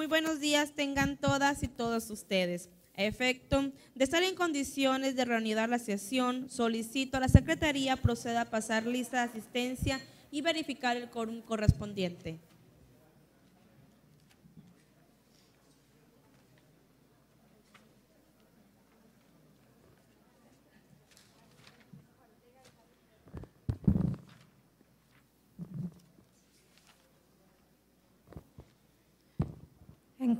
Muy buenos días tengan todas y todos ustedes. Efecto de estar en condiciones de reanudar la sesión, solicito a la Secretaría proceda a pasar lista de asistencia y verificar el quórum correspondiente.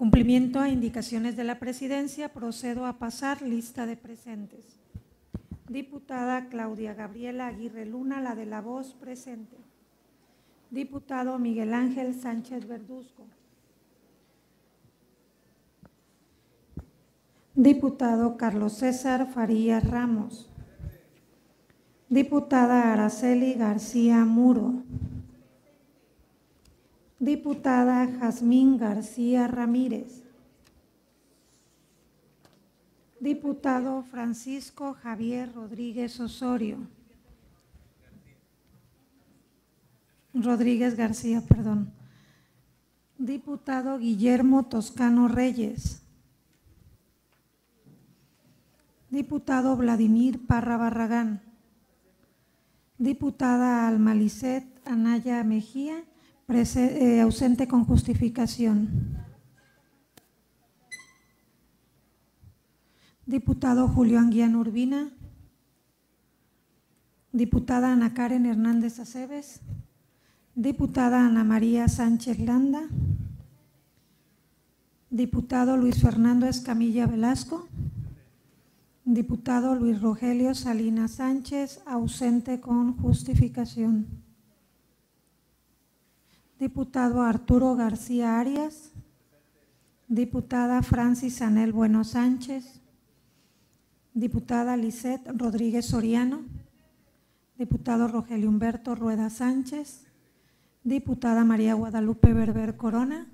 Cumplimiento a indicaciones de la presidencia, procedo a pasar lista de presentes. Diputada Claudia Gabriela Aguirre Luna, la de la voz, presente. Diputado Miguel Ángel Sánchez Verduzco. Diputado Carlos César Farías Ramos. Diputada Araceli García Muro. Diputada Jazmín García Ramírez. Diputado Francisco Javier Rodríguez Osorio. Rodríguez García, perdón. Diputado Guillermo Toscano Reyes. Diputado Vladimir Parra Barragán. Diputada Almalicet Anaya Mejía eh, ausente con justificación. Diputado Julio Anguiano Urbina. Diputada Ana Karen Hernández Aceves. Diputada Ana María Sánchez Landa. Diputado Luis Fernando Escamilla Velasco. Diputado Luis Rogelio Salinas Sánchez, ausente con justificación. Diputado Arturo García Arias. Diputada Francis Anel Bueno Sánchez. Diputada Lisette Rodríguez Soriano. Diputado Rogelio Humberto Rueda Sánchez. Diputada María Guadalupe Berber Corona.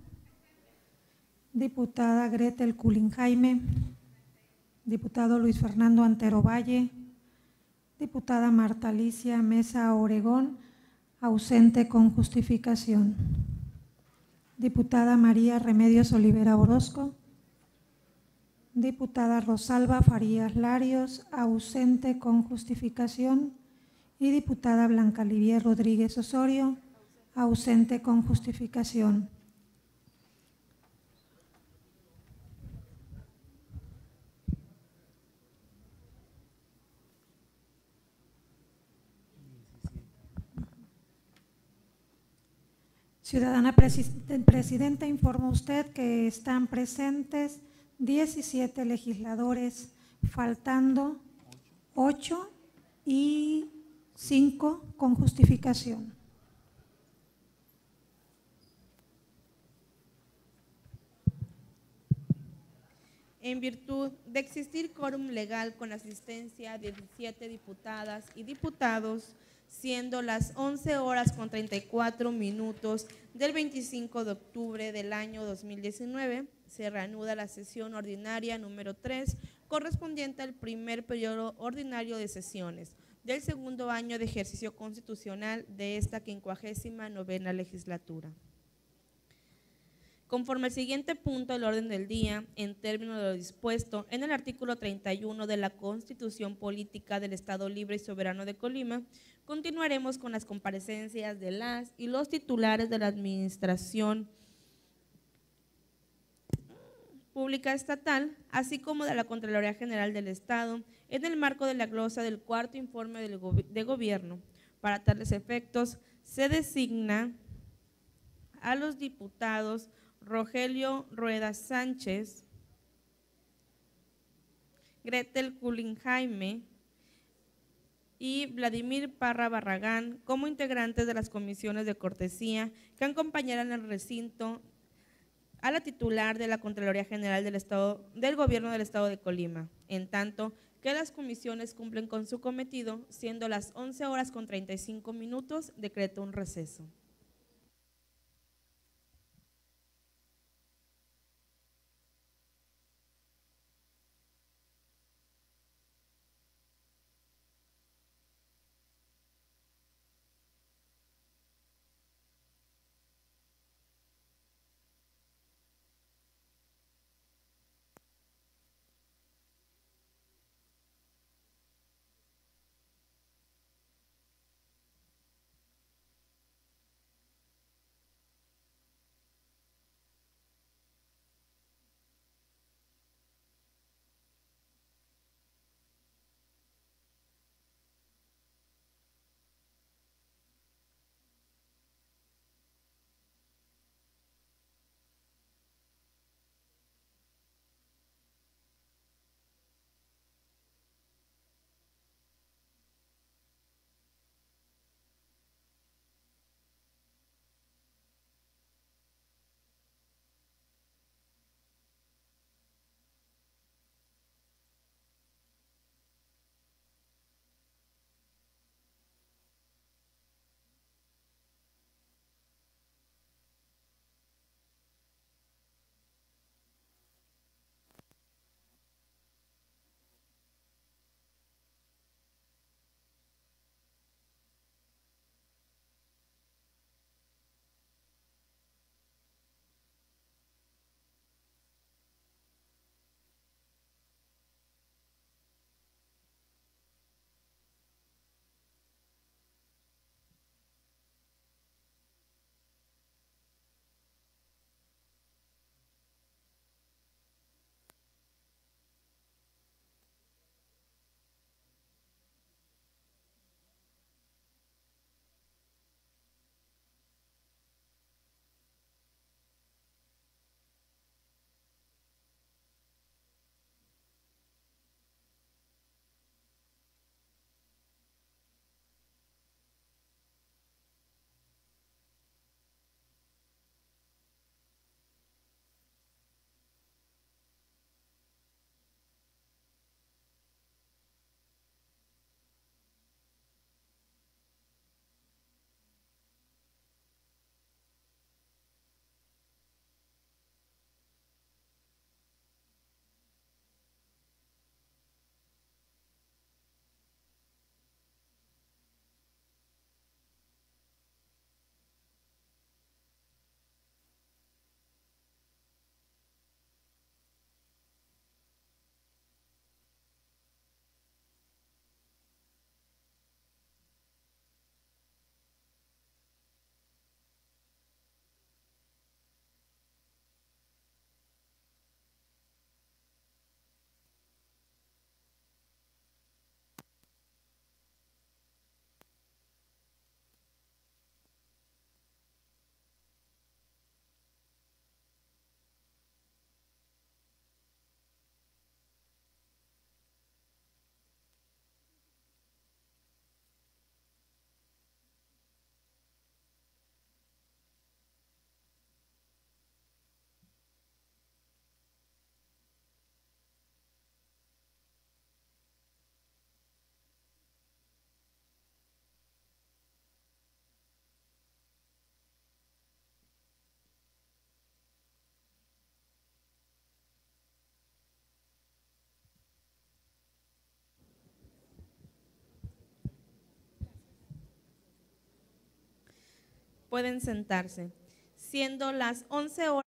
Diputada Gretel Culín Jaime. Diputado Luis Fernando Antero Valle. Diputada Marta Alicia Mesa Oregón ausente con justificación. Diputada María Remedios Olivera Orozco. Diputada Rosalba Farías Larios, ausente con justificación. Y diputada Blanca Livier Rodríguez Osorio, ausente con justificación. Ciudadana Presidenta, informa usted que están presentes 17 legisladores, faltando 8 y 5 con justificación. En virtud de existir quórum legal con asistencia de 17 diputadas y diputados, siendo las 11 horas con 34 minutos del 25 de octubre del año 2019. Se reanuda la sesión ordinaria número 3, correspondiente al primer periodo ordinario de sesiones del segundo año de ejercicio constitucional de esta quincuagésima novena legislatura. Conforme al siguiente punto del orden del día, en términos de lo dispuesto en el artículo 31 de la Constitución Política del Estado Libre y Soberano de Colima, continuaremos con las comparecencias de las y los titulares de la Administración Pública Estatal, así como de la Contraloría General del Estado, en el marco de la glosa del cuarto informe de gobierno. Para tales efectos, se designa a los diputados Rogelio Rueda Sánchez, Gretel Culin Jaime y Vladimir Parra Barragán como integrantes de las comisiones de cortesía que acompañarán al recinto a la titular de la Contraloría General del Estado del Gobierno del Estado de Colima, en tanto que las comisiones cumplen con su cometido, siendo las 11 horas con 35 minutos, decreto un receso. Pueden sentarse. Siendo las 11 horas.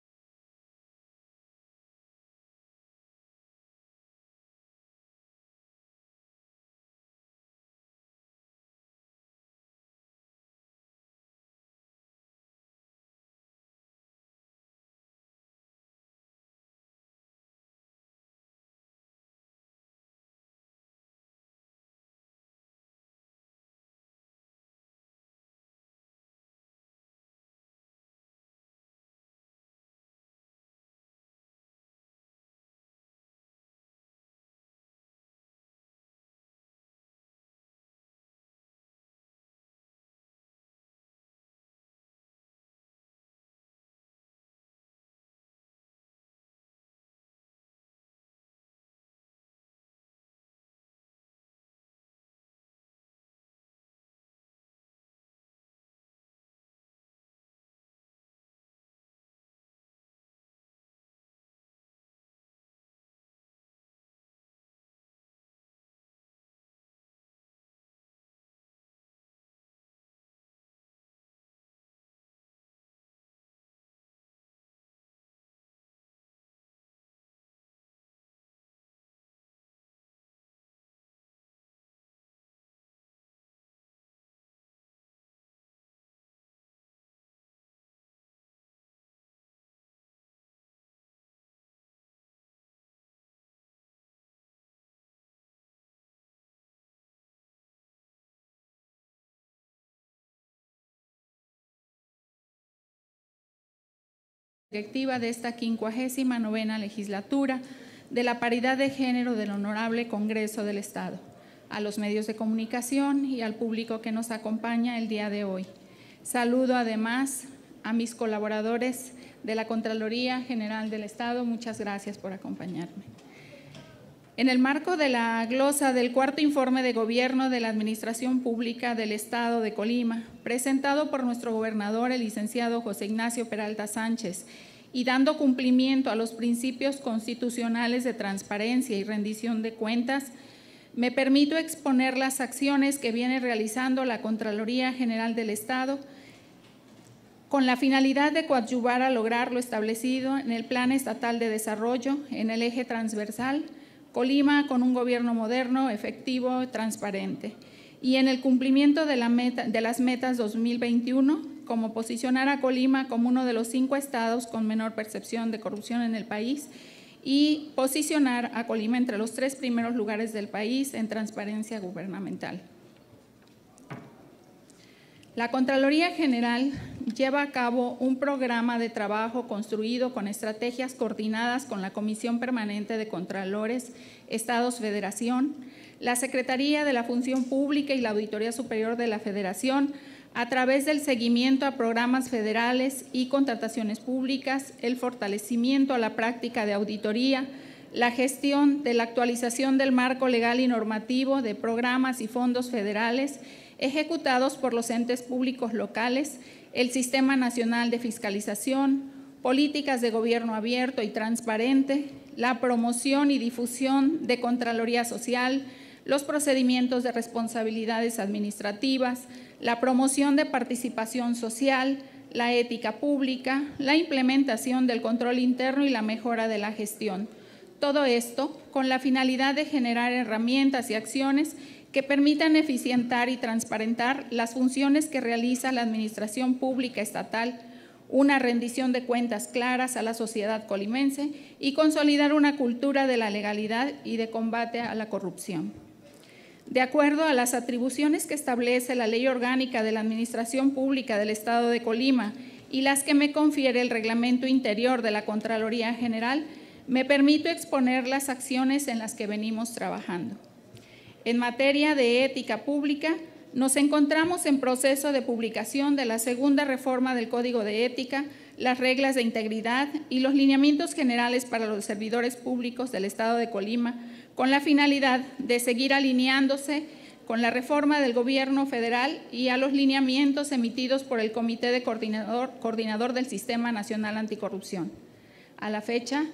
Directiva de esta 59 novena legislatura de la paridad de género del Honorable Congreso del Estado, a los medios de comunicación y al público que nos acompaña el día de hoy. Saludo además a mis colaboradores de la Contraloría General del Estado. Muchas gracias por acompañarme. En el marco de la glosa del cuarto informe de gobierno de la Administración Pública del Estado de Colima, presentado por nuestro gobernador, el licenciado José Ignacio Peralta Sánchez, y dando cumplimiento a los principios constitucionales de transparencia y rendición de cuentas, me permito exponer las acciones que viene realizando la Contraloría General del Estado con la finalidad de coadyuvar a lograr lo establecido en el Plan Estatal de Desarrollo en el eje transversal, Colima con un gobierno moderno, efectivo, transparente. Y en el cumplimiento de, la meta, de las metas 2021, como posicionar a Colima como uno de los cinco estados con menor percepción de corrupción en el país y posicionar a Colima entre los tres primeros lugares del país en transparencia gubernamental. La Contraloría General lleva a cabo un programa de trabajo construido con estrategias coordinadas con la Comisión Permanente de Contralores, Estados Federación, la Secretaría de la Función Pública y la Auditoría Superior de la Federación, a través del seguimiento a programas federales y contrataciones públicas, el fortalecimiento a la práctica de auditoría, la gestión de la actualización del marco legal y normativo de programas y fondos federales ejecutados por los entes públicos locales, el Sistema Nacional de Fiscalización, políticas de gobierno abierto y transparente, la promoción y difusión de Contraloría Social, los procedimientos de responsabilidades administrativas, la promoción de participación social, la ética pública, la implementación del control interno y la mejora de la gestión. Todo esto con la finalidad de generar herramientas y acciones que permitan eficientar y transparentar las funciones que realiza la Administración Pública Estatal, una rendición de cuentas claras a la sociedad colimense y consolidar una cultura de la legalidad y de combate a la corrupción. De acuerdo a las atribuciones que establece la Ley Orgánica de la Administración Pública del Estado de Colima y las que me confiere el Reglamento Interior de la Contraloría General, me permito exponer las acciones en las que venimos trabajando. En materia de ética pública, nos encontramos en proceso de publicación de la segunda reforma del Código de Ética, las reglas de integridad y los lineamientos generales para los servidores públicos del Estado de Colima, con la finalidad de seguir alineándose con la reforma del gobierno federal y a los lineamientos emitidos por el Comité de Coordinador, del Sistema Nacional Anticorrupción. A la fecha,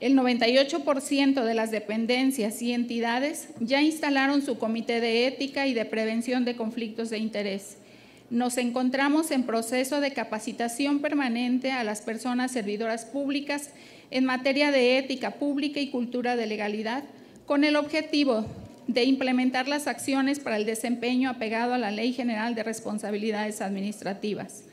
el 98% de las dependencias y entidades ya instalaron su comité de ética y de prevención de conflictos de interés. nos encontramos en proceso de capacitación permanente a las personas servidoras públicas en materia de ética pública y cultura de legalidad, con el objetivo de implementar las acciones para el desempeño apegado a la Ley General de Responsabilidades Administrativas.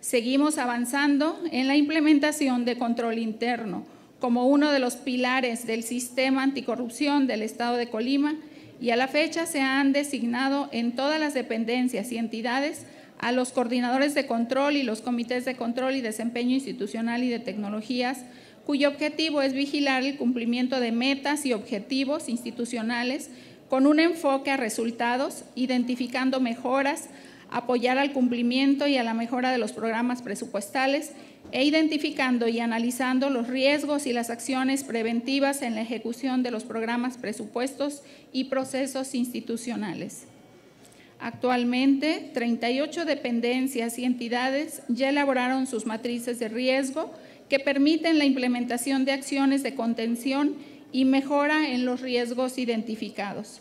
Seguimos avanzando en la implementación de control interno como uno de los pilares del sistema anticorrupción del Estado de Colima y a la fecha se han designado en todas las dependencias y entidades a los coordinadores de control y los comités de control y desempeño institucional y de tecnologías, cuyo objetivo es vigilar el cumplimiento de metas y objetivos institucionales con un enfoque a resultados, identificando mejoras, apoyar al cumplimiento y a la mejora de los programas presupuestales e identificando y analizando los riesgos y las acciones preventivas en la ejecución de los programas presupuestos y procesos institucionales. Actualmente, 38 dependencias y entidades ya elaboraron sus matrices de riesgo que permiten la implementación de acciones de contención y mejora en los riesgos identificados.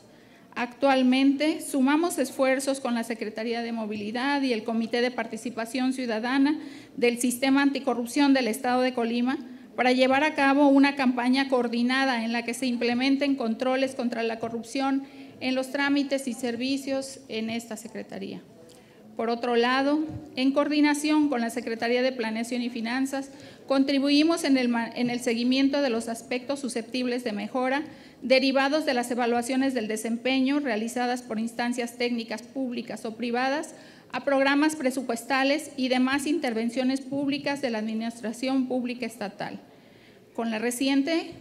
Actualmente sumamos esfuerzos con la Secretaría de Movilidad y el Comité de Participación Ciudadana del Sistema Anticorrupción del Estado de Colima para llevar a cabo una campaña coordinada en la que se implementen controles contra la corrupción en los trámites y servicios en esta Secretaría. Por otro lado, en coordinación con la Secretaría de Planeación y Finanzas, contribuimos en el, en el, seguimiento de los aspectos susceptibles de mejora derivados de las evaluaciones del desempeño realizadas por instancias técnicas públicas o privadas a programas presupuestales y demás intervenciones públicas de la Administración Pública Estatal. Con la reciente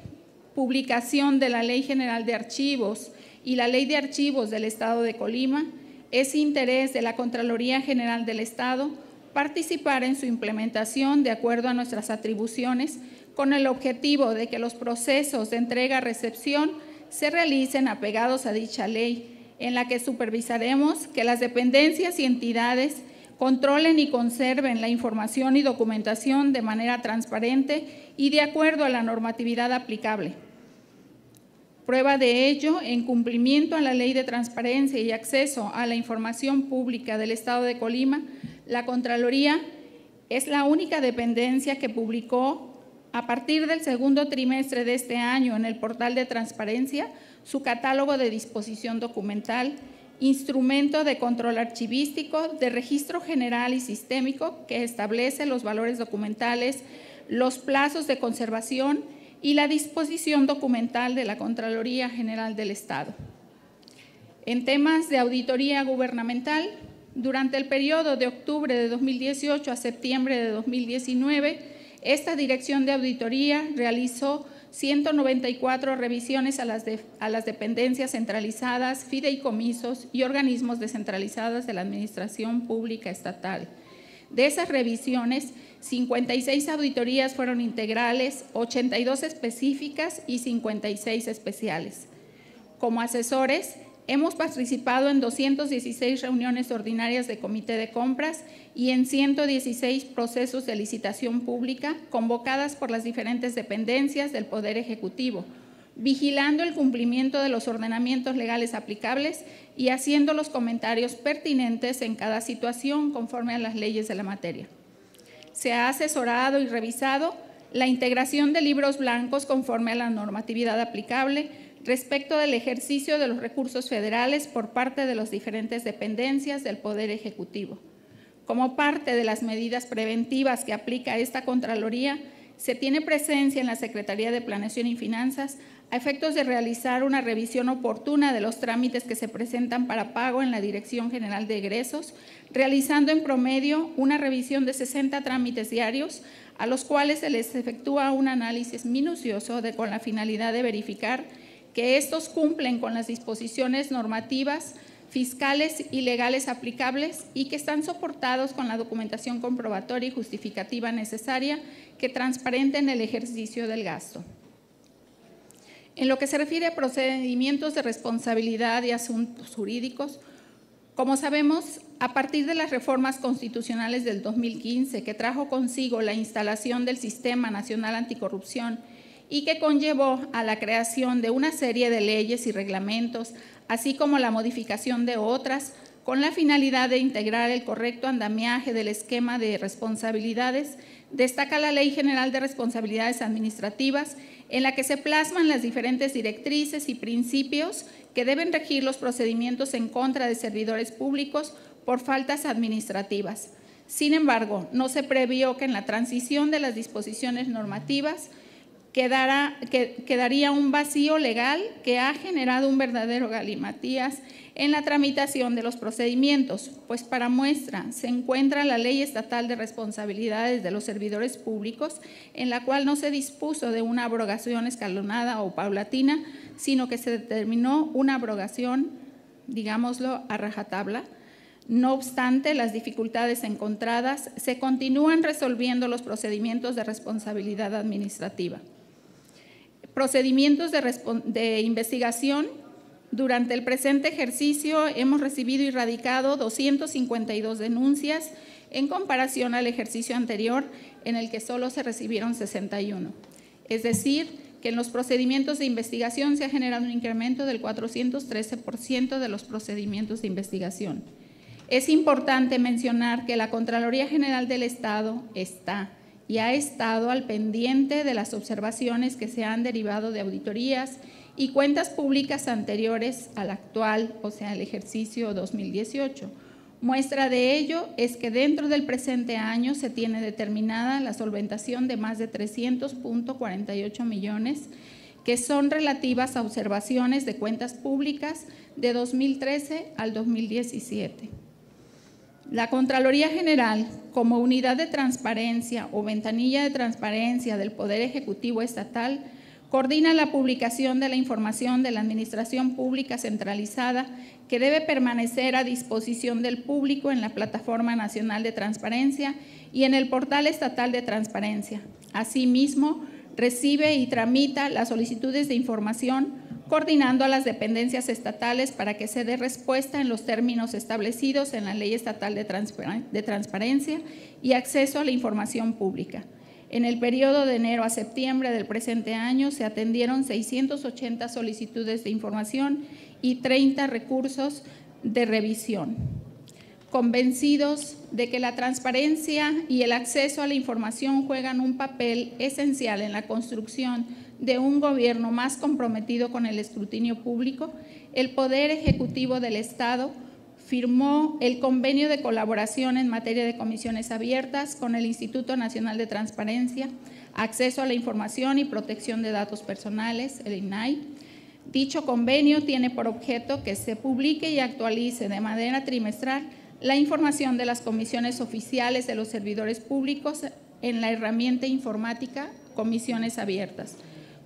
publicación de la Ley General de Archivos y la Ley de Archivos del Estado de Colima, es interés de la Contraloría General del Estado participar en su implementación de acuerdo a nuestras atribuciones con el objetivo de que los procesos de entrega-recepción se realicen apegados a dicha ley, en la que supervisaremos que las dependencias y entidades controlen y conserven la información y documentación de manera transparente y de acuerdo a la normatividad aplicable. Prueba de ello, en cumplimiento a la Ley de Transparencia y Acceso a la Información Pública del Estado de Colima, la Contraloría es la única dependencia que publicó a partir del segundo trimestre de este año en el portal de transparencia su catálogo de disposición documental, instrumento de control archivístico, de registro general y sistémico que establece los valores documentales, los plazos de conservación y la disposición documental de la Contraloría General del Estado. En temas de auditoría gubernamental, durante el periodo de octubre de 2018 a septiembre de 2019, esta Dirección de Auditoría realizó 194 revisiones a las, a las, dependencias centralizadas, fideicomisos y organismos descentralizados de la Administración Pública Estatal. De esas revisiones, 56 auditorías fueron integrales, 82 específicas y 56 especiales. Como asesores, Hemos participado en 216 reuniones ordinarias de comité de compras y en 116 procesos de licitación pública convocadas por las diferentes dependencias del Poder Ejecutivo, vigilando el cumplimiento de los ordenamientos legales aplicables y haciendo los comentarios pertinentes en cada situación conforme a las leyes de la materia. Se ha asesorado y revisado la integración de libros blancos conforme a la normatividad aplicable, respecto del ejercicio de los recursos federales por parte de las diferentes dependencias del Poder Ejecutivo. Como parte de las medidas preventivas que aplica esta Contraloría, se tiene presencia en la Secretaría de Planeación y Finanzas a efectos de realizar una revisión oportuna de los trámites que se presentan para pago en la Dirección General de Egresos, realizando en promedio una revisión de 60 trámites diarios, a los cuales se les efectúa un análisis minucioso con la finalidad de verificar que estos cumplen con las disposiciones normativas, fiscales y legales aplicables y que están soportados con la documentación comprobatoria y justificativa necesaria que transparenten el ejercicio del gasto. En lo que se refiere a procedimientos de responsabilidad y asuntos jurídicos, como sabemos, a partir de las reformas constitucionales del 2015 que trajo consigo la instalación del Sistema Nacional Anticorrupción y que conllevó a la creación de una serie de leyes y reglamentos, así como la modificación de otras, con la finalidad de integrar el correcto andamiaje del esquema de responsabilidades, destaca la Ley General de Responsabilidades Administrativas, en la que se plasman las diferentes directrices y principios que deben regir los procedimientos en contra de servidores públicos por faltas administrativas. Sin embargo, no se previó que en la transición de las disposiciones normativas quedaría un vacío legal que ha generado un verdadero galimatías en la tramitación de los procedimientos, pues para muestra se encuentra la Ley Estatal de Responsabilidades de los Servidores Públicos, en la cual no se dispuso de una abrogación escalonada o paulatina, sino que se determinó una abrogación, digámoslo, a rajatabla. No obstante las dificultades encontradas, se continúan resolviendo los procedimientos de responsabilidad administrativa. Procedimientos de, investigación durante el presente ejercicio hemos recibido y radicado 252 denuncias en comparación al ejercicio anterior en el que solo se recibieron 61. Es decir, que en los procedimientos de investigación se ha generado un incremento del 413% de los procedimientos de investigación. Es importante mencionar que la Contraloría General del Estado está y ha estado al pendiente de las observaciones que se han derivado de auditorías y cuentas públicas anteriores al actual, o sea, el ejercicio 2018. Muestra de ello es que dentro del presente año se tiene determinada la solventación de más de 300.48 millones que son relativas a observaciones de cuentas públicas de 2013 al 2017. La Contraloría General, como unidad de transparencia o ventanilla de transparencia del Poder Ejecutivo Estatal, Coordina la publicación de la información de la Administración Pública Centralizada que debe permanecer a disposición del público en la Plataforma Nacional de Transparencia y en el Portal Estatal de Transparencia. Asimismo, recibe y tramita las solicitudes de información coordinando a las dependencias estatales para que se dé respuesta en los términos establecidos en la Ley Estatal de, Transparencia y acceso a la información pública. En el periodo de enero a septiembre del presente año se atendieron 680 solicitudes de información y 30 recursos de revisión. Convencidos de que la transparencia y el acceso a la información juegan un papel esencial en la construcción de un gobierno más comprometido con el escrutinio público, el Poder Ejecutivo del Estado firmó el convenio de colaboración en materia de comisiones abiertas con el Instituto Nacional de Transparencia, Acceso a la Información y Protección de Datos Personales, el INAI. Dicho convenio tiene por objeto que se publique y actualice de manera trimestral la información de las comisiones oficiales de los servidores públicos en la herramienta informática Comisiones Abiertas,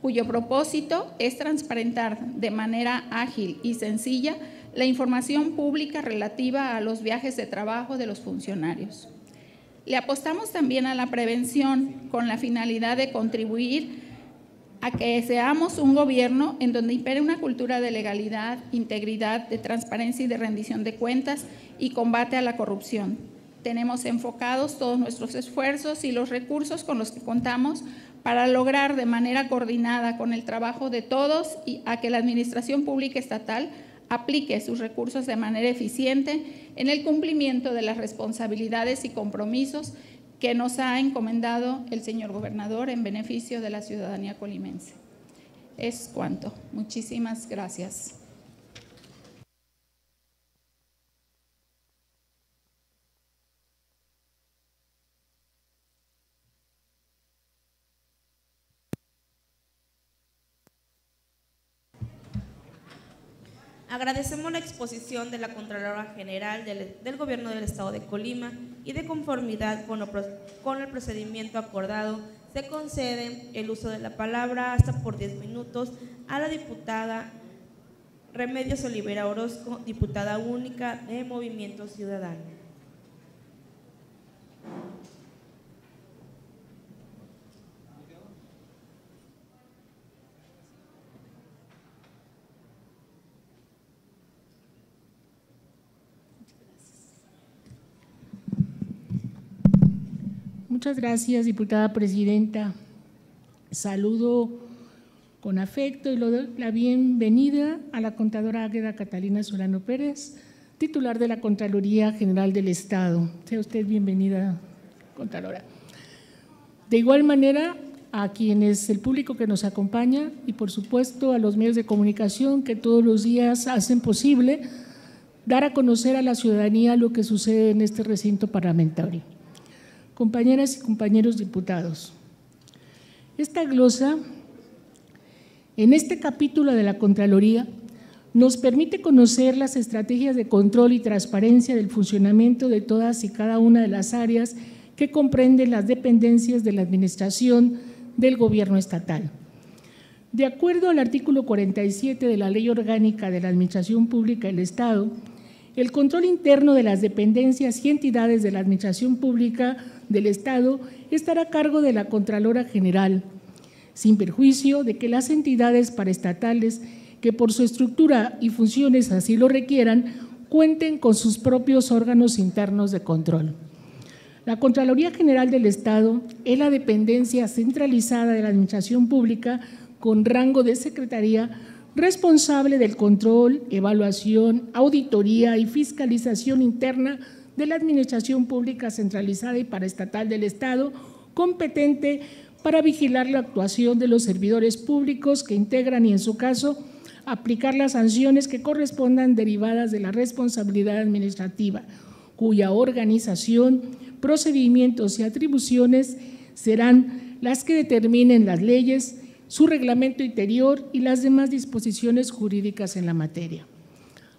cuyo propósito es transparentar de manera ágil y sencilla la información pública relativa a los viajes de trabajo de los funcionarios. Le apostamos también a la prevención con la finalidad de contribuir a que seamos un gobierno en donde impere una cultura de legalidad, integridad, de transparencia y de rendición de cuentas y combate a la corrupción. Tenemos enfocados todos nuestros esfuerzos y los recursos con los que contamos para lograr de manera coordinada con el trabajo de todos y a que la Administración Pública Estatal aplique sus recursos de manera eficiente en el cumplimiento de las responsabilidades y compromisos que nos ha encomendado el señor gobernador en beneficio de la ciudadanía colimense. Es cuanto. Muchísimas gracias. Agradecemos la exposición de la Contralora General del, Gobierno del Estado de Colima y de conformidad con, con, el procedimiento acordado, se concede el uso de la palabra hasta por 10 minutos a la diputada Remedios Olivera Orozco, diputada única de Movimiento Ciudadano. Muchas gracias, diputada presidenta. Saludo con afecto y lo doy la bienvenida a la contadora Águeda Catalina Solano Pérez, titular de la Contraloría General del Estado. Sea usted bienvenida, Contralora. De igual manera, a quienes, el público que nos acompaña y por supuesto a los medios de comunicación que todos los días hacen posible dar a conocer a la ciudadanía lo que sucede en este recinto parlamentario. Compañeras y compañeros diputados, esta glosa, en este capítulo de la Contraloría, nos permite conocer las estrategias de control y transparencia del funcionamiento de todas y cada una de las áreas que comprenden las dependencias de la Administración del Gobierno estatal. De acuerdo al artículo 47 de la Ley Orgánica de la Administración Pública del Estado, el control interno de las dependencias y entidades de la Administración Pública del Estado estará a cargo de la Contralora General, sin perjuicio de que las entidades paraestatales que por su estructura y funciones así lo requieran, cuenten con sus propios órganos internos de control. La Contraloría General del Estado es la dependencia centralizada de la Administración Pública con rango de Secretaría responsable del control, evaluación, auditoría y fiscalización interna de la Administración Pública Centralizada y Paraestatal del Estado, competente para vigilar la actuación de los servidores públicos que integran y, en su caso, aplicar las sanciones que correspondan derivadas de la responsabilidad administrativa, cuya organización, procedimientos y atribuciones serán las que determinen las leyes, su reglamento interior y las demás disposiciones jurídicas en la materia.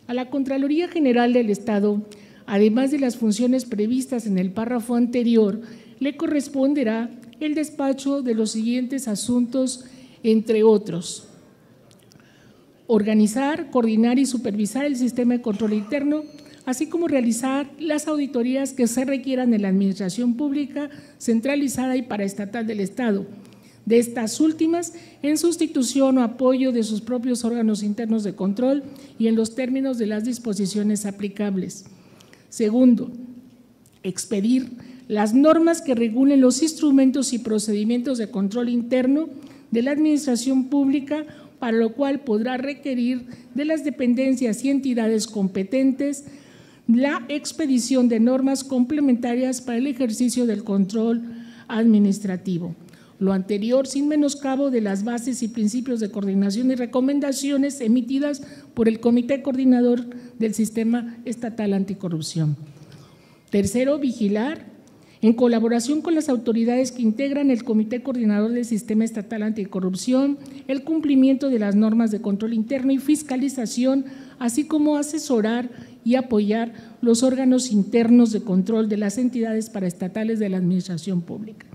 A la Contraloría General del Estado Además de las funciones previstas en el párrafo anterior, le corresponderá el despacho de los siguientes asuntos, entre otros. Organizar, coordinar y supervisar el sistema de control interno, así como realizar las auditorías que se requieran en la Administración Pública centralizada y paraestatal del Estado. De estas últimas, en sustitución o apoyo de sus propios órganos internos de control y en los términos de las disposiciones aplicables. Segundo, expedir las normas que regulen los instrumentos y procedimientos de control interno de la Administración Pública, para lo cual podrá requerir de las dependencias y entidades competentes la expedición de normas complementarias para el ejercicio del control administrativo. Lo anterior sin menoscabo de las bases y principios de coordinación y recomendaciones emitidas por el Comité Coordinador del Sistema Estatal Anticorrupción. Tercero, vigilar en colaboración con las autoridades que integran el Comité Coordinador del Sistema Estatal Anticorrupción, el cumplimiento de las normas de control interno y fiscalización, así como asesorar y apoyar los órganos internos de control de las entidades paraestatales de la Administración Pública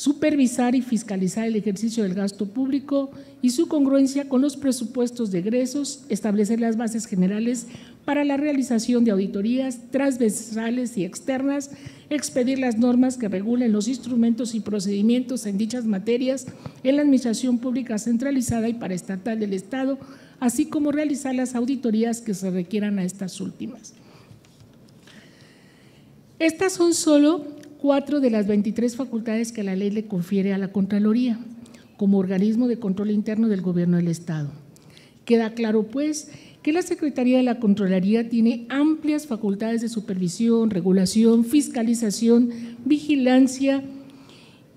supervisar y fiscalizar el ejercicio del gasto público y su congruencia con los presupuestos de egresos, establecer las bases generales para la realización de auditorías transversales y externas, expedir las normas que regulen los instrumentos y procedimientos en dichas materias en la Administración Pública Centralizada y paraestatal del Estado, así como realizar las auditorías que se requieran a estas últimas. Estas son solo cuatro de las 23 facultades que la ley le confiere a la Contraloría como organismo de control interno del Gobierno del Estado. Queda claro, pues, que la Secretaría de la Contraloría tiene amplias facultades de supervisión, regulación, fiscalización, vigilancia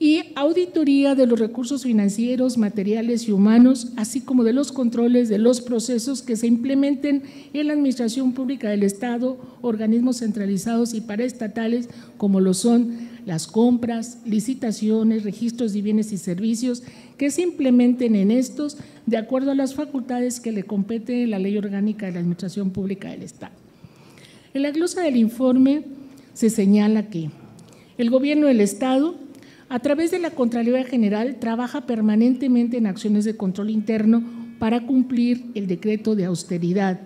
y auditoría de los recursos financieros, materiales y humanos, así como de los controles de los procesos que se implementen en la Administración Pública del Estado, organismos centralizados y paraestatales, como lo son las compras, licitaciones, registros de bienes y servicios, que se implementen en estos de acuerdo a las facultades que le compete la Ley Orgánica de la Administración Pública del Estado. En la glosa del informe se señala que el Gobierno del Estado a través de la Contraloría General, trabaja permanentemente en acciones de control interno para cumplir el decreto de austeridad,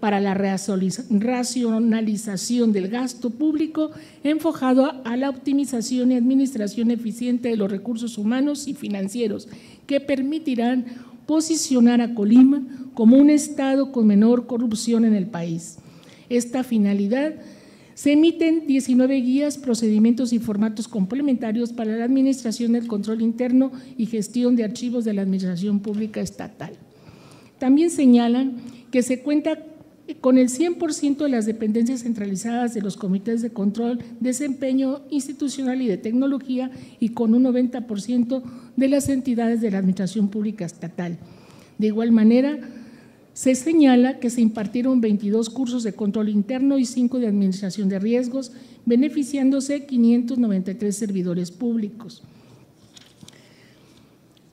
para la racionalización del gasto público enfocado a la optimización y administración eficiente de los recursos humanos y financieros, que permitirán posicionar a Colima como un estado con menor corrupción en el país. Esta finalidad se emiten 19 guías, procedimientos y formatos complementarios para la administración del control interno y gestión de archivos de la Administración Pública Estatal. También señalan que se cuenta con el 100% de las dependencias centralizadas de los comités de control, desempeño institucional y de tecnología y con un 90% de las entidades de la Administración Pública Estatal. De igual manera, se señala que se impartieron 22 cursos de control interno y 5 de administración de riesgos, beneficiándose 593 servidores públicos.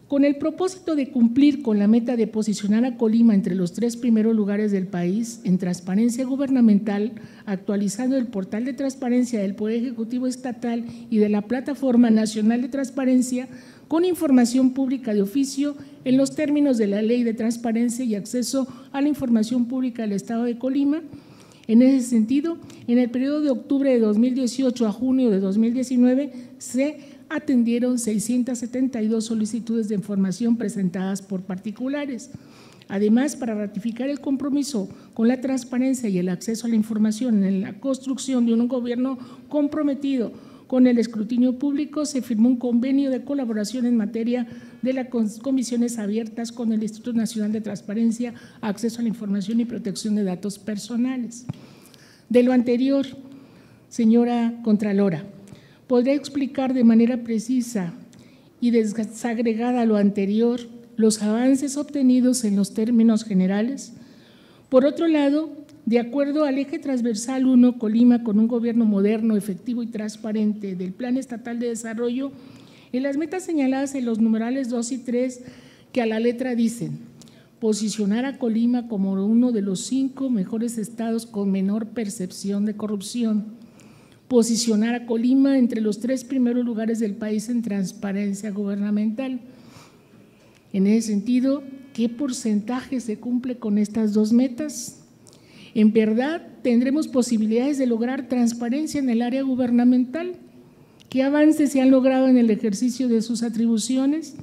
Con el propósito de cumplir con la meta de posicionar a Colima entre los tres primeros lugares del país en transparencia gubernamental, actualizando el portal de transparencia del Poder Ejecutivo Estatal y de la Plataforma Nacional de Transparencia, con información pública de oficio en los términos de la Ley de Transparencia y Acceso a la Información Pública del Estado de Colima. En ese sentido, en el periodo de octubre de 2018 a junio de 2019 se atendieron 672 solicitudes de información presentadas por particulares. Además, para ratificar el compromiso con la transparencia y el acceso a la información en la construcción de un gobierno comprometido con el escrutinio público, se firmó un convenio de colaboración en materia de las comisiones abiertas con el Instituto Nacional de Transparencia, Acceso a la Información y Protección de Datos Personales. De lo anterior, señora Contralora, ¿Podría explicar de manera precisa y desagregada lo anterior los avances obtenidos en los términos generales? Por otro lado, de acuerdo al eje transversal 1, Colima con un gobierno moderno, efectivo y transparente del Plan Estatal de Desarrollo, en las metas señaladas en los numerales 2 y 3, que a la letra dicen, posicionar a Colima como uno de los cinco mejores estados con menor percepción de corrupción, posicionar a Colima entre los tres primeros lugares del país en transparencia gubernamental. En ese sentido, ¿qué porcentaje se cumple con estas dos metas? En verdad, tendremos posibilidades de lograr transparencia en el área gubernamental. ¿Qué avances se han logrado en el ejercicio de sus atribuciones?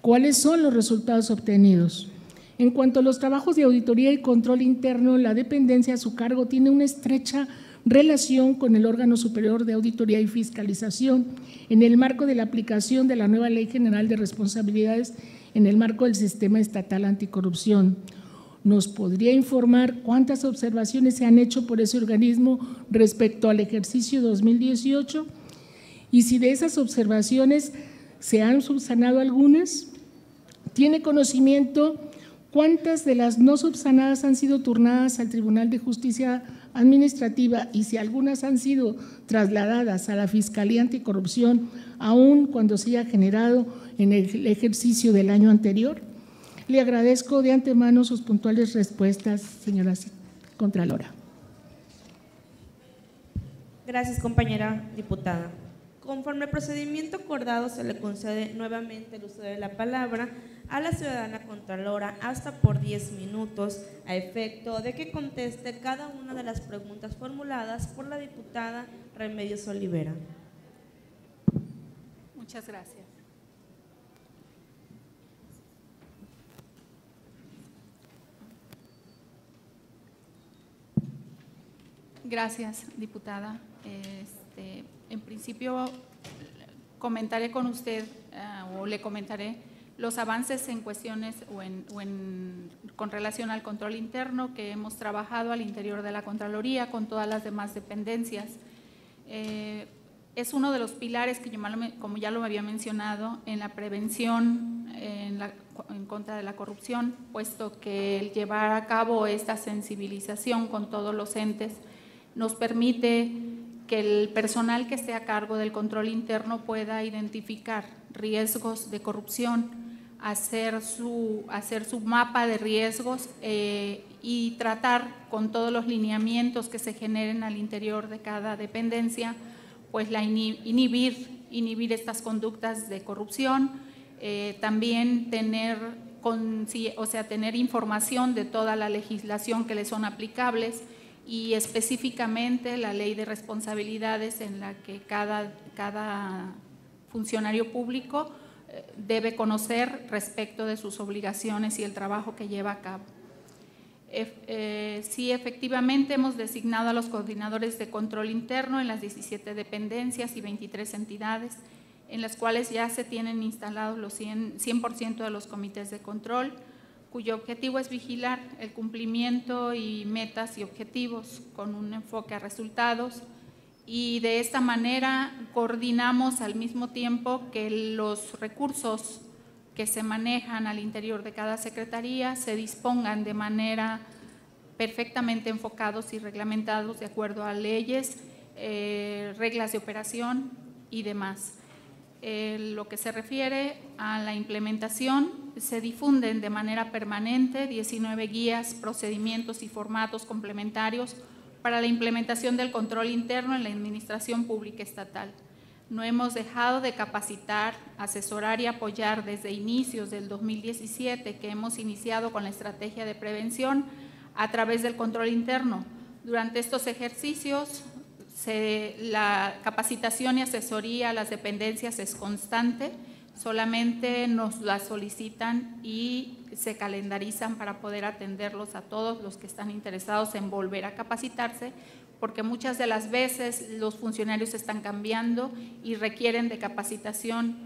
¿Cuáles son los resultados obtenidos? En cuanto a los trabajos de auditoría y control interno, la dependencia a su cargo tiene una estrecha relación con el órgano superior de auditoría y fiscalización en el marco de la aplicación de la nueva Ley General de Responsabilidades en el marco del Sistema Estatal Anticorrupción. ¿Nos podría informar cuántas observaciones se han hecho por ese organismo respecto al ejercicio 2018? Y si de esas observaciones se han subsanado algunas, ¿tiene conocimiento cuántas de las no subsanadas han sido turnadas al Tribunal de Justicia administrativa y si algunas han sido trasladadas a la Fiscalía Anticorrupción, aún cuando se haya generado en el ejercicio del año anterior? Le agradezco de antemano sus puntuales respuestas, señora Contralora. Gracias, compañera diputada. Conforme al procedimiento acordado, se le concede nuevamente el uso de la palabra a la ciudadana Contralora hasta por 10 minutos a efecto de que conteste cada una de las preguntas formuladas por la diputada Remedios Olivera. Muchas gracias. Gracias, diputada. Este, en principio, comentaré con usted eh, o le comentaré los avances en cuestiones o, en, con relación al control interno que hemos trabajado al interior de la Contraloría con todas las demás dependencias. Eh, es uno de los pilares que, como ya lo había mencionado, en la prevención en, en, contra de la corrupción, puesto que el llevar a cabo esta sensibilización con todos los entes nos permite que el personal que esté a cargo del control interno pueda identificar riesgos de corrupción, hacer su, hacer su mapa de riesgos eh, y tratar con todos los lineamientos que se generen al interior de cada dependencia, pues la inhibir, inhibir estas conductas de corrupción, eh, también tener, o sea, tener información de toda la legislación que le son aplicables y específicamente la ley de responsabilidades en la que cada, cada funcionario público debe conocer respecto de sus obligaciones y el trabajo que lleva a cabo. Eh, sí, efectivamente hemos designado a los coordinadores de control interno en las 17 dependencias y 23 entidades, en las cuales ya se tienen instalados los 100%, 100 de los comités de control, cuyo objetivo es vigilar el cumplimiento y metas y objetivos con un enfoque a resultados y de esta manera coordinamos al mismo tiempo que los recursos que se manejan al interior de cada secretaría se dispongan de manera perfectamente enfocados y reglamentados de acuerdo a leyes, eh, reglas de operación y demás. Eh, lo que se refiere a la implementación, se difunden de manera permanente 19 guías, procedimientos y formatos complementarios para la implementación del control interno en la administración pública estatal. No hemos dejado de capacitar, asesorar y apoyar desde inicios del 2017 que hemos iniciado con la estrategia de prevención a través del control interno. Durante estos ejercicios, la capacitación y asesoría a las dependencias es constante, solamente nos la solicitan y se calendarizan para poder atenderlos a todos los que están interesados en volver a capacitarse porque muchas de las veces los funcionarios están cambiando y requieren de capacitación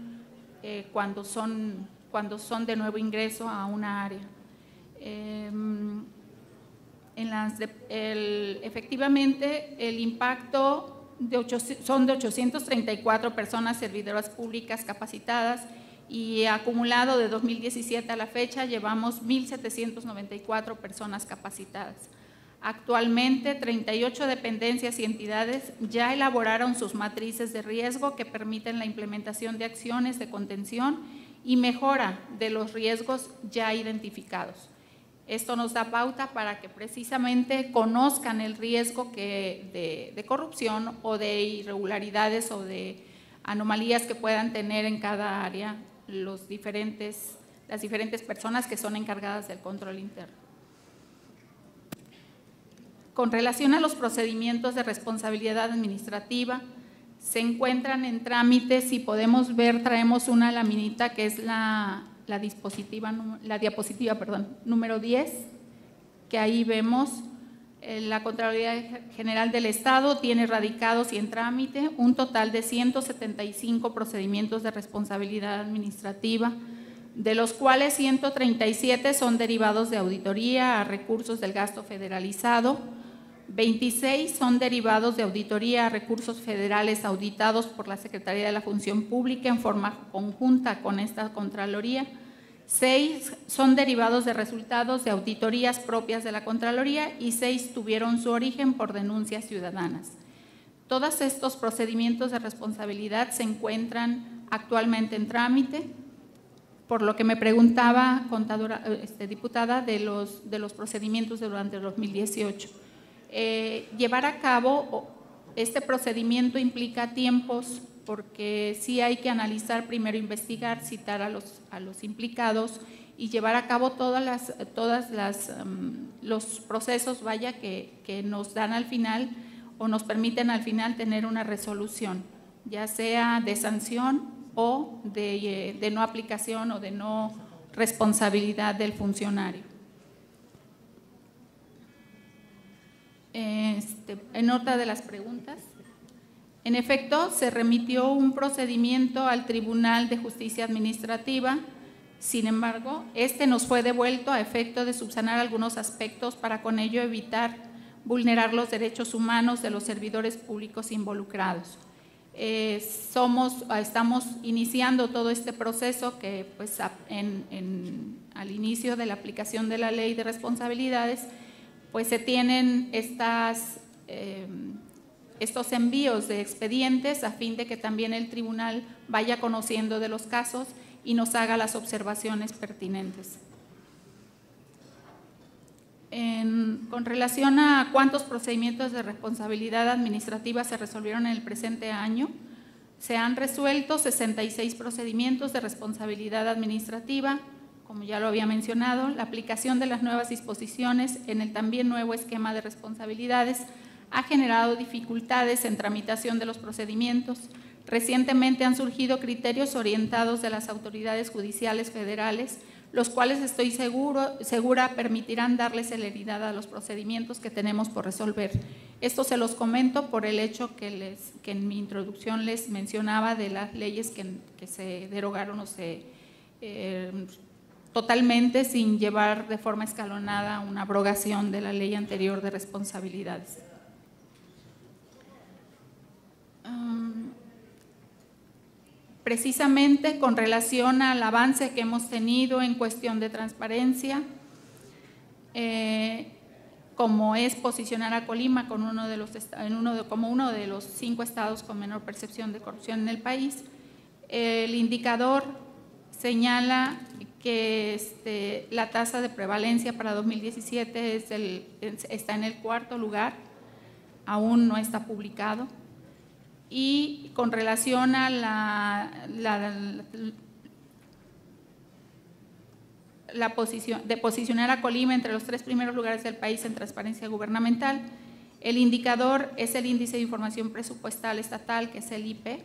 eh, cuando, son, cuando son de nuevo ingreso a una área. Em, en las efectivamente, el impacto de son de 834 personas servidoras públicas capacitadas y acumulado de 2017 a la fecha llevamos 1.794 personas capacitadas. Actualmente, 38 dependencias y entidades ya elaboraron sus matrices de riesgo que permiten la implementación de acciones de contención y mejora de los riesgos ya identificados. Esto nos da pauta para que precisamente conozcan el riesgo de, corrupción o de irregularidades o de anomalías que puedan tener en cada área los diferentes, las diferentes personas que son encargadas del control interno. Con relación a los procedimientos de responsabilidad administrativa, se encuentran en trámite, si podemos ver, traemos una laminita que es la, la diapositiva número 10, que ahí vemos eh, la Contraloría General del Estado tiene radicados y en trámite un total de 175 procedimientos de responsabilidad administrativa, de los cuales 137 son derivados de auditoría a recursos del gasto federalizado, 26 son derivados de auditoría a recursos federales auditados por la Secretaría de la Función Pública en forma conjunta con esta Contraloría. Seis son derivados de resultados de auditorías propias de la Contraloría y seis tuvieron su origen por denuncias ciudadanas. Todos estos procedimientos de responsabilidad se encuentran actualmente en trámite, por lo que me preguntaba, contadora, este, diputada, de los, de los procedimientos durante el 2018. Eh, llevar a cabo este procedimiento implica tiempos porque sí hay que analizar, primero investigar, citar a los, implicados y llevar a cabo todas las, um, los procesos, vaya, que, nos dan al final o nos permiten al final tener una resolución, ya sea de sanción o de, eh, de no aplicación o de no responsabilidad del funcionario. Este, en otra de las preguntas. En efecto, se remitió un procedimiento al Tribunal de Justicia Administrativa. Sin embargo, este nos fue devuelto a efecto de subsanar algunos aspectos para con ello evitar vulnerar los derechos humanos de los servidores públicos involucrados. Eh, somos, estamos iniciando todo este proceso que pues, al inicio de la aplicación de la ley de responsabilidades pues se tienen em, estos envíos de expedientes a fin de que también el tribunal vaya conociendo de los casos y nos haga las observaciones pertinentes. con relación a cuántos procedimientos de responsabilidad administrativa se resolvieron en el presente año, se han resuelto 66 procedimientos de responsabilidad administrativa, como ya lo había mencionado, la aplicación de las nuevas disposiciones en el también nuevo esquema de responsabilidades ha generado dificultades en tramitación de los procedimientos. Recientemente han surgido criterios orientados de las autoridades judiciales federales, los cuales estoy seguro, segura permitirán darle celeridad a los procedimientos que tenemos por resolver. Esto se los comento por el hecho que, les, que en mi introducción les mencionaba de las leyes que, se derogaron o se eh, totalmente sin llevar de forma escalonada una abrogación de la ley anterior de responsabilidades. precisamente con relación al avance que hemos tenido en cuestión de transparencia, eh, como es posicionar a Colima con uno de los, en uno como uno de los cinco estados con menor percepción de corrupción en el país, el indicador señala que este, la tasa de prevalencia para 2017 es el, está en el cuarto lugar, aún no está publicado y con relación a la, la, posición, de posicionar a Colima entre los tres primeros lugares del país en transparencia gubernamental, el indicador es el índice de información presupuestal estatal, que es el IP.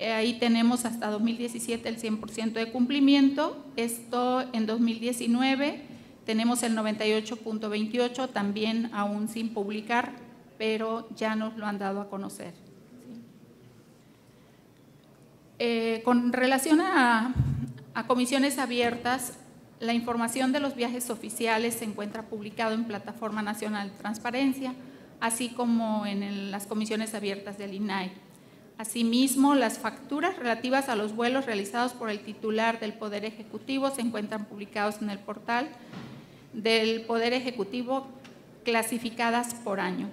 Eh, ahí tenemos hasta 2017 el 100% de cumplimiento. Esto en 2019 tenemos el 98.28, también aún sin publicar, pero ya nos lo han dado a conocer. Eh, con relación a, comisiones abiertas, la información de los viajes oficiales se encuentra publicado en Plataforma Nacional Transparencia, así como en las comisiones abiertas del INAI. Asimismo, las facturas relativas a los vuelos realizados por el titular del Poder Ejecutivo se encuentran publicados en el portal del Poder Ejecutivo clasificadas por año.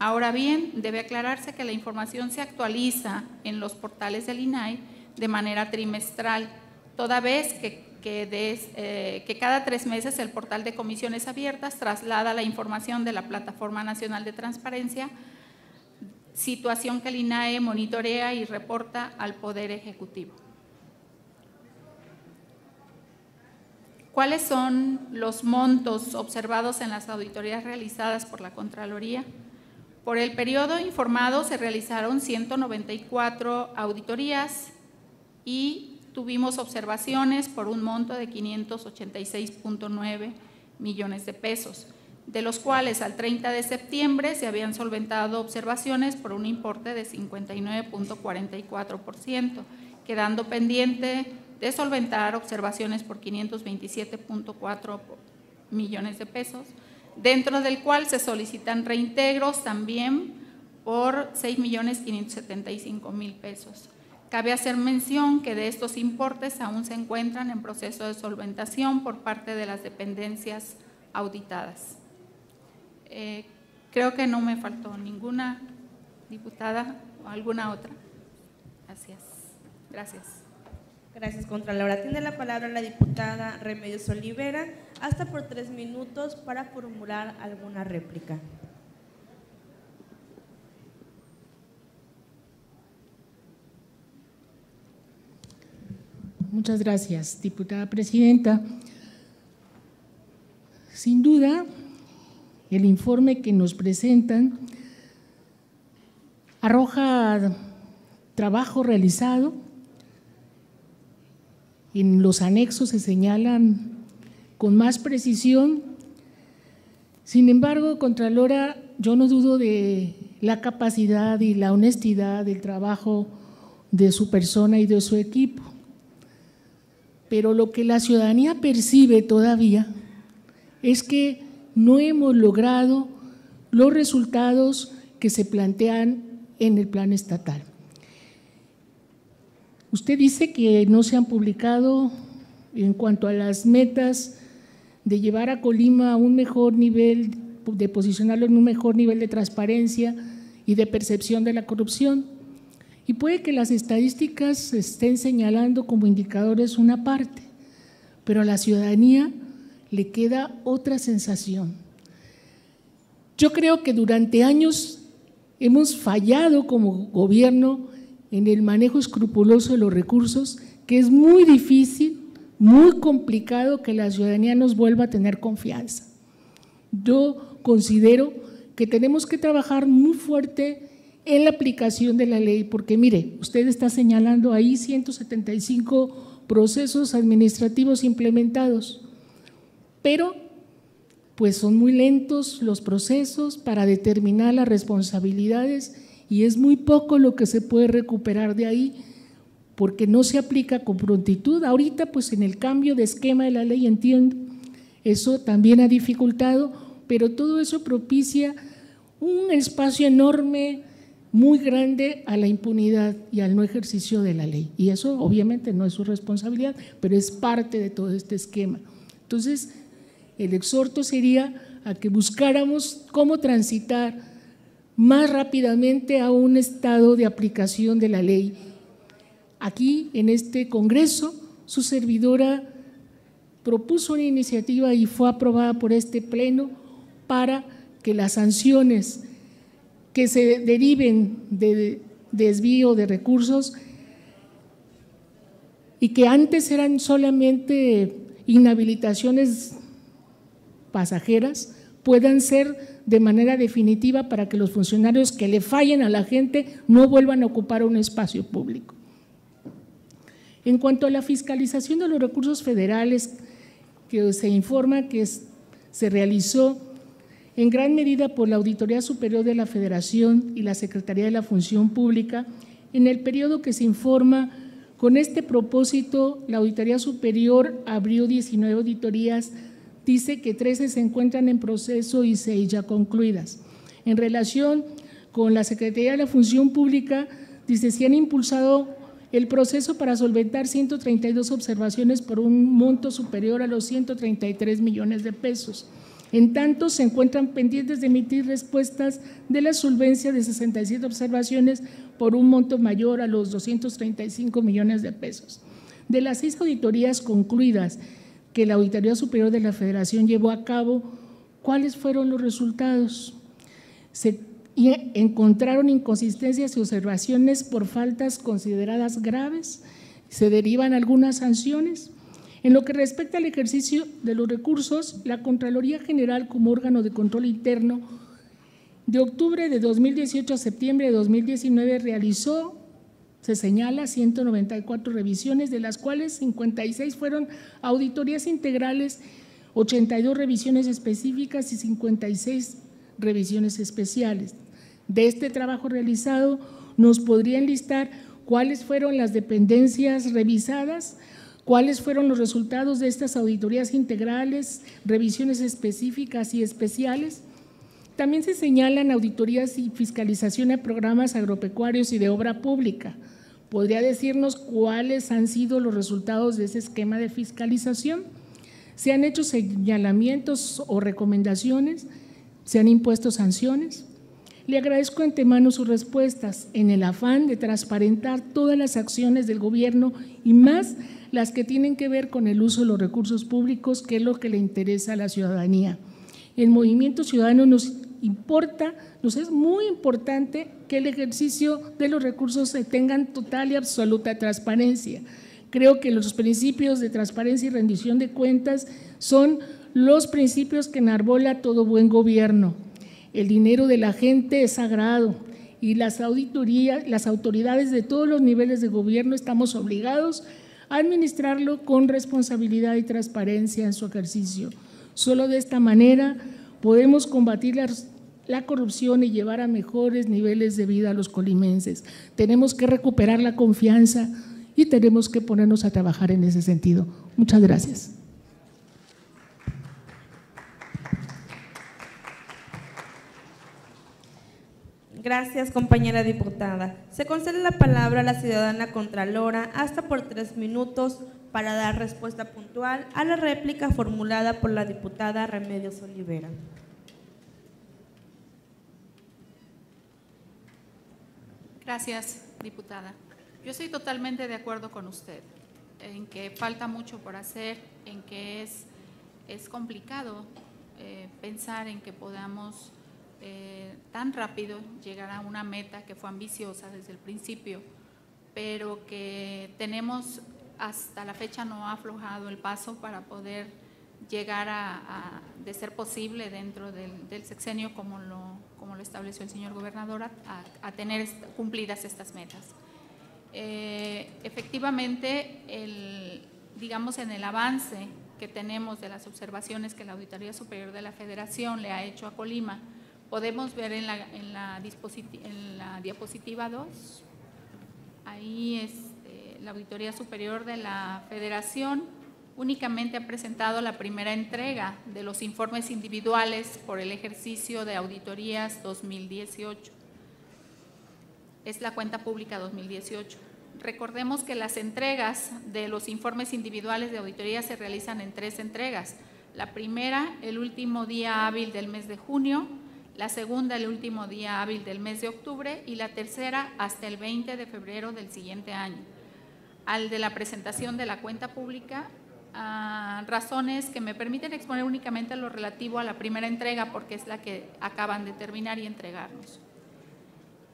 Ahora bien, debe aclararse que la información se actualiza en los portales del INAI de manera trimestral, toda vez que, eh, que, cada tres meses el portal de comisiones abiertas traslada la información de la Plataforma Nacional de Transparencia, situación que el INAE monitorea y reporta al Poder Ejecutivo. ¿Cuáles son los montos observados en las auditorías realizadas por la Contraloría? Por el periodo informado se realizaron 194 auditorías y tuvimos observaciones por un monto de 586.9 millones de pesos, de los cuales al 30 de septiembre se habían solventado observaciones por un importe de 59.44%, quedando pendiente de solventar observaciones por 527.4 millones de pesos dentro del cual se solicitan reintegros también por 6.575.000 pesos. Cabe hacer mención que de estos importes aún se encuentran en proceso de solventación por parte de las dependencias auditadas. Eh, creo que no me faltó ninguna diputada o alguna otra. Gracias. Gracias. Gracias, Contralora. Tiene la palabra la diputada Remedios Olivera, hasta por tres minutos para formular alguna réplica. Muchas gracias, diputada presidenta. Sin duda, el informe que nos presentan arroja trabajo realizado en los anexos se señalan con más precisión. Sin embargo, Contralora, yo no dudo de la capacidad y la honestidad del trabajo de su persona y de su equipo. Pero lo que la ciudadanía percibe todavía es que no hemos logrado los resultados que se plantean en el plan estatal. Usted dice que no se han publicado en cuanto a las metas de llevar a Colima a un mejor nivel, de posicionarlo en un mejor nivel de transparencia y de percepción de la corrupción. Y puede que las estadísticas estén señalando como indicadores una parte, pero la ciudadanía le queda otra sensación. Yo creo que durante años hemos fallado como gobierno en el manejo escrupuloso de los recursos, que es muy difícil, muy complicado que la ciudadanía nos vuelva a tener confianza. Yo considero que tenemos que trabajar muy fuerte en la aplicación de la ley, porque mire, usted está señalando ahí 175 procesos administrativos implementados, pero pues son muy lentos los procesos para determinar las responsabilidades y es muy poco lo que se puede recuperar de ahí porque no se aplica con prontitud. Ahorita, pues en el cambio de esquema de la ley, entiendo, eso también ha dificultado, pero todo eso propicia un espacio enorme, muy grande a la impunidad y al no ejercicio de la ley. Y eso obviamente no es su responsabilidad, pero es parte de todo este esquema. Entonces, el exhorto sería a que buscáramos cómo transitar más rápidamente a un estado de aplicación de la ley. Aquí, en este Congreso, su servidora propuso una iniciativa y fue aprobada por este Pleno para que las sanciones que se deriven de desvío de recursos y que antes eran solamente inhabilitaciones pasajeras, puedan ser de manera definitiva para que los funcionarios que le fallen a la gente no vuelvan a ocupar un espacio público. En cuanto a la fiscalización de los recursos federales, que se informa que se realizó en gran medida por la Auditoría Superior de la Federación y la Secretaría de la Función Pública, en el periodo que se informa, con este propósito, la Auditoría Superior abrió 19 auditorías dice que 13 se encuentran en proceso y 6 ya concluidas. En relación con la Secretaría de la Función Pública, dice, se han impulsado el proceso para solventar 132 observaciones por un monto superior a los 133 millones de pesos. En tanto, se encuentran pendientes de emitir respuestas de la solvencia de 67 observaciones por un monto mayor a los 235 millones de pesos. De las seis auditorías concluidas que la Auditoría Superior de la Federación llevó a cabo, ¿cuáles fueron los resultados? Se encontraron inconsistencias y observaciones por faltas consideradas graves, se derivan algunas sanciones. En lo que respecta al ejercicio de los recursos, la Contraloría General como órgano de control interno de octubre de 2018 a septiembre de 2019 realizó se señala 194 revisiones, de las cuales 56 fueron auditorías integrales, 82 revisiones específicas y 56 revisiones especiales. De este trabajo realizado, nos podrían listar cuáles fueron las dependencias revisadas, cuáles fueron los resultados de estas auditorías integrales, revisiones específicas y especiales. También se señalan auditorías y fiscalización a programas agropecuarios y de obra pública, ¿Podría decirnos cuáles han sido los resultados de ese esquema de fiscalización? ¿Se han hecho señalamientos o recomendaciones? ¿Se han impuesto sanciones? Le agradezco antemano sus respuestas en el afán de transparentar todas las acciones del gobierno y más las que tienen que ver con el uso de los recursos públicos, que es lo que le interesa a la ciudadanía. El movimiento ciudadano nos importa, nos es muy importante que el ejercicio de los recursos se tengan total y absoluta transparencia. Creo que los principios de transparencia y rendición de cuentas son los principios que enarbola todo buen gobierno. El dinero de la gente es sagrado y las auditorías, las autoridades de todos los niveles de gobierno estamos obligados a administrarlo con responsabilidad y transparencia en su ejercicio. Solo de esta manera podemos combatir la, corrupción y llevar a mejores niveles de vida a los colimenses. Tenemos que recuperar la confianza y tenemos que ponernos a trabajar en ese sentido. Muchas gracias. Gracias, compañera diputada. Se concede la palabra a la ciudadana Contralora hasta por tres minutos para dar respuesta puntual a la réplica formulada por la diputada Remedios Olivera. Gracias, diputada. Yo estoy totalmente de acuerdo con usted en que falta mucho por hacer, en que es, es complicado eh, pensar en que podamos eh, tan rápido llegar a una meta que fue ambiciosa desde el principio, pero que tenemos hasta la fecha no ha aflojado el paso para poder llegar a, de ser posible dentro del, sexenio como lo, como lo estableció el señor gobernador, a, tener cumplidas estas metas. Eh, efectivamente, el, digamos en el avance que tenemos de las observaciones que la Auditoría Superior de la Federación le ha hecho a Colima, podemos ver en la, en la, en la diapositiva 2, ahí es la Auditoría Superior de la Federación únicamente ha presentado la primera entrega de los informes individuales por el ejercicio de auditorías 2018. Es la cuenta pública 2018. Recordemos que las entregas de los informes individuales de auditoría se realizan en tres entregas. La primera, el último día hábil del mes de junio, la segunda, el último día hábil del mes de octubre y la tercera, hasta el 20 de febrero del siguiente año. Al de la presentación de la cuenta pública, razones que me permiten exponer únicamente lo relativo a la primera entrega porque es la que acaban de terminar y entregarnos.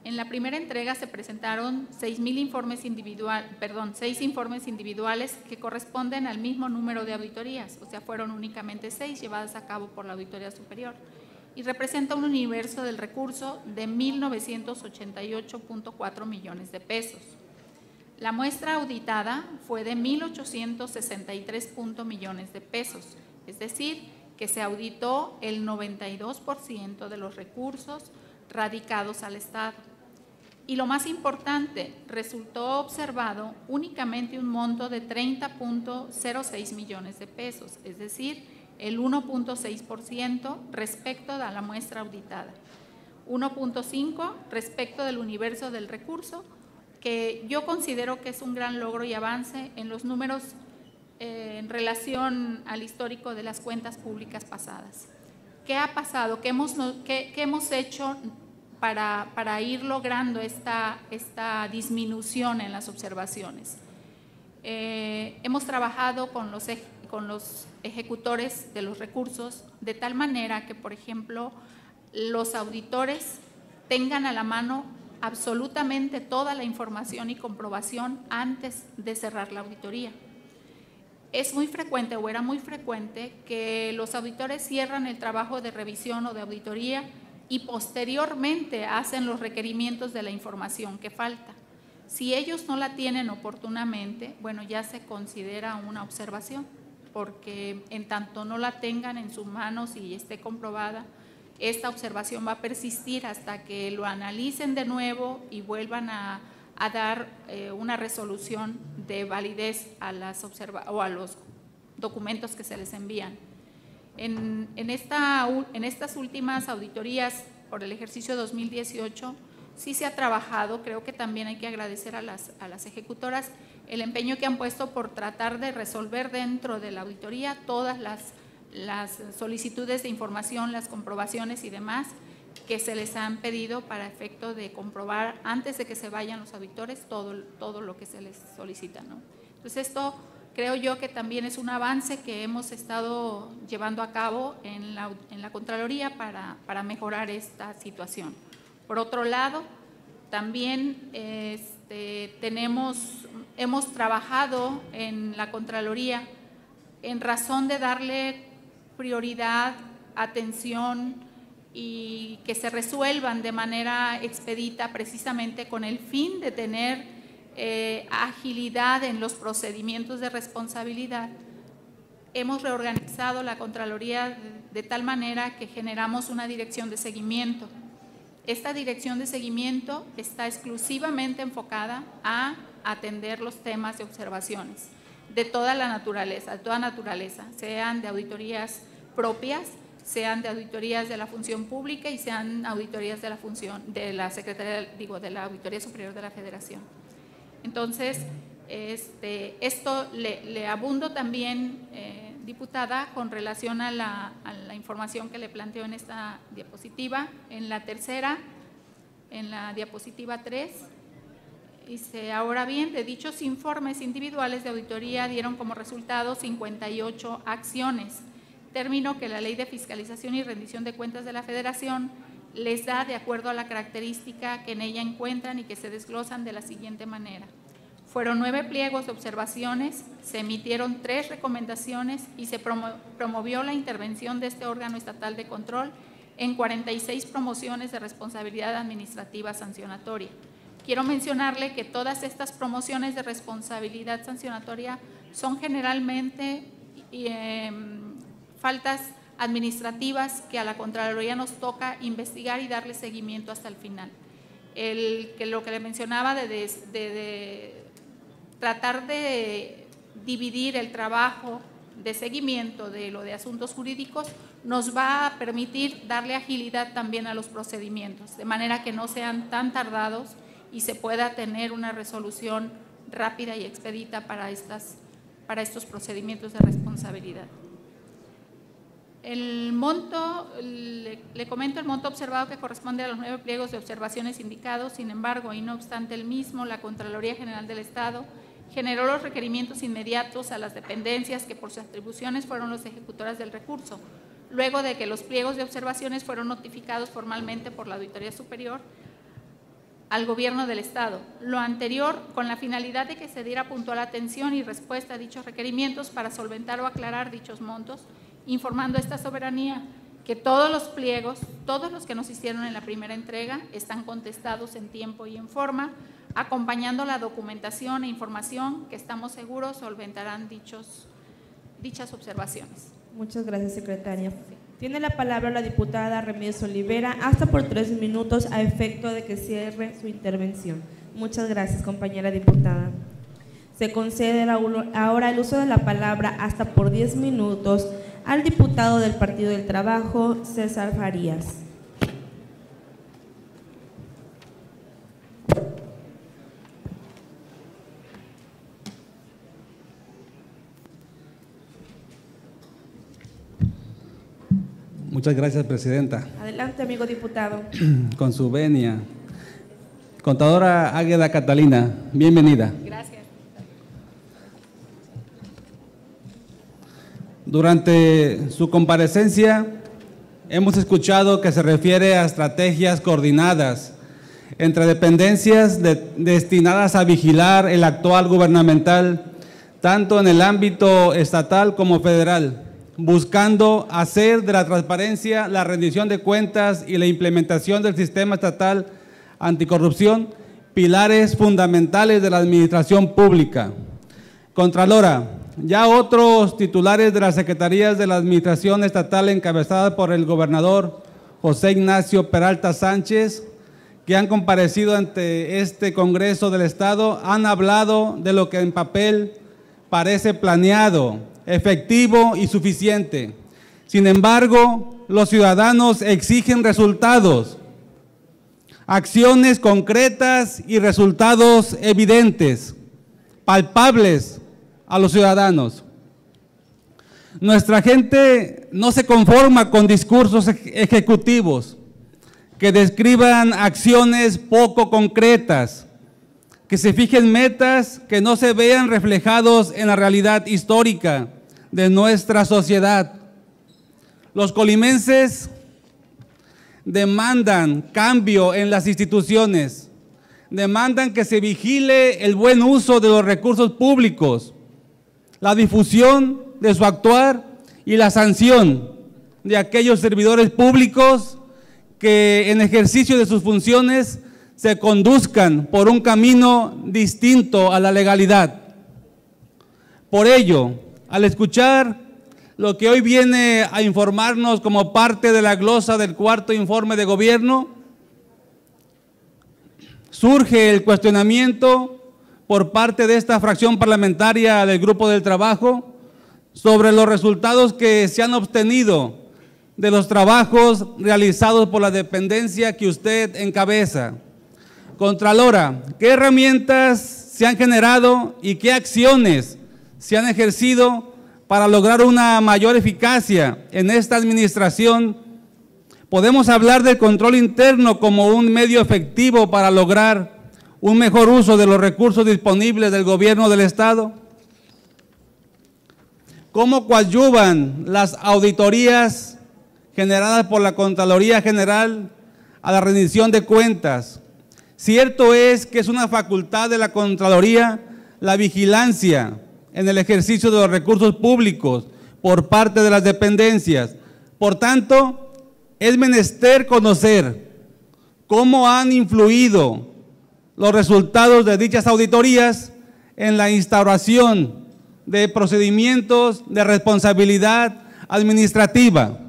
En la primera entrega se presentaron seis informes individual, perdón, seis informes individuales que corresponden al mismo número de auditorías, o sea, fueron únicamente seis llevadas a cabo por la Auditoría Superior y representa un universo del recurso de 1.988.4 millones de pesos. La muestra auditada fue de 1.863 millones de pesos, es decir, que se auditó el 92% de los recursos radicados al Estado. Y lo más importante, resultó observado únicamente un monto de 30.06 millones de pesos, es decir, el 1.6% respecto a la muestra auditada, 1.5% respecto del universo del recurso que yo considero que es un gran logro y avance en los números eh, en relación al histórico de las cuentas públicas pasadas. ¿Qué ha pasado? ¿Qué hemos, qué, hemos hecho para, para, ir logrando esta, esta disminución en las observaciones? Eh, hemos trabajado con los, con los ejecutores de los recursos de tal manera que, por ejemplo, los auditores tengan a la mano absolutamente toda la información y comprobación antes de cerrar la auditoría. Es muy frecuente o era muy frecuente que los auditores cierran el trabajo de revisión o de auditoría y posteriormente hacen los requerimientos de la información que falta. Si ellos no la tienen oportunamente, bueno, ya se considera una observación, porque en tanto no la tengan en sus manos y esté comprobada, esta observación va a persistir hasta que lo analicen de nuevo y vuelvan a, dar eh, una resolución de validez a, las los documentos que se les envían. En, esta, en estas últimas auditorías por el ejercicio 2018 sí se ha trabajado, creo que también hay que agradecer a las ejecutoras el empeño que han puesto por tratar de resolver dentro de la auditoría todas las las solicitudes de información, las comprobaciones y demás que se les han pedido para efecto de comprobar antes de que se vayan los auditores todo, todo lo que se les solicita. ¿no? Entonces esto creo yo que también es un avance que hemos estado llevando a cabo en la, en la Contraloría para, para, mejorar esta situación. Por otro lado, también este, tenemos, hemos trabajado en la Contraloría en razón de darle prioridad, atención y que se resuelvan de manera expedita precisamente con el fin de tener eh, agilidad en los procedimientos de responsabilidad. Hemos reorganizado la Contraloría de tal manera que generamos una dirección de seguimiento. Esta dirección de seguimiento está exclusivamente enfocada a atender los temas de observaciones de toda la naturaleza, de toda naturaleza, sean de auditorías propias, sean de auditorías de la función pública y sean auditorías de la función de la Secretaría, digo, de la Auditoría Superior de la Federación. Entonces, este, esto le, abundo también, eh, diputada, con relación a la, información que le planteo en esta diapositiva. En la tercera, en la diapositiva 3, Ahora bien, de dichos informes individuales de auditoría dieron como resultado 58 acciones, término que la Ley de Fiscalización y Rendición de Cuentas de la Federación les da de acuerdo a la característica que en ella encuentran y que se desglosan de la siguiente manera. Fueron nueve pliegos de observaciones, se emitieron tres recomendaciones y se promovió la intervención de este órgano estatal de control en 46 promociones de responsabilidad administrativa sancionatoria. Quiero mencionarle que todas estas promociones de responsabilidad sancionatoria son generalmente em, faltas administrativas que a la Contraloría nos toca investigar y darle seguimiento hasta el final. Lo que le mencionaba de, tratar de dividir el trabajo de seguimiento de lo de asuntos jurídicos nos va a permitir darle agilidad también a los procedimientos, de manera que no sean tan tardados y se pueda tener una resolución rápida y expedita para, estas, para estos procedimientos de responsabilidad. El monto, le, comento el monto observado que corresponde a los nueve pliegos de observaciones indicados, sin embargo, y no obstante el mismo, la Contraloría General del Estado generó los requerimientos inmediatos a las dependencias que por sus atribuciones fueron los ejecutoras del recurso, luego de que los pliegos de observaciones fueron notificados formalmente por la Auditoría Superior al Gobierno del Estado. Lo anterior con la finalidad de que se diera puntual atención y respuesta a dichos requerimientos para solventar o aclarar dichos montos, informando a esta soberanía que todos los pliegos, todos los que nos hicieron en la primera entrega, están contestados en tiempo y en forma, acompañando la documentación e información que estamos seguros solventarán dichos, dichas observaciones. Muchas gracias, secretaria. Tiene la palabra la diputada Remedios Olivera hasta por tres minutos a efecto de que cierre su intervención. Muchas gracias, compañera diputada. Se concede ahora el uso de la palabra hasta por diez minutos al diputado del Partido del Trabajo, César Farías. Muchas gracias, Presidenta. Adelante, amigo diputado. Con su venia. Contadora Águeda Catalina, bienvenida. Gracias. Durante su comparecencia hemos escuchado que se refiere a estrategias coordinadas entre dependencias destinadas a vigilar el actual gubernamental, tanto en el ámbito estatal como federal buscando hacer de la transparencia, la rendición de cuentas y la implementación del sistema estatal anticorrupción pilares fundamentales de la administración pública. Contralora, ya otros titulares de las secretarías de la administración estatal encabezada por el gobernador José Ignacio Peralta Sánchez, que han comparecido ante este Congreso del Estado, han hablado de lo que en papel parece planeado efectivo y suficiente. Sin embargo, los ciudadanos exigen resultados, acciones concretas y resultados evidentes, palpables a los ciudadanos. Nuestra gente no se conforma con discursos ejecutivos que describan acciones poco concretas, que se fijen metas que no se vean reflejados en la realidad histórica de nuestra sociedad. Los colimenses demandan cambio en las instituciones, demandan que se vigile el buen uso de los recursos públicos, la difusión de su actuar y la sanción de aquellos servidores públicos que en ejercicio de sus funciones se conduzcan por un camino distinto a la legalidad. Por ello, al escuchar lo que hoy viene a informarnos como parte de la glosa del cuarto informe de gobierno, surge el cuestionamiento por parte de esta fracción parlamentaria del Grupo del Trabajo sobre los resultados que se han obtenido de los trabajos realizados por la dependencia que usted encabeza. Contralora, ¿qué herramientas se han generado y qué acciones se han ejercido para lograr una mayor eficacia en esta administración. Podemos hablar del control interno como un medio efectivo para lograr un mejor uso de los recursos disponibles del gobierno del Estado. ¿Cómo coadyuvan las auditorías generadas por la Contraloría General a la rendición de cuentas? Cierto es que es una facultad de la Contraloría la vigilancia en el ejercicio de los recursos públicos por parte de las dependencias. Por tanto, es menester conocer cómo han influido los resultados de dichas auditorías en la instauración de procedimientos de responsabilidad administrativa.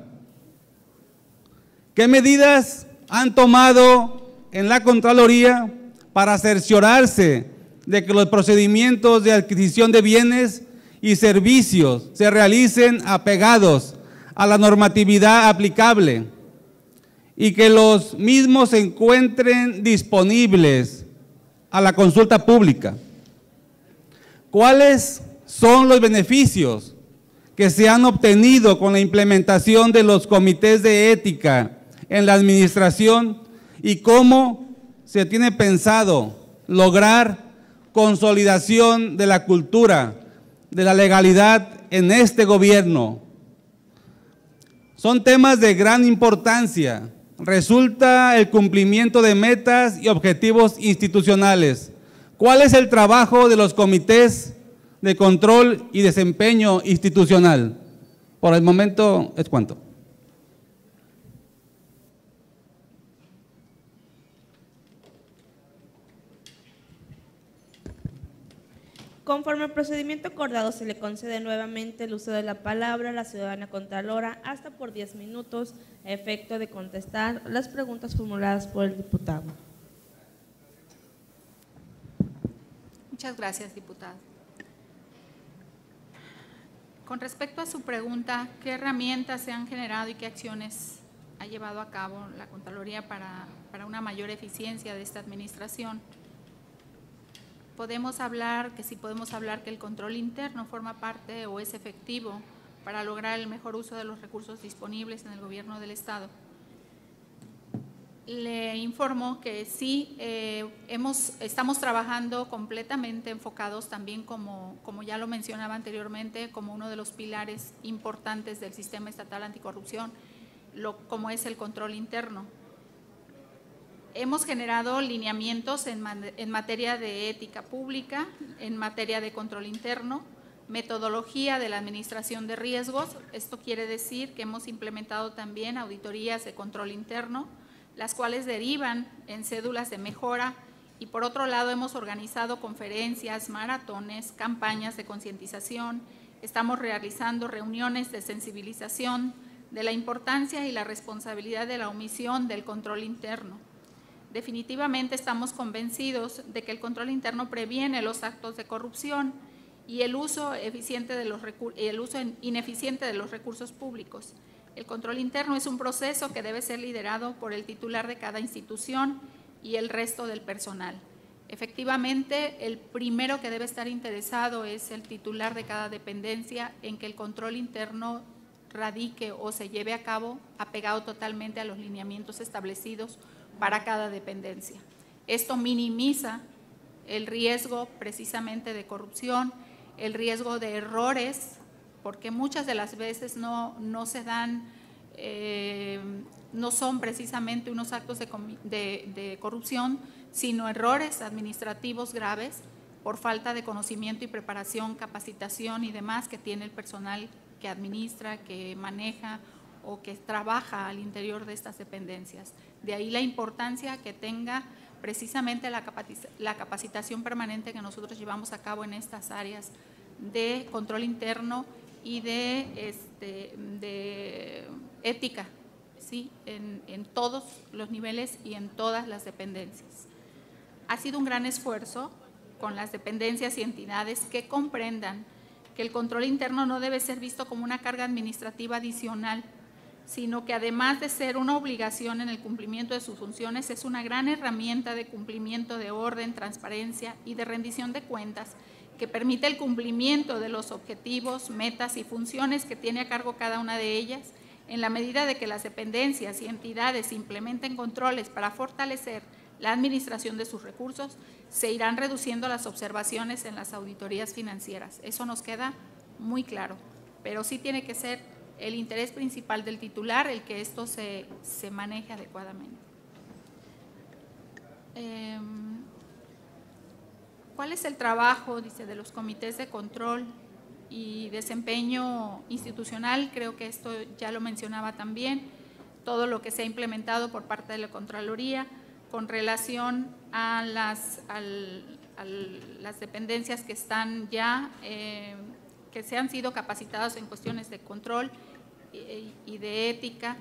¿Qué medidas han tomado en la Contraloría para cerciorarse de que los procedimientos de adquisición de bienes y servicios se realicen apegados a la normatividad aplicable y que los mismos se encuentren disponibles a la consulta pública. ¿Cuáles son los beneficios que se han obtenido con la implementación de los comités de ética en la administración y cómo se tiene pensado lograr consolidación de la cultura, de la legalidad en este gobierno. Son temas de gran importancia. Resulta el cumplimiento de metas y objetivos institucionales. ¿Cuál es el trabajo de los comités de control y desempeño institucional? Por el momento es cuanto. Conforme al procedimiento acordado, se le concede nuevamente el uso de la palabra a la ciudadana Contralora hasta por 10 minutos a efecto de contestar las preguntas formuladas por el diputado. Muchas gracias, diputado. Con respecto a su pregunta, ¿qué herramientas se han generado y qué acciones ha llevado a cabo la Contraloría para, para una mayor eficiencia de esta administración? Podemos hablar, que sí podemos hablar que el control interno forma parte o es efectivo para lograr el mejor uso de los recursos disponibles en el gobierno del Estado. Le informo que sí, eh, hemos, estamos trabajando completamente enfocados también, como, como ya lo mencionaba anteriormente, como uno de los pilares importantes del sistema estatal anticorrupción, lo, como es el control interno hemos generado lineamientos en, materia de ética pública, en materia de control interno, metodología de la administración de riesgos. Esto quiere decir que hemos implementado también auditorías de control interno, las cuales derivan en cédulas de mejora. Y por otro lado hemos organizado conferencias, maratones, campañas de concientización, estamos realizando reuniones de sensibilización de la importancia y la responsabilidad de la omisión del control interno Definitivamente estamos convencidos de que el control interno previene los actos de corrupción y el uso, ineficiente de los recursos públicos. El control interno es un proceso que debe ser liderado por el titular de cada institución y el resto del personal. Efectivamente, el primero que debe estar interesado es el titular de cada dependencia en que el control interno radique o se lleve a cabo apegado totalmente a los lineamientos establecidos para cada dependencia. Esto minimiza el riesgo precisamente de corrupción, el riesgo de errores, porque muchas de las veces no, no se dan, eh, no son precisamente unos actos de, de corrupción, sino errores administrativos graves por falta de conocimiento y preparación, capacitación y demás que tiene el personal que administra, que maneja o que trabaja al interior de estas dependencias. De ahí la importancia que tenga precisamente la capacitación permanente que nosotros llevamos a cabo en estas áreas de control interno y de, este, ética, ¿sí? En, todos los niveles y en todas las dependencias. Ha sido un gran esfuerzo con las dependencias y entidades que comprendan que el control interno no debe ser visto como una carga administrativa adicional, sino que además de ser una obligación en el cumplimiento de sus funciones, es una gran herramienta de cumplimiento de orden, transparencia y de rendición de cuentas que permite el cumplimiento de los objetivos, metas y funciones que tiene a cargo cada una de ellas, en la medida de que las dependencias y entidades implementen controles para fortalecer la administración de sus recursos, se irán reduciendo las observaciones en las auditorías financieras. Eso nos queda muy claro, pero sí tiene que ser el interés principal del titular, el que esto se, maneje adecuadamente. Em, ¿Cuál es el trabajo, dice, de los comités de control y desempeño institucional? Creo que esto ya lo mencionaba también, todo lo que se ha implementado por parte de la Contraloría con relación a las, las dependencias que están ya eh, que se han sido capacitados en cuestiones de control y de ética.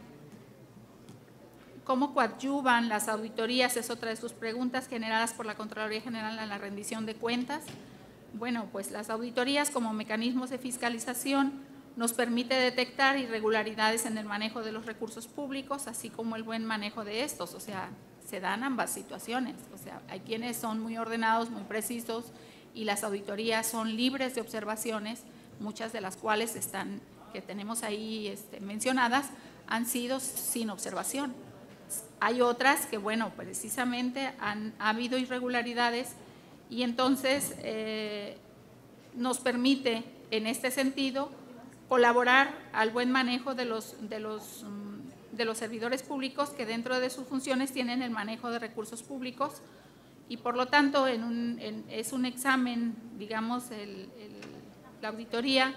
¿Cómo coadyuvan las auditorías? Es otra de sus preguntas generadas por la Contraloría General en la rendición de cuentas. Bueno, pues las auditorías como mecanismos de fiscalización nos permite detectar irregularidades en el manejo de los recursos públicos, así como el buen manejo de estos. O sea, se dan ambas situaciones. O sea, hay quienes son muy ordenados, muy precisos, y las auditorías son libres de observaciones, muchas de las cuales están, que tenemos ahí este, mencionadas, han sido sin observación. Hay otras que, bueno, precisamente han ha habido irregularidades y entonces eh, nos permite, en este sentido, colaborar al buen manejo de los, de los, mm, de los servidores públicos que dentro de sus funciones tienen el manejo de recursos públicos y por lo tanto en un, es un examen, digamos, la auditoría.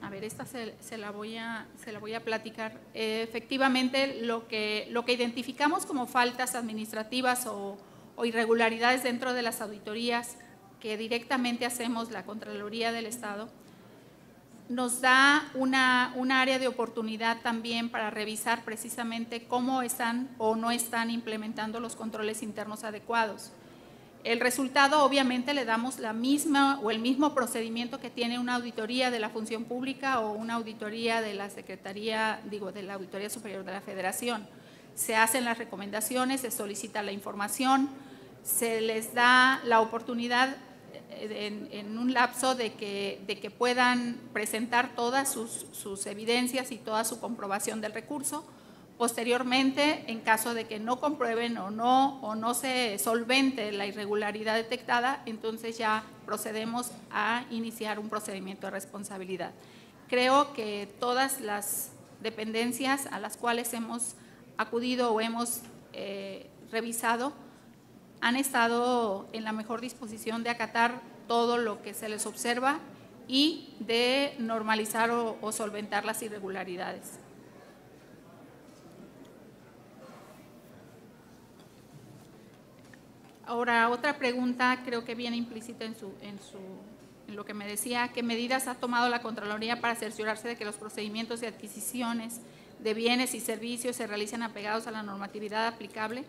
A ver, esta se, la, voy a, se la voy a platicar. efectivamente, lo que, lo que identificamos como faltas administrativas o, irregularidades dentro de las auditorías que directamente hacemos la Contraloría del Estado, nos da una, área de oportunidad también para revisar precisamente cómo están o no están implementando los controles internos adecuados. El resultado obviamente le damos la misma o el mismo procedimiento que tiene una auditoría de la función pública o una auditoría de la Secretaría, digo, de la Auditoría Superior de la Federación. Se hacen las recomendaciones, se solicita la información, se les da la oportunidad en, un lapso de que, puedan presentar todas sus, evidencias y toda su comprobación del recurso. Posteriormente, en caso de que no comprueben o no, o no se solvente la irregularidad detectada, entonces ya procedemos a iniciar un procedimiento de responsabilidad. Creo que todas las dependencias a las cuales hemos acudido o hemos eh, revisado han estado en la mejor disposición de acatar todo lo que se les observa y de normalizar o, solventar las irregularidades. Ahora, otra pregunta creo que viene implícita en, su, su, lo que me decía, ¿qué medidas ha tomado la Contraloría para cerciorarse de que los procedimientos de adquisiciones de bienes y servicios se realicen apegados a la normatividad aplicable?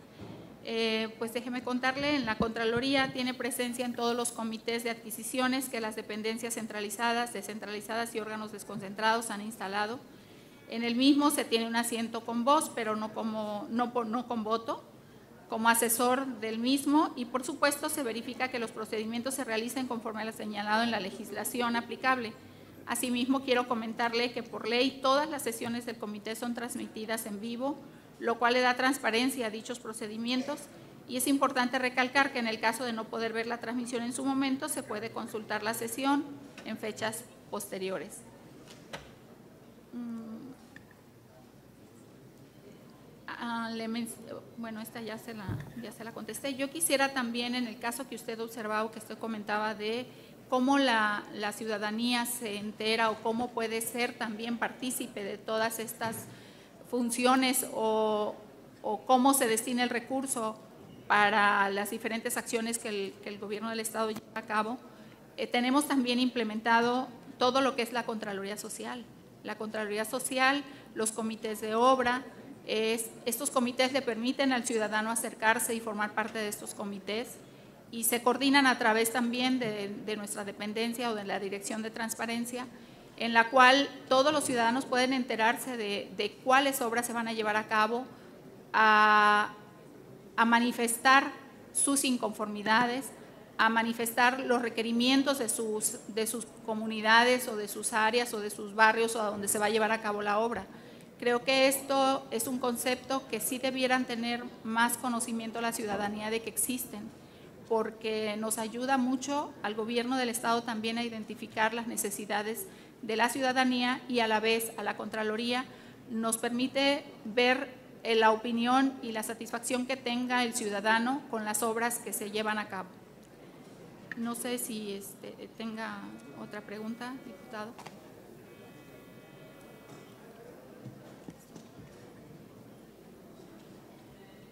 Eh, pues déjeme contarle, en la Contraloría tiene presencia en todos los comités de adquisiciones que las dependencias centralizadas, descentralizadas y órganos desconcentrados han instalado. En el mismo se tiene un asiento con voz, pero no, como, no con voto, como asesor del mismo y por supuesto se verifica que los procedimientos se realicen conforme a lo señalado en la legislación aplicable. Asimismo, quiero comentarle que por ley todas las sesiones del comité son transmitidas en vivo lo cual le da transparencia a dichos procedimientos y es importante recalcar que en el caso de no poder ver la transmisión en su momento, se puede consultar la sesión en fechas posteriores. Mm. Ah, bueno, esta ya se, la, ya se la contesté. Yo quisiera también, en el caso que usted observaba, que usted comentaba de cómo la, la ciudadanía se entera o cómo puede ser también partícipe de todas estas funciones o, cómo se destina el recurso para las diferentes acciones que el, gobierno del Estado lleva a cabo, eh, tenemos también implementado todo lo que es la Contraloría Social. La Contraloría Social, los comités de obra, estos comités le permiten al ciudadano acercarse y formar parte de estos comités y se coordinan a través también de nuestra dependencia o de la Dirección de Transparencia en la cual todos los ciudadanos pueden enterarse de, cuáles obras se van a llevar a cabo, a, manifestar sus inconformidades, a manifestar los requerimientos de sus, de sus comunidades o de sus áreas o de sus barrios o a donde se va a llevar a cabo la obra. Creo que esto es un concepto que sí debieran tener más conocimiento la ciudadanía de que existen, porque nos ayuda mucho al gobierno del Estado también a identificar las necesidades de la ciudadanía y a la vez a la Contraloría nos permite ver eh, la opinión y la satisfacción que tenga el ciudadano con las obras que se llevan a cabo. No sé si este, tenga otra pregunta, diputado.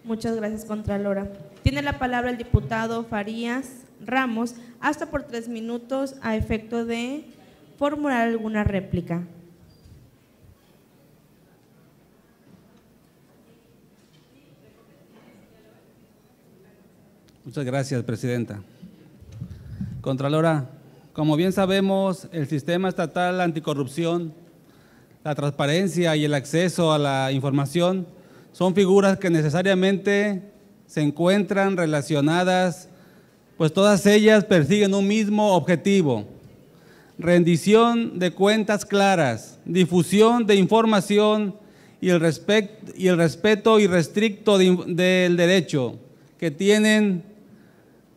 Muchas gracias, Contralora. Tiene la palabra el diputado Farías Ramos, hasta por tres minutos, a efecto de formular alguna réplica. Muchas gracias, Presidenta. Contralora, como bien sabemos, el sistema estatal anticorrupción, la transparencia y el acceso a la información son figuras que necesariamente se encuentran relacionadas, pues todas ellas persiguen un mismo objetivo, rendición de cuentas claras, difusión de información y el, y el respeto irrestricto del derecho que tienen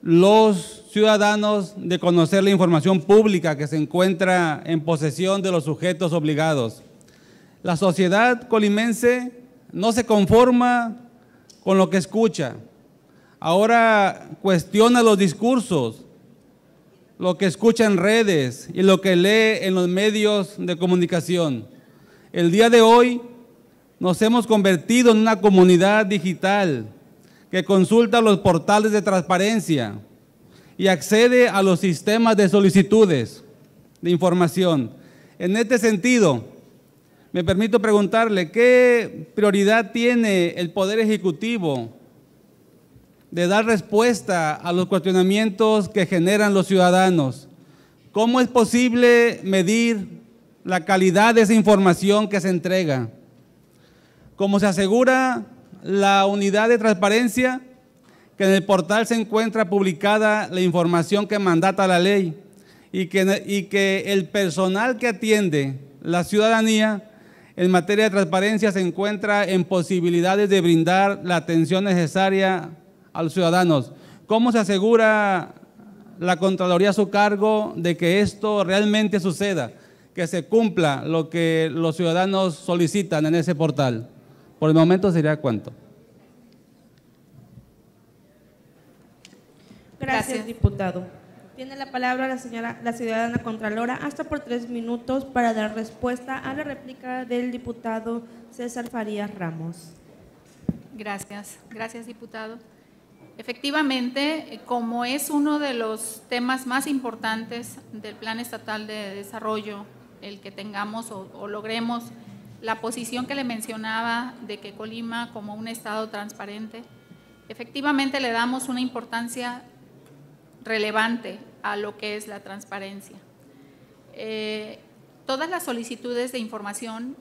los ciudadanos de conocer la información pública que se encuentra en posesión de los sujetos obligados. La sociedad colimense no se conforma con lo que escucha. Ahora cuestiona los discursos, lo que escucha en redes y lo que lee en los medios de comunicación. El día de hoy nos hemos convertido en una comunidad digital que consulta los portales de transparencia y accede a los sistemas de solicitudes de información. En este sentido, me permito preguntarle, ¿qué prioridad tiene el Poder Ejecutivo de dar respuesta a los cuestionamientos que generan los ciudadanos? ¿Cómo es posible medir la calidad de esa información que se entrega? ¿Cómo se asegura la unidad de transparencia? Que en el portal se encuentra publicada la información que mandata la ley y que, el personal que atiende la ciudadanía en materia de transparencia se encuentra en posibilidades de brindar la atención necesaria a los ciudadanos. ¿Cómo se asegura la Contraloría a su cargo de que esto realmente suceda, que se cumpla lo que los ciudadanos solicitan en ese portal? Por el momento sería cuánto. Gracias, diputado. Tiene la palabra la señora, la ciudadana Contralora, hasta por tres minutos para dar respuesta a la réplica del diputado César Farías Ramos. Gracias, gracias diputado. Efectivamente, como es uno de los temas más importantes del Plan Estatal de Desarrollo, el que tengamos o, o logremos la posición que le mencionaba de que Colima como un estado transparente, efectivamente le damos una importancia relevante a lo que es la transparencia. Eh, todas las solicitudes de información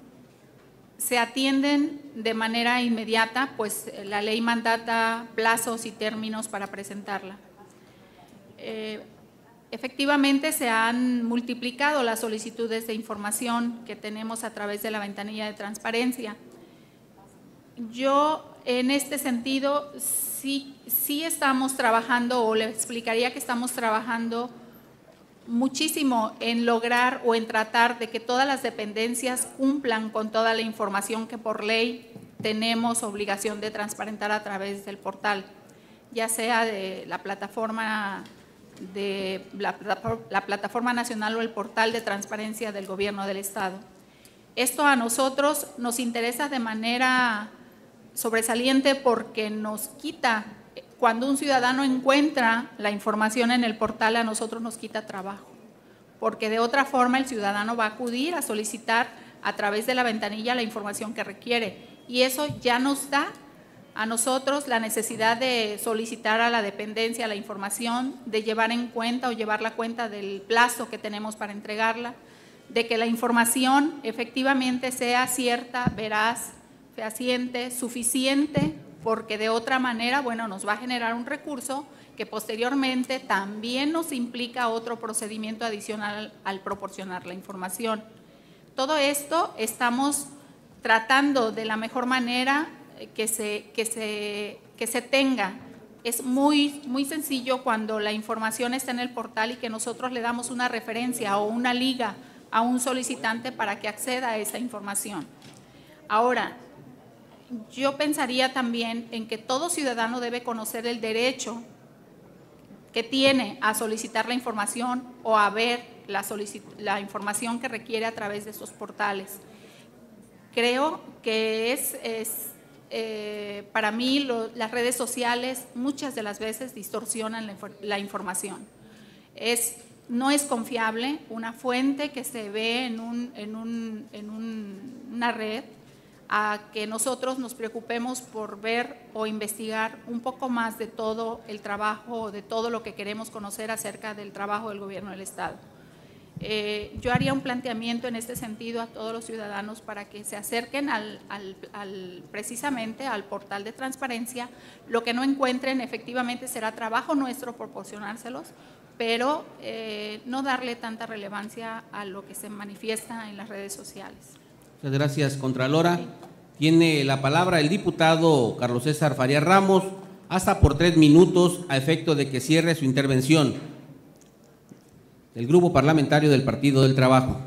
se atienden de manera inmediata, pues la ley mandata plazos y términos para presentarla. Eh, efectivamente se han multiplicado las solicitudes de información que tenemos a través de la ventanilla de transparencia. Yo en este sentido sí, sí estamos trabajando, o le explicaría que estamos trabajando muchísimo en lograr o en tratar de que todas las dependencias cumplan con toda la información que por ley tenemos obligación de transparentar a través del portal, ya sea de la plataforma de la, la, plataforma nacional o el portal de transparencia del gobierno del estado. Esto a nosotros nos interesa de manera sobresaliente porque nos quita, cuando un ciudadano encuentra la información en el portal, a nosotros nos quita trabajo, porque de otra forma el ciudadano va a acudir a solicitar a través de la ventanilla la información que requiere. Y eso ya nos da a nosotros la necesidad de solicitar a la dependencia la información, de llevar en cuenta o llevar la cuenta del plazo que tenemos para entregarla, de que la información efectivamente sea cierta, veraz, fehaciente, suficiente, porque de otra manera, bueno, nos va a generar un recurso que posteriormente también nos implica otro procedimiento adicional al proporcionar la información. Todo esto estamos tratando de la mejor manera que se, que se, que se tenga. Es muy, muy sencillo cuando la información está en el portal y que nosotros le damos una referencia o una liga a un solicitante para que acceda a esa información. Ahora, yo pensaría también en que todo ciudadano debe conocer el derecho que tiene a solicitar la información o a ver la, información que requiere a través de esos portales. Creo que es, eh, para mí las redes sociales muchas de las veces distorsionan la, la información. No es confiable una fuente que se ve en, un, en, un, en un, una red a que nosotros nos preocupemos por ver o investigar un poco más de todo el trabajo, de todo lo que queremos conocer acerca del trabajo del gobierno del Estado. Eh, yo haría un planteamiento en este sentido a todos los ciudadanos para que se acerquen al, precisamente al portal de transparencia. Lo que no encuentren efectivamente será trabajo nuestro proporcionárselos, pero eh, no darle tanta relevancia a lo que se manifiesta en las redes sociales. Muchas gracias, Contralora. Tiene la palabra el diputado Carlos César Faría Ramos, hasta por tres minutos a efecto de que cierre su intervención del Grupo Parlamentario del Partido del Trabajo.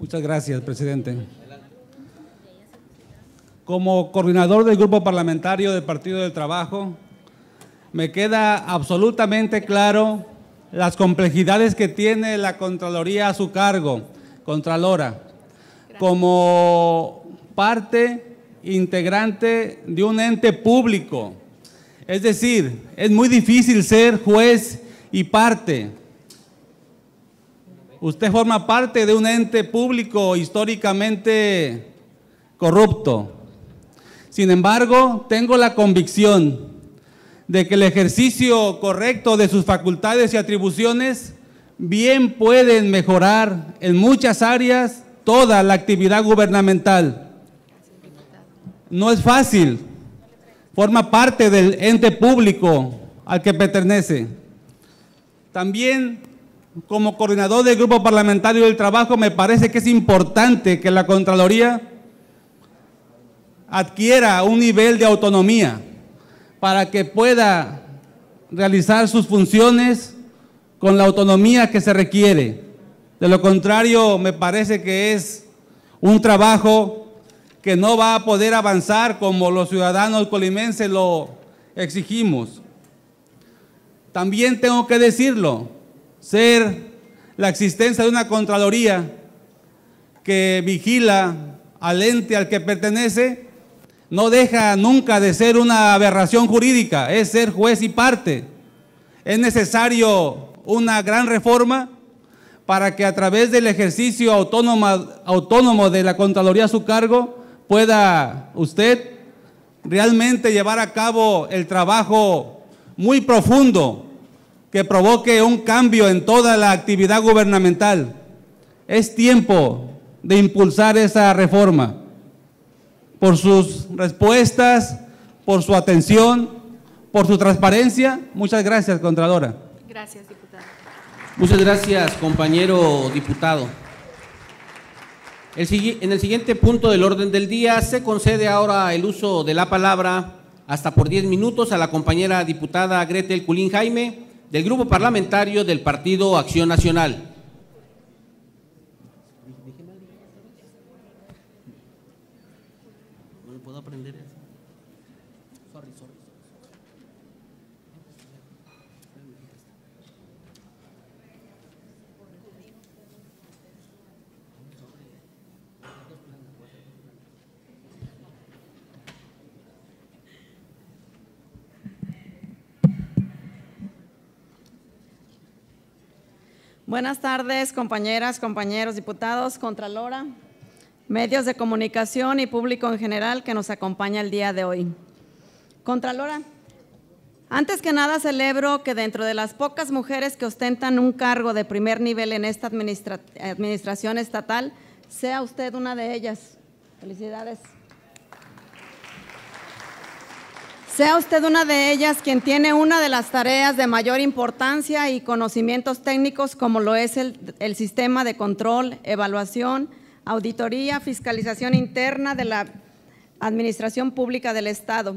Muchas gracias, presidente. Como coordinador del Grupo Parlamentario del Partido del Trabajo, me queda absolutamente claro las complejidades que tiene la Contraloría a su cargo, Contralora, como parte integrante de un ente público. Es decir, es muy difícil ser juez y parte. Usted forma parte de un ente público históricamente corrupto. Sin embargo, tengo la convicción de que el ejercicio correcto de sus facultades y atribuciones bien pueden mejorar en muchas áreas toda la actividad gubernamental no es fácil. Forma parte del ente público al que pertenece. También como coordinador del Grupo Parlamentario del Trabajo me parece que es importante que la Contraloría adquiera un nivel de autonomía para que pueda realizar sus funciones con la autonomía que se requiere. De lo contrario, me parece que es un trabajo que no va a poder avanzar como los ciudadanos colimenses lo exigimos. También tengo que decirlo, ser la existencia de una Contraloría que vigila al ente al que pertenece, no deja nunca de ser una aberración jurídica, es ser juez y parte. Es necesario una gran reforma para que a través del ejercicio autónomo, de la Contraloría a su cargo, pueda usted realmente llevar a cabo el trabajo muy profundo que provoque un cambio en toda la actividad gubernamental. Es tiempo de impulsar esa reforma por sus respuestas, por su atención, por su transparencia. Muchas gracias, Contralora. Gracias, diputado. Muchas gracias, compañero diputado en el siguiente punto del orden del día se concede ahora el uso de la palabra hasta por 10 minutos a la compañera diputada Gretel Culín Jaime del Grupo Parlamentario del Partido Acción Nacional. Buenas tardes, compañeras, compañeros, diputados, Contralora, medios de comunicación y público en general que nos acompaña el día de hoy. Contralora, antes que nada celebro que dentro de las pocas mujeres que ostentan un cargo de primer nivel en esta administración estatal, sea usted una de ellas. Felicidades. Sea usted una de ellas quien tiene una de las tareas de mayor importancia y conocimientos técnicos como lo es el, sistema de control, evaluación, auditoría, fiscalización interna de la Administración Pública del Estado.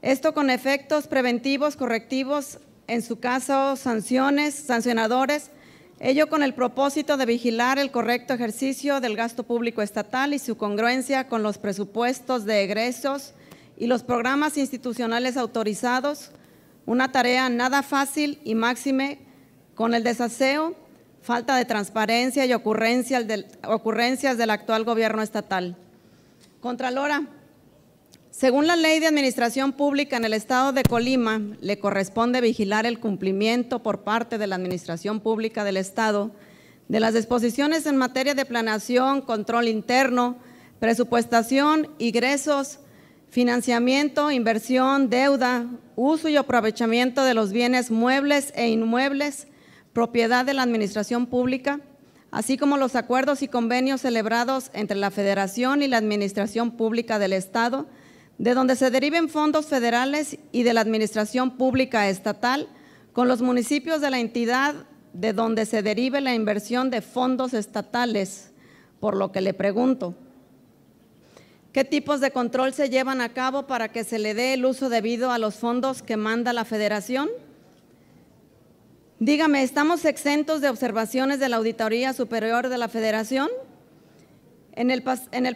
Esto con efectos preventivos, correctivos, en su caso sanciones, sancionadores, ello con el propósito de vigilar el correcto ejercicio del gasto público estatal y su congruencia con los presupuestos de egresos, y los programas institucionales autorizados, una tarea nada fácil y máxime con el desaseo, falta de transparencia y ocurrencias del, actual gobierno estatal. Contralora, Según la Ley de Administración Pública en el Estado de Colima, le corresponde vigilar el cumplimiento por parte de la Administración Pública del Estado de las disposiciones en materia de planeación, control interno, presupuestación, ingresos, financiamiento, inversión, deuda, uso y aprovechamiento de los bienes muebles e inmuebles, propiedad de la Administración Pública, así como los acuerdos y convenios celebrados entre la Federación y la Administración Pública del Estado, de donde se deriven fondos federales y de la administración pública estatal con los municipios de la entidad de donde se derive la inversión de fondos estatales, por lo que le pregunto, ¿qué tipos de control se llevan a cabo para que se le dé el uso debido a los fondos que manda la federación? Dígame, ¿estamos exentos de observaciones de la Auditoría Superior de la Federación? En el,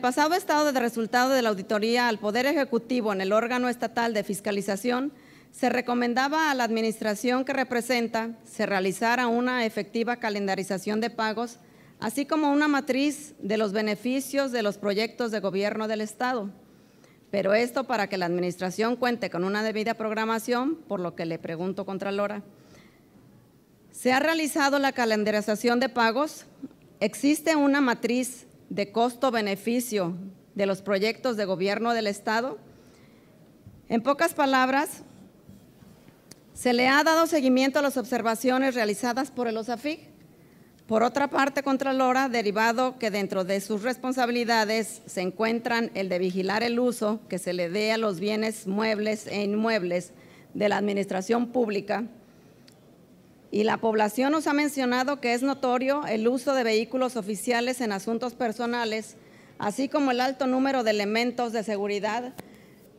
pasado estado de resultado de la auditoría al Poder Ejecutivo en el órgano estatal de fiscalización, se recomendaba a la administración que representa se realizara una efectiva calendarización de pagos, así como una matriz de los beneficios de los proyectos de gobierno del Estado. Pero esto para que la administración cuente con una debida programación, por lo que le pregunto, Contralora. ¿Se ha realizado la calendarización de pagos? ¿Existe una matriz de costo-beneficio de los proyectos de gobierno del Estado? En pocas palabras, se le ha dado seguimiento a las observaciones realizadas por el OSAFIG. Por otra parte, Contralora, derivado que dentro de sus responsabilidades se encuentran el de vigilar el uso que se le dé a los bienes muebles e inmuebles de la administración pública, y la población nos ha mencionado que es notorio el uso de vehículos oficiales en asuntos personales, así como el alto número de elementos de seguridad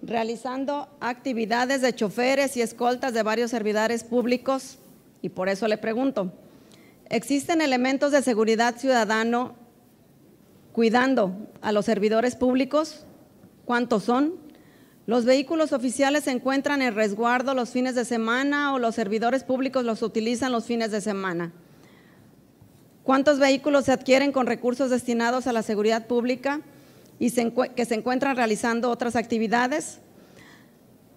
realizando actividades de choferes y escoltas de varios servidores públicos. Y por eso le pregunto, ¿existen elementos de seguridad ciudadano cuidando a los servidores públicos? ¿Cuántos son? Los vehículos oficiales se encuentran en resguardo los fines de semana o los servidores públicos los utilizan los fines de semana. ¿Cuántos vehículos se adquieren con recursos destinados a la seguridad pública y que se encuentran realizando otras actividades?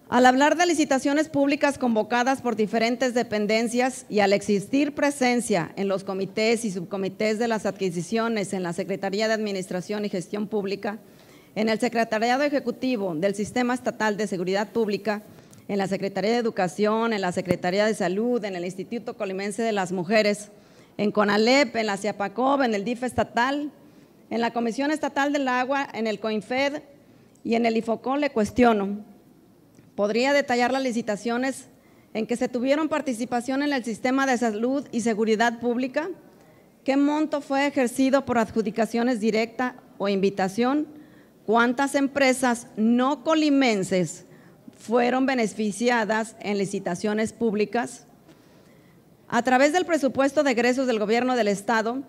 Al hablar de licitaciones públicas convocadas por diferentes dependencias y al existir presencia en los comités y subcomités de las adquisiciones en la Secretaría de Administración y Gestión Pública, en el Secretariado Ejecutivo del Sistema Estatal de Seguridad Pública, en la Secretaría de Educación, en la Secretaría de Salud, en el Instituto Colimense de las Mujeres, en CONALEP, en la CIAPACOB, en el DIF estatal, en la Comisión Estatal del Agua, en el COINFED y en el IFOCON le cuestiono. ¿Podría detallar las licitaciones en que se tuvieron participación en el sistema de salud y seguridad pública? ¿Qué monto fue ejercido por adjudicaciones directa o invitación? ¿Cuántas empresas no colimenses fueron beneficiadas en licitaciones públicas? A través del presupuesto de egresos del Gobierno del Estado,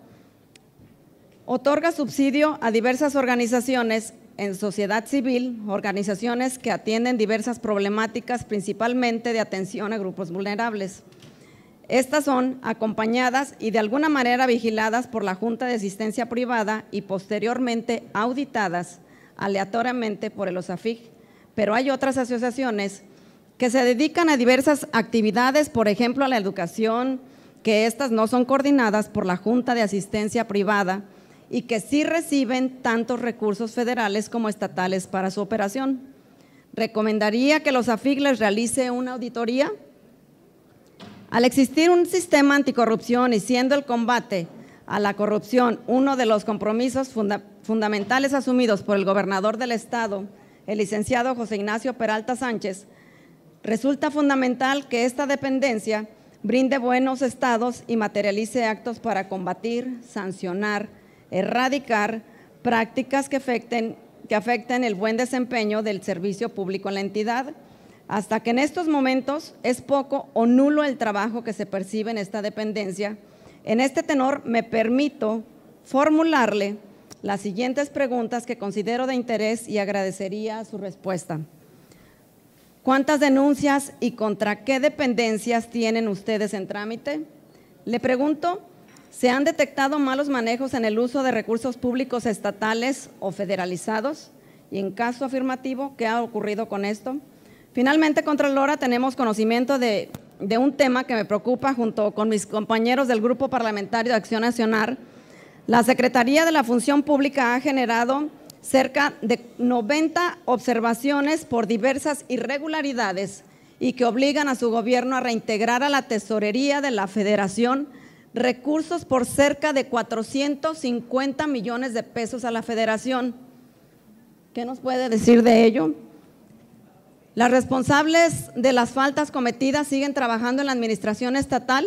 otorga subsidio a diversas organizaciones en sociedad civil, organizaciones que atienden diversas problemáticas, principalmente de atención a grupos vulnerables. Estas son acompañadas y de alguna manera vigiladas por la Junta de Asistencia Privada y posteriormente auditadas aleatoriamente por el OSAFIG, pero hay otras asociaciones que se dedican a diversas actividades, por ejemplo, a la educación, que estas no son coordinadas por la Junta de Asistencia Privada y que sí reciben tantos recursos federales como estatales para su operación. ¿Recomendaría que los AFIG les realice una auditoría? Al existir un sistema anticorrupción y siendo el combate a la corrupción uno de los compromisos fundamentales asumidos por el gobernador del Estado, el licenciado José Ignacio Peralta Sánchez, resulta fundamental que esta dependencia brinde buenos estados y materialice actos para combatir, sancionar, erradicar prácticas que afecten, que afecten el buen desempeño del servicio público en la entidad, hasta que en estos momentos es poco o nulo el trabajo que se percibe en esta dependencia en este tenor me permito formularle las siguientes preguntas que considero de interés y agradecería su respuesta. ¿Cuántas denuncias y contra qué dependencias tienen ustedes en trámite? Le pregunto, ¿se han detectado malos manejos en el uso de recursos públicos estatales o federalizados? Y en caso afirmativo, ¿qué ha ocurrido con esto? Finalmente, Contralora, tenemos conocimiento de, de un tema que me preocupa junto con mis compañeros del Grupo Parlamentario de Acción Nacional. La Secretaría de la Función Pública ha generado cerca de 90 observaciones por diversas irregularidades y que obligan a su gobierno a reintegrar a la tesorería de la federación recursos por cerca de 450 millones de pesos a la federación. ¿Qué nos puede decir de ello? Las responsables de las faltas cometidas siguen trabajando en la administración estatal.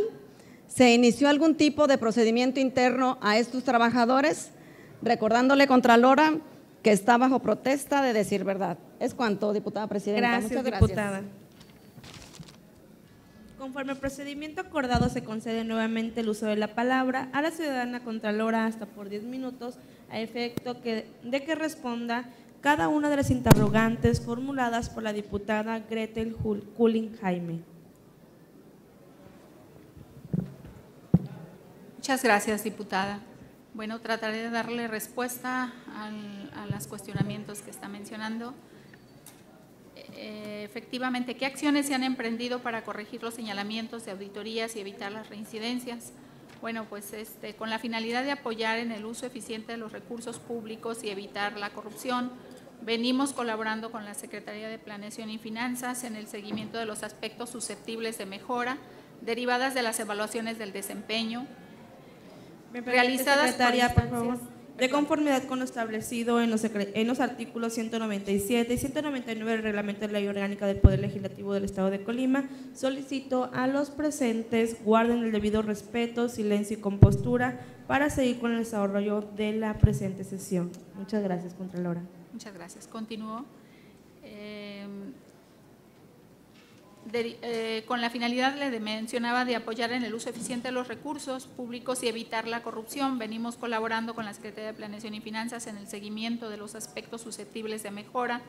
¿Se inició algún tipo de procedimiento interno a estos trabajadores? Recordándole, Contralora, que está bajo protesta de decir verdad. Es cuanto, diputada presidenta. Gracias, Muchas gracias. diputada. Conforme al procedimiento acordado, se concede nuevamente el uso de la palabra a la ciudadana Contralora hasta por 10 minutos, a efecto que- de que responda cada una de las interrogantes formuladas por la diputada Gretel Kulin Jaime. Muchas gracias, diputada. Bueno, trataré de darle respuesta al- a los cuestionamientos que está mencionando. Eh, efectivamente, ¿qué acciones se han emprendido para corregir los señalamientos de auditorías y evitar las reincidencias? Bueno, pues este, con la finalidad de apoyar en el uso eficiente de los recursos públicos y evitar la corrupción, venimos colaborando con la Secretaría de Planeación y Finanzas en el seguimiento de los aspectos susceptibles de mejora derivadas de las evaluaciones del desempeño, ¿Me permite, Realizadas por por favor? De conformidad con lo establecido en los, en los artículos 197 y 199 del Reglamento de Ley Orgánica del Poder Legislativo del Estado de Colima, solicito a los presentes guarden el debido respeto, silencio y compostura para seguir con el desarrollo de la presente sesión. Muchas gracias, Contralora. Muchas gracias. Continúo. Eh, con la finalidad, le de- mencionaba, de apoyar en el uso eficiente de los recursos públicos y evitar la corrupción. Venimos colaborando con la Secretaría de Planeación y Finanzas en el seguimiento de los aspectos susceptibles de mejora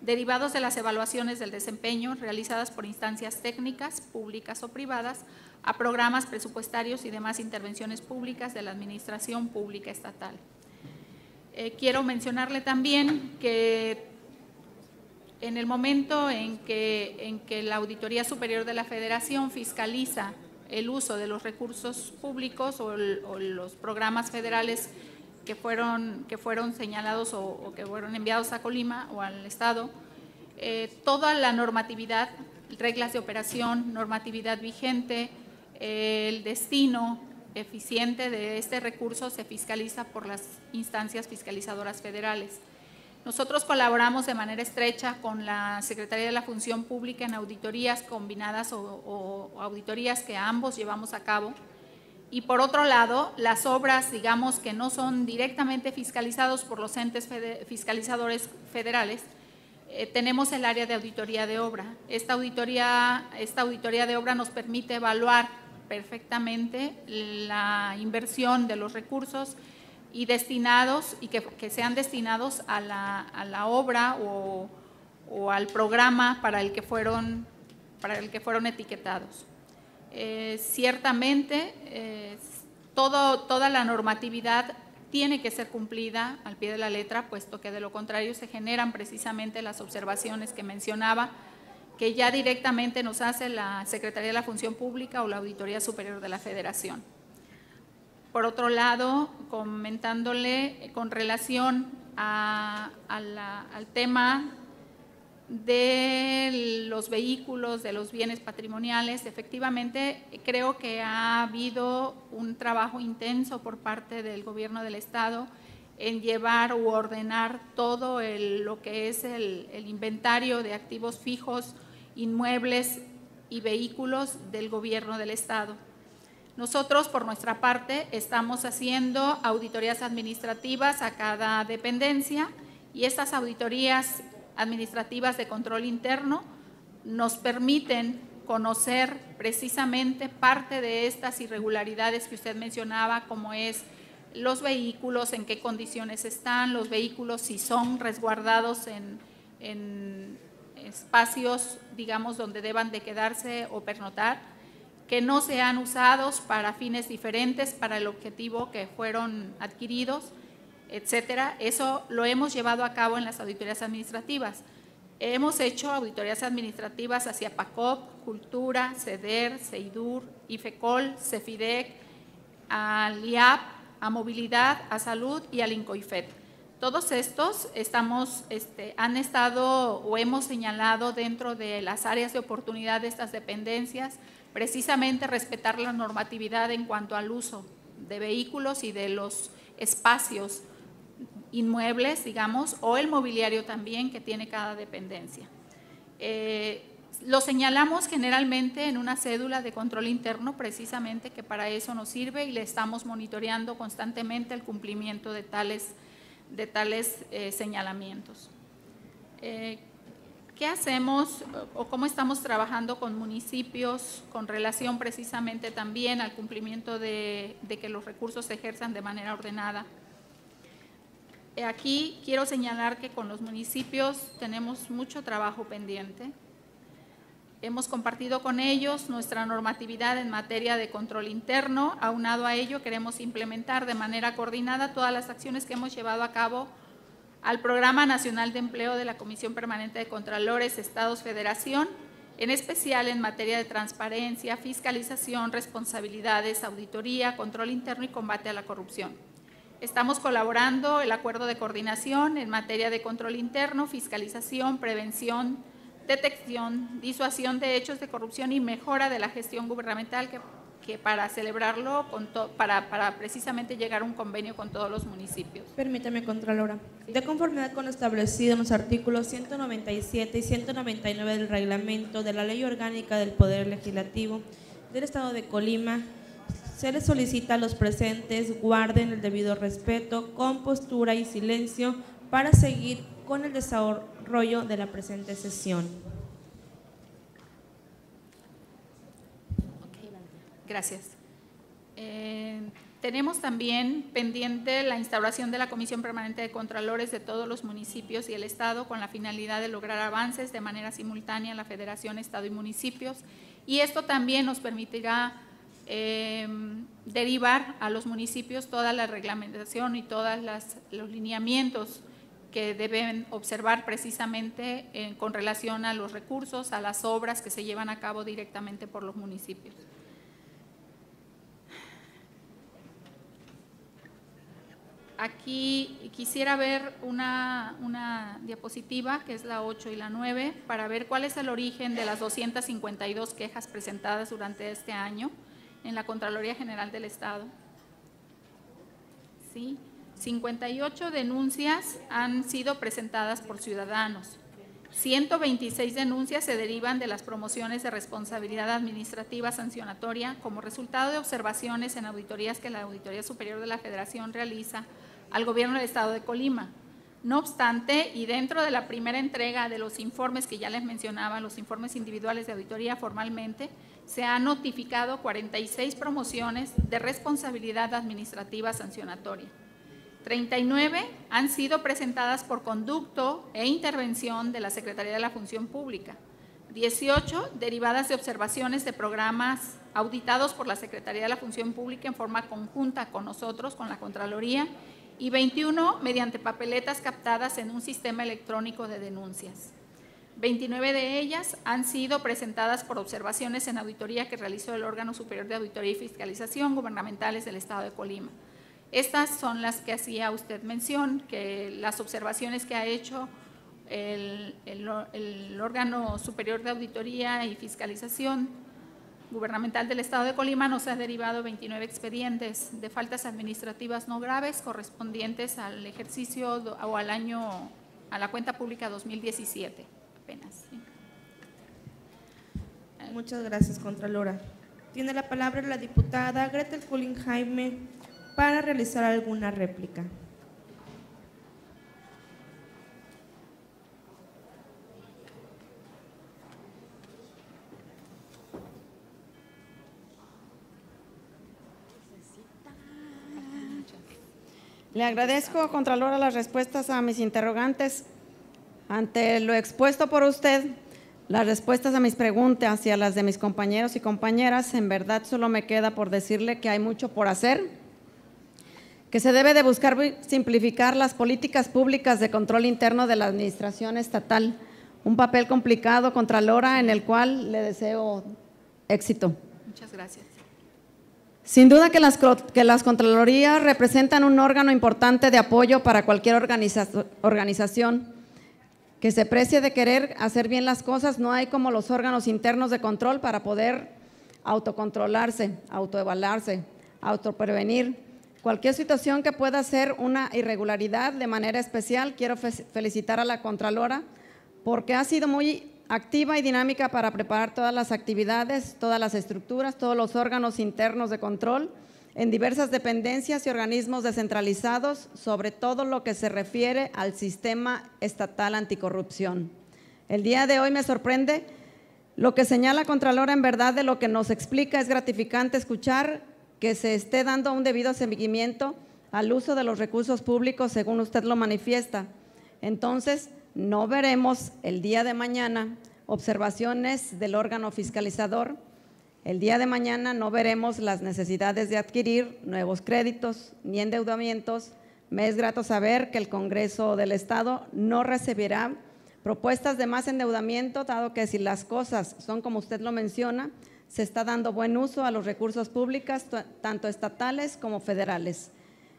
derivados de las evaluaciones del desempeño realizadas por instancias técnicas, públicas o privadas, a programas presupuestarios y demás intervenciones públicas de la Administración Pública Estatal. Eh, quiero mencionarle también que en el momento en que, la Auditoría Superior de la Federación fiscaliza el uso de los recursos públicos o, los programas federales que fueron, que fueron señalados o, que fueron enviados a Colima o al Estado, eh, toda la normatividad, reglas de operación, normatividad vigente, el destino eficiente de este recurso se fiscaliza por las instancias fiscalizadoras federales. Nosotros colaboramos de manera estrecha con la Secretaría de la Función Pública en auditorías combinadas o, o- auditorías que ambos llevamos a cabo. Y por otro lado, las obras, digamos, que no son directamente fiscalizados por los entes fiscalizadores federales, eh, tenemos el área de auditoría de obra. Esta auditoría, esta auditoría de obra nos permite evaluar perfectamente la inversión de los recursos y destinados y que, que sean destinados a la, a la obra o, o al programa para el que fueron, para el que fueron etiquetados. Eh, ciertamente, eh, todo, toda la normatividad tiene que ser cumplida al pie de la letra, puesto que de lo contrario se generan precisamente las observaciones que mencionaba, que ya directamente nos hace la Secretaría de la Función Pública o la Auditoría Superior de la Federación. Por otro lado, comentándole con relación al tema de los vehículos, de los bienes patrimoniales, efectivamente creo que ha habido un trabajo intenso por parte del gobierno del Estado en llevar u ordenar todo el- lo que es el inventario de activos fijos, inmuebles y vehículos del gobierno del Estado. Nosotros, por nuestra parte, estamos haciendo auditorías administrativas a cada dependencia y estas auditorías administrativas de control interno nos permiten conocer precisamente parte de estas irregularidades que usted mencionaba, como es los vehículos, en qué condiciones están, los vehículos si son resguardados en, espacios, digamos, donde deban de quedarse o pernotar, que no sean usados para fines diferentes para el objetivo que fueron adquiridos etcétera. Eso lo hemos llevado a cabo en las auditorías administrativas. Hemos hecho auditorías administrativas hacia PACOP, Cultura, CEDER, CEIDUR, IFECOL, CEFIDEC, al IAP, a Movilidad, a Salud y al INCOIFET. Todos estos estamos, este, han estado o hemos señalado dentro de las áreas de oportunidad de estas dependencias, precisamente respetar la normatividad en cuanto al uso de vehículos y de los espacios inmuebles, digamos, o el mobiliario también que tiene cada dependencia. Eh, lo señalamos generalmente en una cédula de control interno, precisamente que para eso nos sirve y le estamos monitoreando constantemente el cumplimiento de tales, de tales eh, señalamientos. Eh, ¿Qué hacemos o cómo estamos trabajando con municipios con relación precisamente también al cumplimiento de, de que los recursos se ejerzan de manera ordenada? Eh, aquí quiero señalar que con los municipios tenemos mucho trabajo pendiente. Hemos compartido con ellos nuestra normatividad en materia de control interno. Aunado a ello, queremos implementar de manera coordinada todas las acciones que hemos llevado a cabo al Programa Nacional de Empleo de la Comisión Permanente de Contralores Estados Federación, en especial en materia de transparencia, fiscalización, responsabilidades, auditoría, control interno y combate a la corrupción. Estamos colaborando el acuerdo de coordinación en materia de control interno, fiscalización, prevención, detección, disuasión de hechos de corrupción y mejora de la gestión gubernamental que, para celebrarlo, con para, para, precisamente llegar a un convenio con todos los municipios. Permítame, Contralora. De conformidad con lo establecido en los artículos 197 y 199 del reglamento de la Ley Orgánica del Poder Legislativo del Estado de Colima, se les solicita a los presentes guarden el debido respeto, compostura y silencio para seguir con el desarrollo de la presente sesión. Gracias. Eh, tenemos también pendiente la instauración de la Comisión Permanente de Contralores de todos los municipios y el Estado con la finalidad de lograr avances de manera simultánea en la Federación, Estado y municipios. Y esto también nos permitirá Em, derivar a los municipios toda la reglamentación y todos los lineamientos que deben observar precisamente eh, con relación a los recursos, a las obras que se llevan a cabo directamente por los municipios. Aquí quisiera ver una, una, diapositiva, que es la 8 y la 9, para ver cuál es el origen de las 252 quejas presentadas durante este año en la Contraloría General del Estado. ¿Sí? 58 denuncias han sido presentadas por ciudadanos. 126 denuncias se derivan de las promociones de responsabilidad administrativa sancionatoria como resultado de observaciones en auditorías que la Auditoría Superior de la Federación realiza al Gobierno del Estado de Colima. No obstante, y dentro de la primera entrega de los informes que ya les mencionaba, los informes individuales de auditoría formalmente, se han notificado 46 promociones de responsabilidad administrativa sancionatoria. 39 han sido presentadas por conducto e intervención de la Secretaría de la Función Pública. 18 derivadas de observaciones de programas auditados por la Secretaría de la Función Pública en forma conjunta con nosotros, con la Contraloría, y 21 mediante papeletas captadas en un sistema electrónico de denuncias. 29 de ellas han sido presentadas por observaciones en auditoría que realizó el órgano superior de auditoría y fiscalización gubernamentales del Estado de Colima. Estas son las que hacía usted mención, que las observaciones que ha hecho el, órgano superior de auditoría y fiscalización gubernamental del Estado de Colima nos ha derivado 29 expedientes de faltas administrativas no graves correspondientes al ejercicio o al año, a la cuenta pública 2017. Muchas gracias, Contralora. Tiene la palabra la diputada Gretel Culling Jaime para realizar alguna réplica. Le agradezco, Contralora, las respuestas a mis interrogantes. Ante lo expuesto por usted, las respuestas a mis preguntas y a las de mis compañeros y compañeras, en verdad solo me queda por decirle que hay mucho por hacer, que se debe de buscar simplificar las políticas públicas de control interno de la administración estatal, un papel complicado, Contralora, en el cual le deseo éxito. Muchas gracias. Sin duda que las, que Contralorías representan un órgano importante de apoyo para cualquier organización que se precie de querer hacer bien las cosas. No hay como los órganos internos de control para poder autocontrolarse, autoevaluarse, autoprevenir. Cualquier situación que pueda ser una irregularidad de manera especial, quiero felicitar a la Contralora porque ha sido muy activa y dinámica para preparar todas las actividades, todas las estructuras, todos los órganos internos de control en diversas dependencias y organismos descentralizados sobre todo lo que se refiere al sistema estatal anticorrupción. El día de hoy me sorprende lo que señala Contralora en verdad de lo que nos explica es gratificante escuchar que se esté dando un debido seguimiento al uso de los recursos públicos según usted lo manifiesta. Entonces, no veremos el día de mañana observaciones del órgano fiscalizador. El día de mañana no veremos las necesidades de adquirir nuevos créditos ni endeudamientos. Me es grato saber que el Congreso del Estado no recibirá propuestas de más endeudamiento, dado que si las cosas son como usted lo menciona, se está dando buen uso a los recursos públicos, tanto estatales como federales.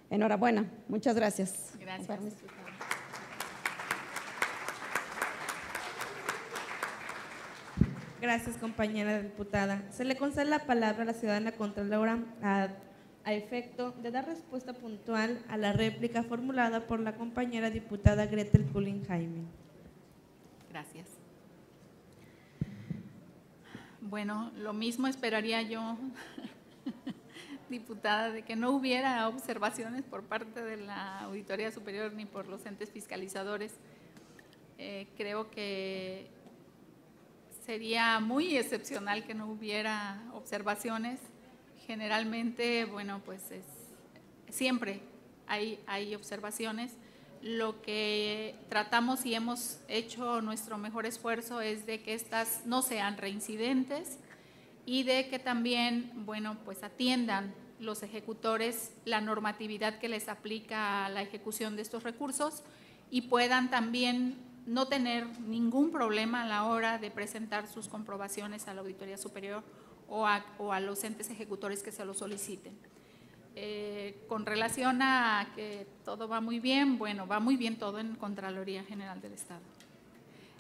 Enhorabuena. Muchas gracias. Gracias. Gracias, compañera diputada. Se le concede la palabra a la ciudadana Contralora a, efecto de dar respuesta puntual a la réplica formulada por la compañera diputada Gretel Culin Jaime. Gracias. Bueno, lo mismo esperaría yo, diputada, de que no hubiera observaciones por parte de la Auditoría Superior ni por los entes fiscalizadores. Eh, creo que sería muy excepcional que no hubiera observaciones. Generalmente, bueno, pues es, siempre hay, hay observaciones. Lo que tratamos y hemos hecho nuestro mejor esfuerzo es de que estas no sean reincidentes y de que también, bueno, pues atiendan los ejecutores la normatividad que les aplica a la ejecución de estos recursos y puedan también no tener ningún problema a la hora de presentar sus comprobaciones a la Auditoría Superior o a, los entes ejecutores que se lo soliciten. Eh, con relación a que todo va muy bien, bueno, va muy bien todo en Contraloría General del Estado.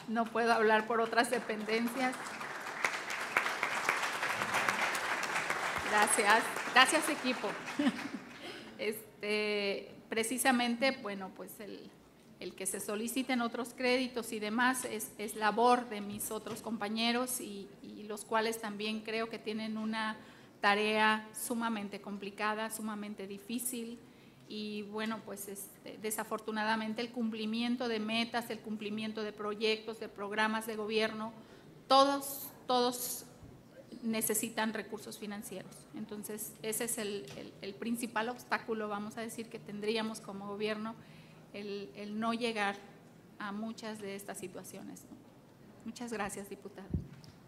No puedo hablar por otras dependencias. Gracias, gracias equipo. Este, precisamente, bueno, pues el, el que se soliciten otros créditos y demás es, labor de mis otros compañeros y, los cuales también creo que tienen una tarea sumamente complicada, sumamente difícil y bueno, pues este, desafortunadamente el cumplimiento de metas, el cumplimiento de proyectos, de programas de gobierno, todos, todos necesitan recursos financieros. Entonces, ese es el principal obstáculo, vamos a decir, que tendríamos como gobierno el, no llegar a muchas de estas situaciones. Muchas gracias, diputada.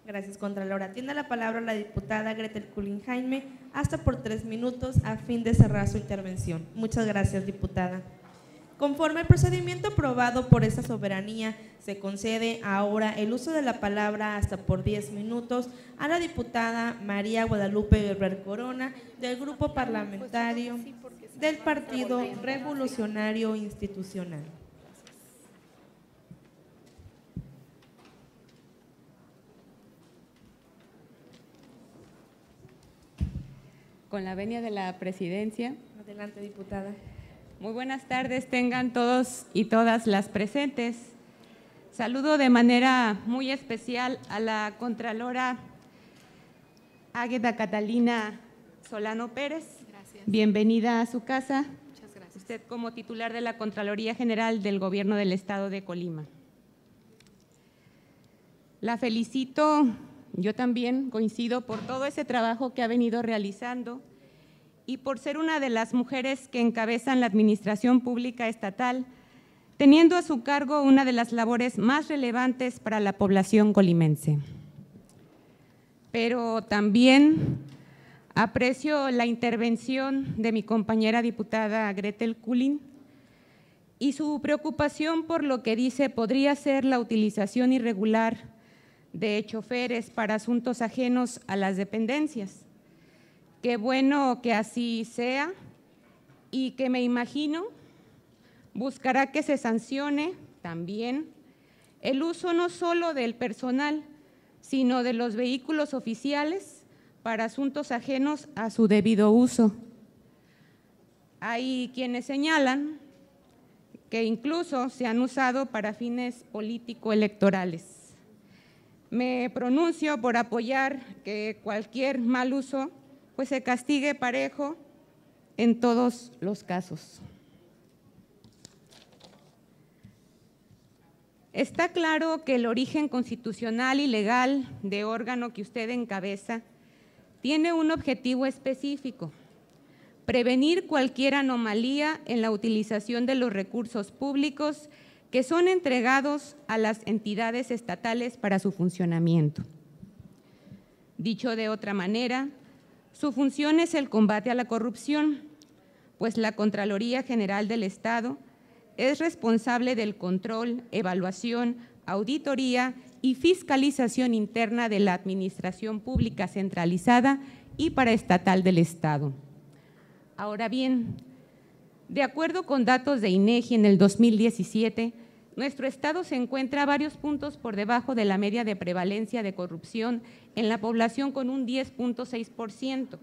Gracias, Contralora. Tiene la palabra la diputada Gretel Culin Jaime hasta por tres minutos a fin de cerrar su intervención. Muchas gracias, diputada. Conforme al procedimiento aprobado por esta soberanía, se concede ahora el uso de la palabra hasta por diez minutos a la diputada María Guadalupe Guerrero Corona del Grupo Parlamentario del Partido Revolucionario Institucional. Con la venia de la presidencia. Adelante, diputada. Muy buenas tardes, tengan todos y todas las presentes. Saludo de manera muy especial a la Contralora Águeda Catalina Solano Pérez, Bienvenida a su casa. Muchas gracias. Usted como titular de la Contraloría General del Gobierno del Estado de Colima. La felicito, yo también coincido por todo ese trabajo que ha venido realizando y por ser una de las mujeres que encabezan la administración pública estatal, teniendo a su cargo una de las labores más relevantes para la población colimense. Pero también Aprecio la intervención de mi compañera diputada Gretel Kulin y su preocupación por lo que dice podría ser la utilización irregular de choferes para asuntos ajenos a las dependencias. Qué bueno que así sea y que me imagino buscará que se sancione también el uso no solo del personal, sino de los vehículos oficiales para asuntos ajenos a su debido uso. Hay quienes señalan que incluso se han usado para fines político-electorales. Me pronuncio por apoyar que cualquier mal uso pues se castigue parejo en todos los casos. Está claro que el origen constitucional y legal de órgano que usted encabeza tiene un objetivo específico, prevenir cualquier anomalía en la utilización de los recursos públicos que son entregados a las entidades estatales para su funcionamiento. Dicho de otra manera, su función es el combate a la corrupción, pues la Contraloría General del Estado es responsable del control, evaluación, auditoría y fiscalización interna de la Administración Pública Centralizada y paraestatal del Estado. Ahora bien, de acuerdo con datos de INEGI en el 2017, nuestro Estado se encuentra varios puntos por debajo de la media de prevalencia de corrupción en la población con un 10.6%,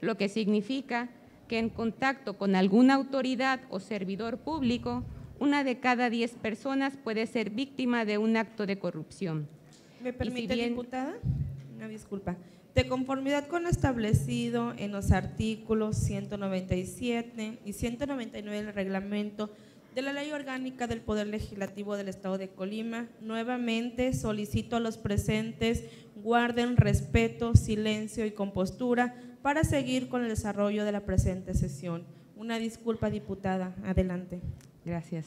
lo que significa que en contacto con alguna autoridad o servidor público, una de cada diez personas puede ser víctima de un acto de corrupción. ¿Me permite, diputada? Una disculpa. De conformidad con lo establecido en los artículos 197 y 199 del reglamento de la Ley Orgánica del Poder Legislativo del Estado de Colima, nuevamente solicito a los presentes guarden respeto, silencio y compostura para seguir con el desarrollo de la presente sesión. Una disculpa, diputada. Adelante. Gracias.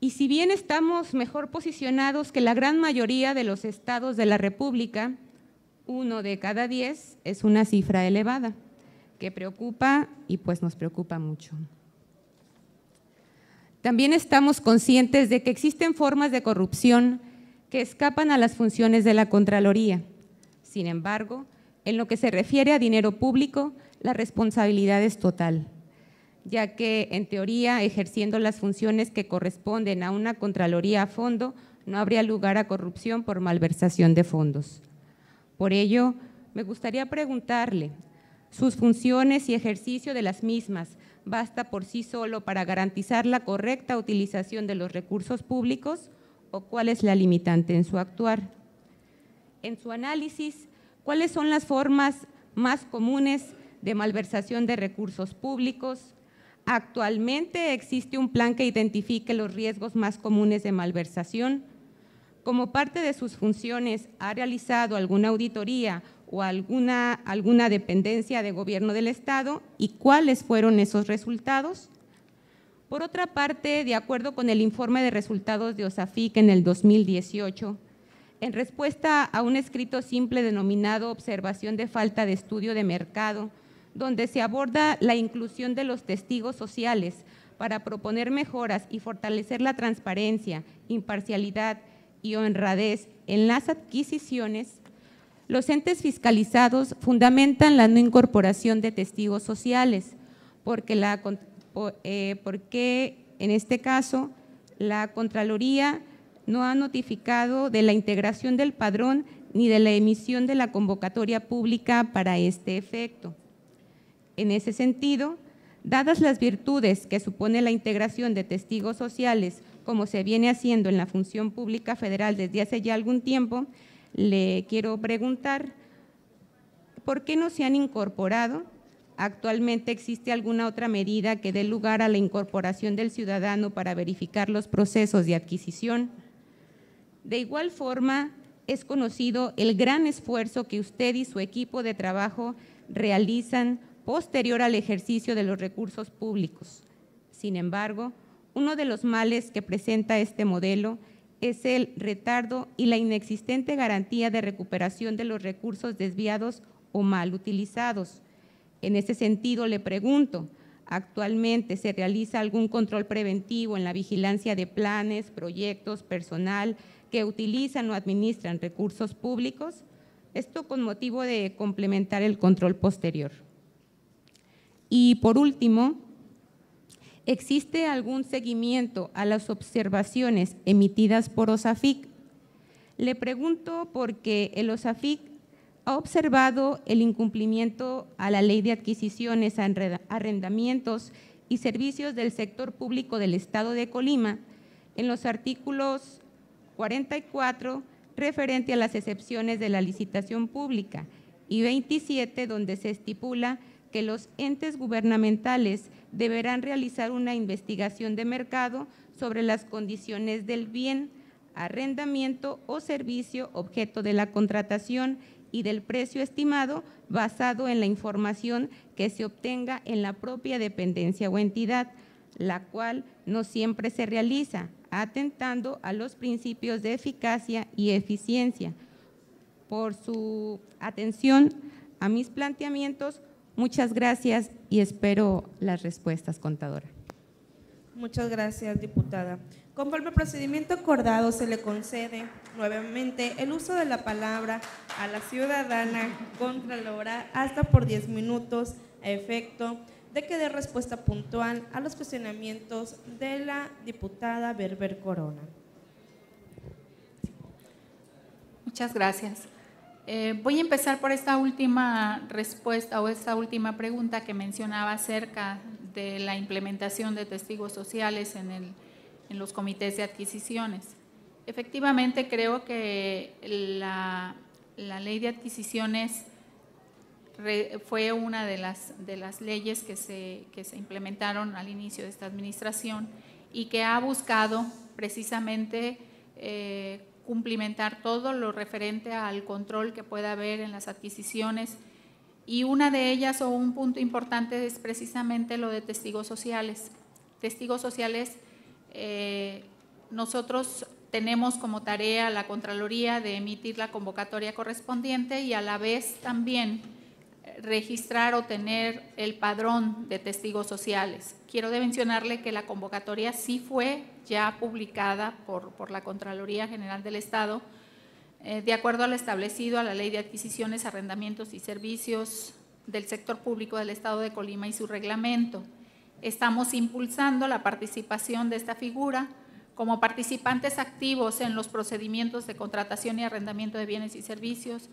Y si bien estamos mejor posicionados que la gran mayoría de los estados de la República, uno de cada diez es una cifra elevada que preocupa y pues nos preocupa mucho. También estamos conscientes de que existen formas de corrupción que escapan a las funciones de la Contraloría. Sin embargo, en lo que se refiere a dinero público, la responsabilidad es total, ya que en teoría, ejerciendo las funciones que corresponden a una Contraloría a fondo, no habría lugar a corrupción por malversación de fondos. Por ello, me gustaría preguntarle, ¿sus funciones y ejercicio de las mismas basta por sí solo para garantizar la correcta utilización de los recursos públicos o cuál es la limitante en su actuar? En su análisis, ¿Cuáles son las formas más comunes de malversación de recursos públicos? Actualmente existe un plan que identifique los riesgos más comunes de malversación. Como parte de sus funciones, ¿ha realizado alguna auditoría o alguna, alguna dependencia de gobierno del Estado? ¿Y cuáles fueron esos resultados? Por otra parte, de acuerdo con el informe de resultados de OSAFIC en el 2018, en respuesta a un escrito simple denominado Observación de falta de estudio de mercado, donde se aborda la inclusión de los testigos sociales para proponer mejoras y fortalecer la transparencia, imparcialidad y honradez en las adquisiciones, los entes fiscalizados fundamentan la no incorporación de testigos sociales, porque, eh, en este caso la Contraloría no ha notificado de la integración del padrón ni de la emisión de la convocatoria pública para este efecto. En ese sentido, dadas las virtudes que supone la integración de testigos sociales, como se viene haciendo en la función pública federal desde hace ya algún tiempo, le quiero preguntar, ¿por qué no se han incorporado? ¿Actualmente existe alguna otra medida que dé lugar a la incorporación del ciudadano para verificar los procesos de adquisición? De igual forma, es conocido el gran esfuerzo que usted y su equipo de trabajo realizan posterior al ejercicio de los recursos públicos. Sin embargo, uno de los males que presenta este modelo es el retardo y la inexistente garantía de recuperación de los recursos desviados o mal utilizados. En ese sentido, le pregunto, ¿actualmente se realiza algún control preventivo en la vigilancia de planes, proyectos, personal que utilizan o administran recursos públicos? Esto con motivo de complementar el control posterior. Y por último, ¿existe algún seguimiento a las observaciones emitidas por OSAFIC? Le pregunto porque el OSAFIC ha observado el incumplimiento a la ley de adquisiciones, arrendamientos y servicios del sector público del Estado de Colima en los artículos 44 referente a las excepciones de la licitación pública y 27 donde se estipula que los entes gubernamentales deberán realizar una investigación de mercado sobre las condiciones del bien, arrendamiento o servicio objeto de la contratación y del precio estimado basado en la información que se obtenga en la propia dependencia o entidad, la cual no siempre se realiza, atentando a los principios de eficacia y eficiencia. Por su atención a mis planteamientos, Muchas gracias y espero las respuestas, contadora. Muchas gracias, diputada. Conforme al procedimiento acordado, se le concede nuevamente el uso de la palabra a la ciudadana Contralora hasta por 10 minutos a efecto de que dé respuesta puntual a los cuestionamientos de la diputada Berber Corona. Muchas gracias. Eh, voy a empezar por esta última respuesta o esta última pregunta que mencionaba acerca de la implementación de testigos sociales en, los comités de adquisiciones. Efectivamente, creo que la, ley de adquisiciones fue una de las, de las leyes que se, que se implementaron al inicio de esta administración y que ha buscado precisamente eh, cumplimentar todo lo referente al control que pueda haber en las adquisiciones. Y una de ellas o un punto importante es precisamente lo de testigos sociales. Testigos sociales, eh, nosotros tenemos como tarea la Contraloría de emitir la convocatoria correspondiente y a la vez también registrar o tener el padrón de testigos sociales. Quiero mencionarle que la convocatoria sí fue ya publicada por, la Contraloría General del Estado, eh, de acuerdo a establecido a la Ley de Adquisiciones, Arrendamientos y Servicios del Sector Público del Estado de Colima y su reglamento. Estamos impulsando la participación de esta figura como participantes activos en los procedimientos de contratación y arrendamiento de bienes y servicios,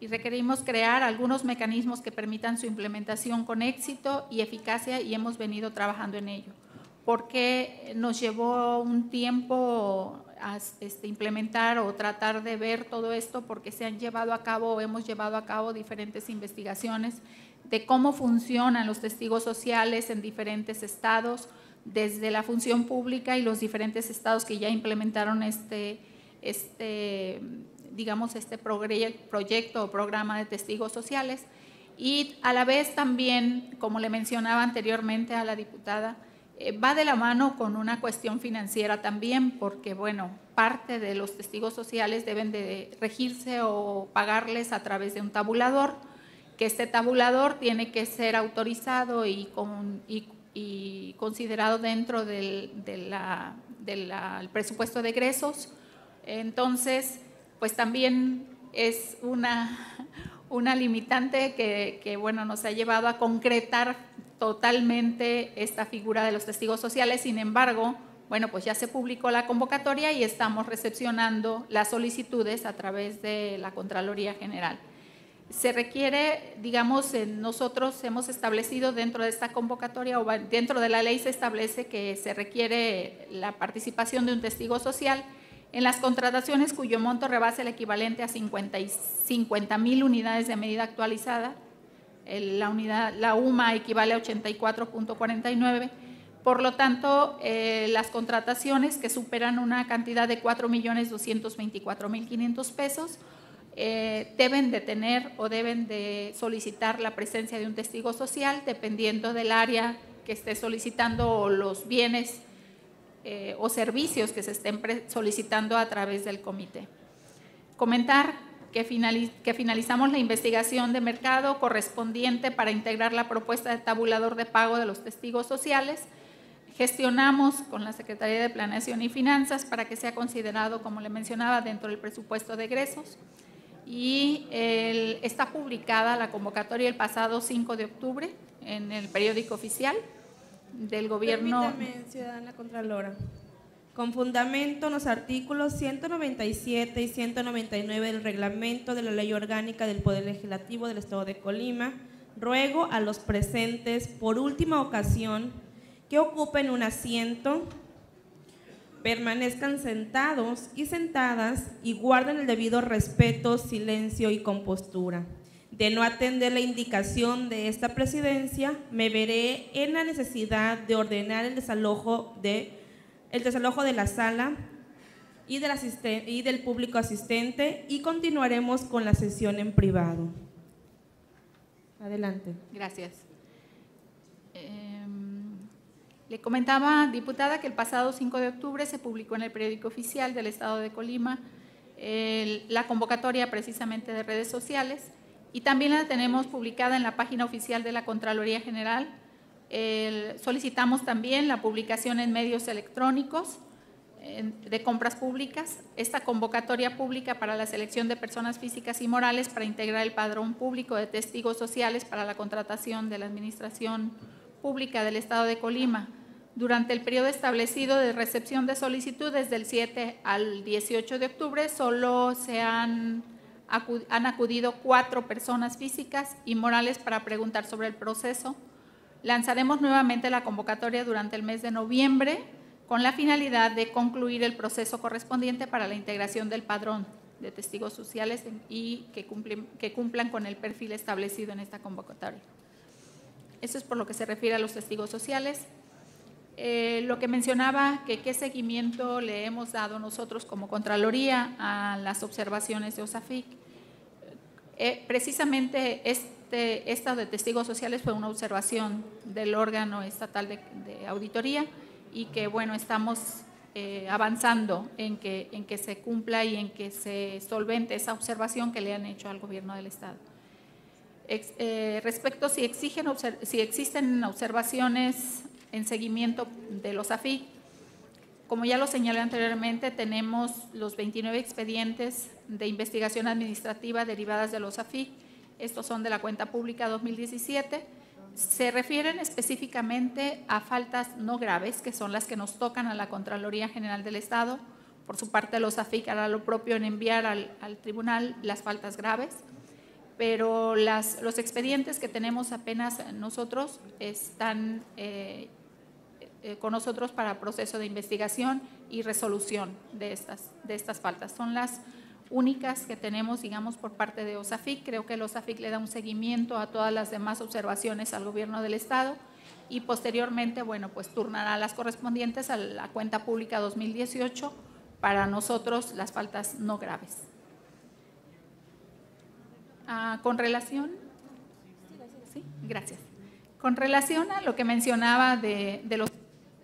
y requerimos crear algunos mecanismos que permitan su implementación con éxito y eficacia y hemos venido trabajando en ello. Porque nos llevó un tiempo a este, implementar o tratar de ver todo esto? Porque se han llevado a cabo o hemos llevado a cabo diferentes investigaciones de cómo funcionan los testigos sociales en diferentes estados, desde la función pública y los diferentes estados que ya implementaron este, este digamos, este proyecto o programa de testigos sociales. Y a la vez también, como le mencionaba anteriormente a la diputada, eh, va de la mano con una cuestión financiera también, porque, bueno, parte de los testigos sociales deben de regirse o pagarles a través de un tabulador, que este tabulador tiene que ser autorizado y, con, y, considerado dentro del, del presupuesto de egresos. Entonces, pues también es una, una limitante que, bueno, nos ha llevado a concretar totalmente esta figura de los testigos sociales. Sin embargo, bueno, pues ya se publicó la convocatoria y estamos recepcionando las solicitudes a través de la Contraloría General. Se requiere, digamos, nosotros hemos establecido dentro de esta convocatoria o dentro de la ley se establece que se requiere la participación de un testigo social en las contrataciones cuyo monto rebase el equivalente a 50 mil unidades de medida actualizada, la, unidad, la UMA equivale a 84.49, por lo tanto, eh, las contrataciones que superan una cantidad de 4.224.500 pesos eh, deben de tener o deben de solicitar la presencia de un testigo social dependiendo del área que esté solicitando o los bienes eh, o servicios que se estén solicitando a través del comité. Comentar que, que finalizamos la investigación de mercado correspondiente para integrar la propuesta de tabulador de pago de los testigos sociales. Gestionamos con la Secretaría de Planeación y Finanzas para que sea considerado, como le mencionaba, dentro del presupuesto de egresos. Y está publicada la convocatoria el pasado 5 de octubre en el periódico oficial del gobierno. Permítame, ciudadana Contralora. Con fundamento en los artículos 197 y 199 del reglamento de la Ley Orgánica del Poder Legislativo del Estado de Colima, ruego a los presentes por última ocasión que ocupen un asiento, permanezcan sentados y sentadas y guarden el debido respeto, silencio y compostura. De no atender la indicación de esta presidencia, me veré en la necesidad de ordenar el desalojo de, el desalojo de la sala y del, y del público asistente y continuaremos con la sesión en privado. Adelante. Gracias. Em, le comentaba, diputada, que el pasado 5 de octubre se publicó en el periódico oficial del Estado de Colima la convocatoria precisamente de redes sociales y también la tenemos publicada en la página oficial de la Contraloría General. Solicitamos también la publicación en medios electrónicos de compras públicas, esta convocatoria pública para la selección de personas físicas y morales para integrar el padrón público de testigos sociales para la contratación de la Administración Pública del Estado de Colima. Durante el periodo establecido de recepción de solicitudes del 7 al 18 de octubre, solo se han acudido cuatro personas físicas y morales para preguntar sobre el proceso. Lanzaremos nuevamente la convocatoria durante el mes de noviembre con la finalidad de concluir el proceso correspondiente para la integración del padrón de testigos sociales y que, cumplan con el perfil establecido en esta convocatoria. Eso es por lo que se refiere a los testigos sociales. Eh, lo que mencionaba, que qué seguimiento le hemos dado nosotros como Contraloría a las observaciones de OSAFIC. Eh, precisamente este, esta de testigos sociales fue una observación del órgano estatal de, auditoría y que, bueno, estamos eh, avanzando en que, en que se cumpla y en que se solvente esa observación que le han hecho al gobierno del Estado. respecto si, exigen, si existen observaciones en seguimiento de los AFIC. Como ya lo señalé anteriormente, tenemos los 29 expedientes de investigación administrativa derivadas de los AFIC. Estos son de la cuenta pública 2017. Se refieren específicamente a faltas no graves, que son las que nos tocan a la Contraloría General del Estado. Por su parte, los AFIC hará lo propio en enviar al, tribunal las faltas graves pero los expedientes que tenemos apenas nosotros están eh, eh, con nosotros para proceso de investigación y resolución de estas, de estas faltas. Son las únicas que tenemos, digamos, por parte de OSAFIC. Creo que el OSAFIC le da un seguimiento a todas las demás observaciones al gobierno del Estado y posteriormente, bueno, pues turnará las correspondientes a la cuenta pública 2018 para nosotros las faltas no graves. Ah, con relación, sí, gracias. Con relación a lo que mencionaba de, los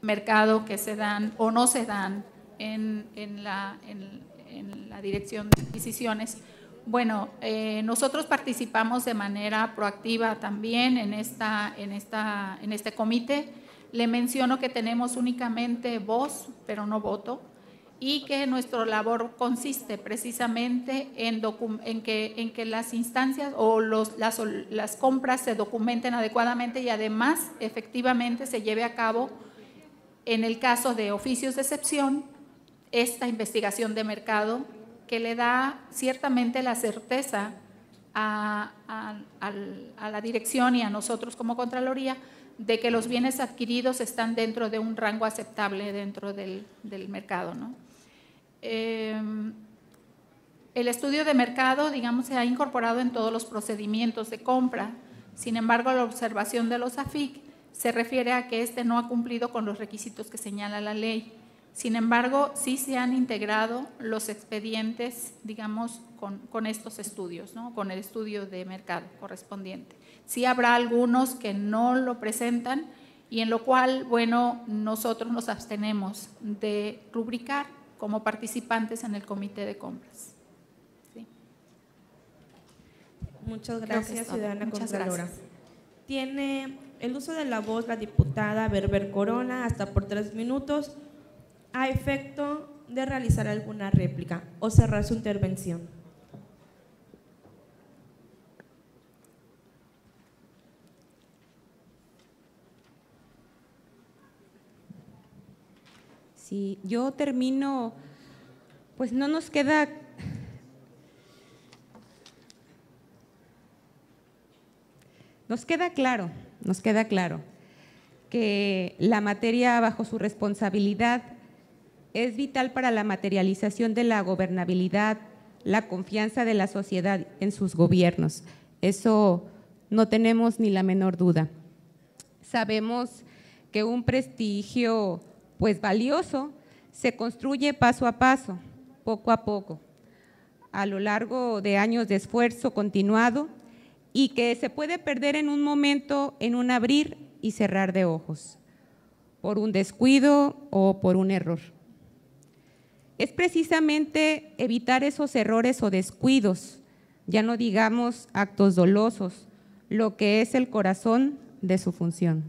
mercado que se dan o no se dan en, la, en, la, dirección de adquisiciones. Bueno, eh, nosotros participamos de manera proactiva también en, esta, en, esta, en este comité. Le menciono que tenemos únicamente voz, pero no voto, y que nuestra labor consiste precisamente en, en, que, en que las instancias o los, las, las compras se documenten adecuadamente y además efectivamente se lleve a cabo en el caso de oficios de excepción, esta investigación de mercado que le da ciertamente la certeza a, la dirección y a nosotros como Contraloría de que los bienes adquiridos están dentro de un rango aceptable dentro del, mercado. Em, el estudio de mercado, digamos, se ha incorporado en todos los procedimientos de compra. Sin embargo, la observación de los AFIC se refiere a que éste no ha cumplido con los requisitos que señala la ley. Sin embargo, sí se han integrado los expedientes, digamos, con, estos estudios, con el estudio de mercado correspondiente. Sí habrá algunos que no lo presentan y en lo cual, bueno, nosotros nos abstenemos de rubricar como participantes en el comité de compras. Muchas gracias, ciudadana Muchas Contralora. gracias. Tiene el uso de la voz la diputada Berber Corona hasta por tres minutos a efecto de realizar alguna réplica o cerrar su intervención. Si yo termino, pues no nos queda Nos queda claro, nos queda claro que la materia bajo su responsabilidad es vital para la materialización de la gobernabilidad, la confianza de la sociedad en sus gobiernos. Eso no tenemos ni la menor duda. Sabemos que un prestigio pues valioso se construye paso a paso, poco a poco, a lo largo de años de esfuerzo continuado y que se puede perder en un momento, en un abrir y cerrar de ojos, por un descuido o por un error. Es precisamente evitar esos errores o descuidos, ya no digamos actos dolosos, lo que es el corazón de su función.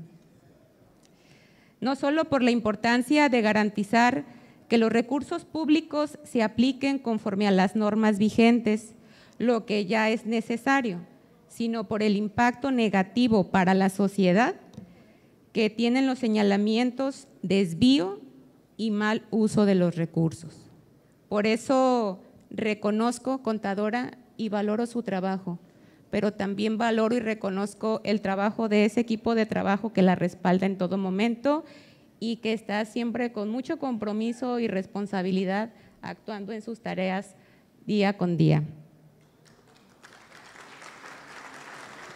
No solo por la importancia de garantizar que los recursos públicos se apliquen conforme a las normas vigentes, lo que ya es necesario, sino por el impacto negativo para la sociedad que tienen los señalamientos desvío y mal uso de los recursos. Por eso reconozco, contadora, y valoro su trabajo, pero también valoro y reconozco el trabajo de ese equipo de trabajo que la respalda en todo momento y que está siempre con mucho compromiso y responsabilidad actuando en sus tareas día con día.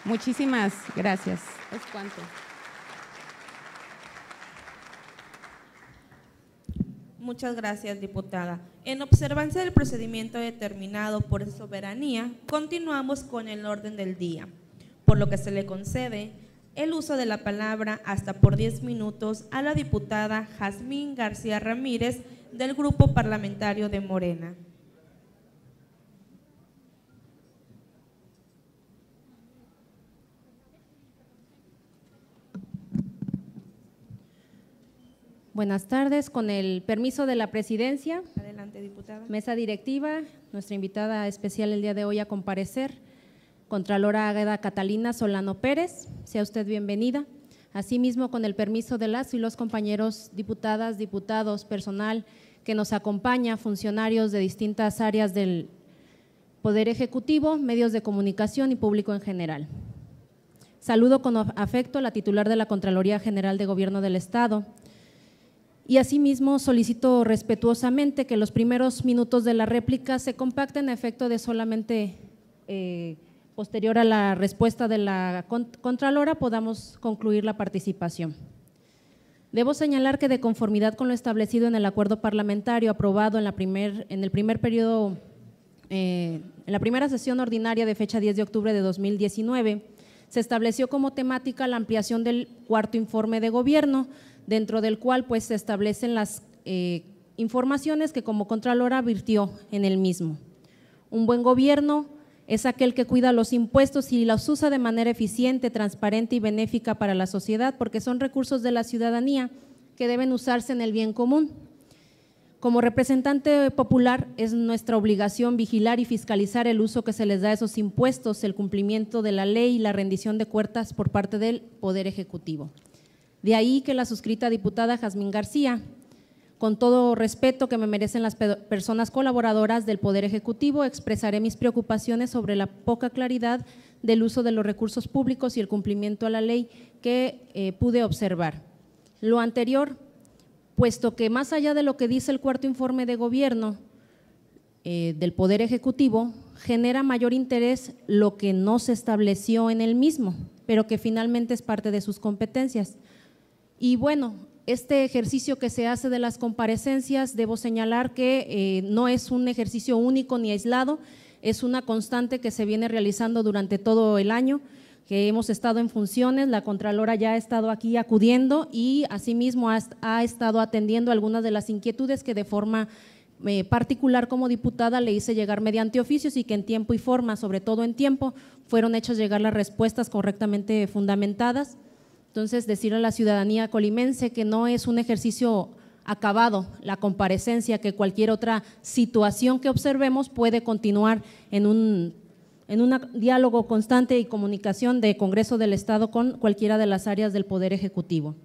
Muchísimas gracias. Es cuanto. Muchas gracias, diputada. En observancia del procedimiento determinado por soberanía, continuamos con el orden del día, por lo que se le concede el uso de la palabra hasta por 10 minutos a la diputada Jazmín García Ramírez del Grupo Parlamentario de Morena. Buenas tardes, con el permiso de la presidencia, Adelante, diputada. mesa directiva, nuestra invitada especial el día de hoy a comparecer, Contralora Águeda Catalina Solano Pérez, sea usted bienvenida. Asimismo, con el permiso de las y los compañeros diputadas, diputados, personal que nos acompaña, funcionarios de distintas áreas del Poder Ejecutivo, medios de comunicación y público en general. Saludo con afecto a la titular de la Contraloría General de Gobierno del Estado, y asimismo solicito respetuosamente que los primeros minutos de la réplica se compacten a efecto de solamente eh, posterior a la respuesta de la Contralora podamos concluir la participación. Debo señalar que de conformidad con lo establecido en el acuerdo parlamentario aprobado en, la primer, en el primer periodo, eh, en la primera sesión ordinaria de fecha 10 de octubre de 2019, se estableció como temática la ampliación del cuarto informe de gobierno, dentro del cual pues se establecen las eh, informaciones que como Contralora advirtió en el mismo. Un buen gobierno es aquel que cuida los impuestos y los usa de manera eficiente, transparente y benéfica para la sociedad, porque son recursos de la ciudadanía que deben usarse en el bien común. Como representante popular es nuestra obligación vigilar y fiscalizar el uso que se les da a esos impuestos, el cumplimiento de la ley y la rendición de cuentas por parte del Poder Ejecutivo. De ahí que la suscrita diputada Jazmín García, con todo respeto que me merecen las personas colaboradoras del Poder Ejecutivo, expresaré mis preocupaciones sobre la poca claridad del uso de los recursos públicos y el cumplimiento a la ley que eh, pude observar. Lo anterior, puesto que más allá de lo que dice el cuarto informe de gobierno eh, del Poder Ejecutivo, genera mayor interés lo que no se estableció en el mismo, pero que finalmente es parte de sus competencias. Y bueno, este ejercicio que se hace de las comparecencias, debo señalar que eh, no es un ejercicio único ni aislado, es una constante que se viene realizando durante todo el año, que hemos estado en funciones, la Contralora ya ha estado aquí acudiendo y asimismo ha, estado atendiendo algunas de las inquietudes que de forma eh, particular como diputada le hice llegar mediante oficios y que en tiempo y forma, sobre todo en tiempo, fueron hechas llegar las respuestas correctamente fundamentadas. Entonces, decir a la ciudadanía colimense que no es un ejercicio acabado la comparecencia, que cualquier otra situación que observemos puede continuar en un, en un diálogo constante y comunicación de Congreso del Estado con cualquiera de las áreas del Poder Ejecutivo.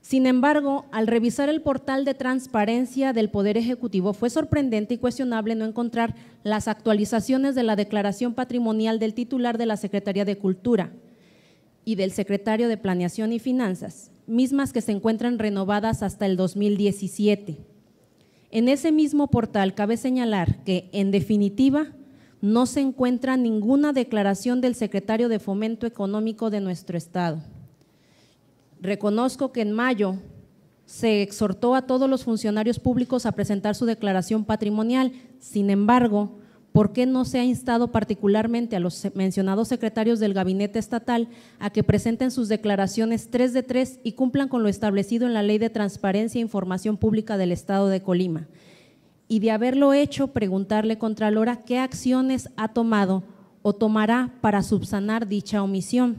Sin embargo, al revisar el portal de transparencia del Poder Ejecutivo, fue sorprendente y cuestionable no encontrar las actualizaciones de la declaración patrimonial del titular de la Secretaría de Cultura y del secretario de Planeación y Finanzas, mismas que se encuentran renovadas hasta el 2017. En ese mismo portal cabe señalar que, en definitiva, no se encuentra ninguna declaración del secretario de Fomento Económico de nuestro Estado Reconozco que en mayo se exhortó a todos los funcionarios públicos a presentar su declaración patrimonial. Sin embargo, ¿por qué no se ha instado particularmente a los mencionados secretarios del gabinete estatal a que presenten sus declaraciones tres de tres y cumplan con lo establecido en la Ley de Transparencia e Información Pública del Estado de Colima? Y de haberlo hecho, preguntarle, Contralora, qué acciones ha tomado o tomará para subsanar dicha omisión.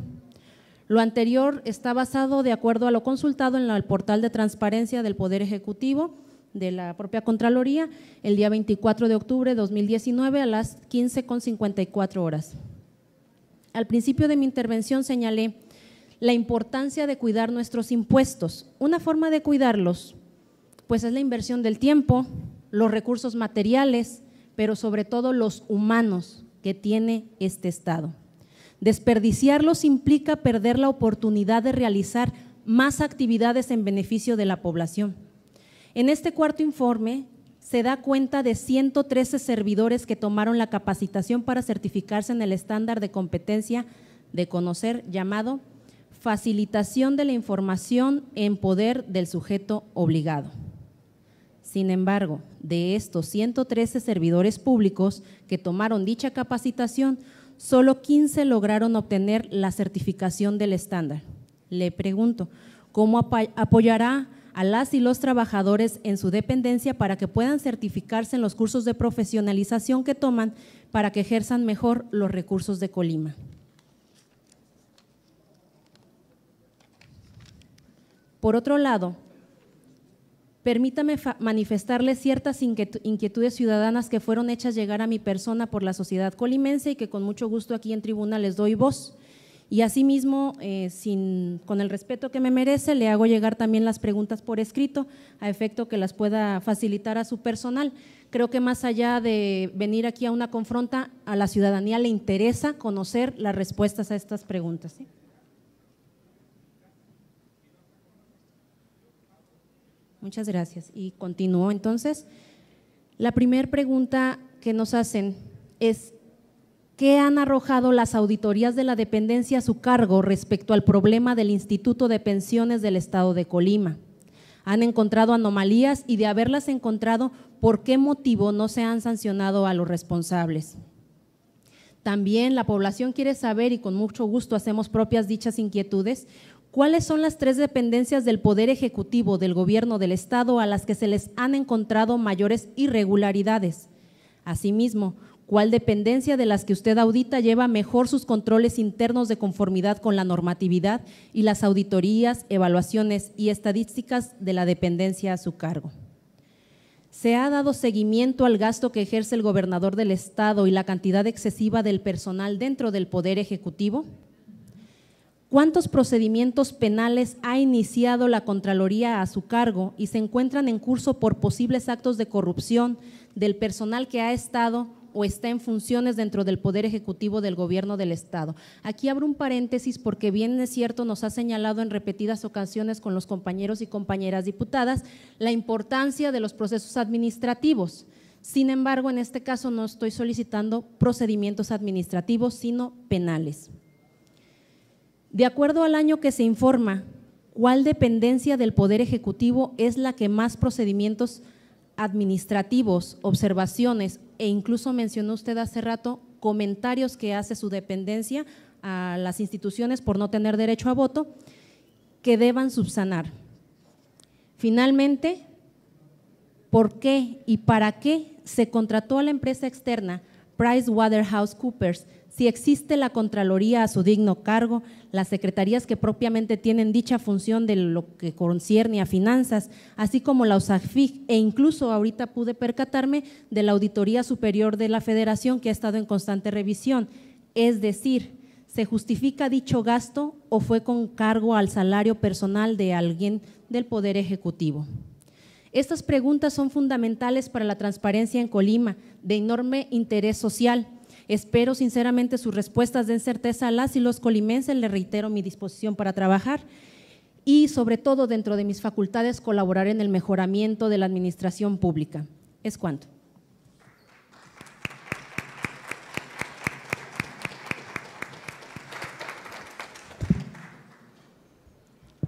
Lo anterior está basado de acuerdo a lo consultado en el portal de transparencia del Poder Ejecutivo de la propia Contraloría el día 24 de octubre de 2019 a las 15.54 horas. Al principio de mi intervención señalé la importancia de cuidar nuestros impuestos. Una forma de cuidarlos, pues es la inversión del tiempo, los recursos materiales, pero sobre todo los humanos que tiene este Estado. Desperdiciarlos implica perder la oportunidad de realizar más actividades en beneficio de la población. En este cuarto informe se da cuenta de 113 servidores que tomaron la capacitación para certificarse en el estándar de competencia de conocer llamado facilitación de la información en poder del sujeto obligado. Sin embargo, de estos 113 servidores públicos que tomaron dicha capacitación, solo 15 lograron obtener la certificación del estándar. Le pregunto, ¿cómo apoyará a las y los trabajadores en su dependencia para que puedan certificarse en los cursos de profesionalización que toman para que ejerzan mejor los recursos de Colima? Por otro lado, Permítame manifestarles ciertas inquietudes ciudadanas que fueron hechas llegar a mi persona por la sociedad colimense y que con mucho gusto aquí en tribuna les doy voz. Y asimismo, eh, con el respeto que me merece, le hago llegar también las preguntas por escrito, a efecto que las pueda facilitar a su personal. Creo que más allá de venir aquí a una confronta, a la ciudadanía le interesa conocer las respuestas a estas preguntas. Muchas gracias. Y continúo entonces. La primera pregunta que nos hacen es, ¿qué han arrojado las auditorías de la dependencia a su cargo respecto al problema del Instituto de Pensiones del Estado de Colima? ¿Han encontrado anomalías y de haberlas encontrado, por qué motivo no se han sancionado a los responsables? También la población quiere saber, y con mucho gusto hacemos propias dichas inquietudes, ¿Cuáles son las tres dependencias del Poder Ejecutivo del Gobierno del Estado a las que se les han encontrado mayores irregularidades? Asimismo, ¿cuál dependencia de las que usted audita lleva mejor sus controles internos de conformidad con la normatividad y las auditorías, evaluaciones y estadísticas de la dependencia a su cargo? ¿Se ha dado seguimiento al gasto que ejerce el gobernador del Estado y la cantidad excesiva del personal dentro del Poder Ejecutivo? ¿Cuántos procedimientos penales ha iniciado la Contraloría a su cargo y se encuentran en curso por posibles actos de corrupción del personal que ha estado o está en funciones dentro del Poder Ejecutivo del Gobierno del Estado? Aquí abro un paréntesis porque bien es cierto, nos ha señalado en repetidas ocasiones con los compañeros y compañeras diputadas la importancia de los procesos administrativos. Sin embargo, en este caso no estoy solicitando procedimientos administrativos, sino penales. De acuerdo al año que se informa, ¿cuál dependencia del Poder Ejecutivo es la que más procedimientos administrativos, observaciones e incluso mencionó usted hace rato comentarios que hace su dependencia a las instituciones por no tener derecho a voto que deban subsanar? Finalmente, ¿Por qué y para qué se contrató a la empresa externa PricewaterhouseCoopers si existe la Contraloría a su digno cargo, las secretarías que propiamente tienen dicha función de lo que concierne a finanzas, así como la USAFIC e incluso ahorita pude percatarme de la Auditoría Superior de la Federación que ha estado en constante revisión. Es decir, ¿se justifica dicho gasto o fue con cargo al salario personal de alguien del Poder Ejecutivo? Estas preguntas son fundamentales para la transparencia en Colima, de enorme interés social. Espero sinceramente sus respuestas den certeza a las y los colimenses. Le reitero mi disposición para trabajar y sobre todo dentro de mis facultades colaborar en el mejoramiento de la administración pública. Es cuanto.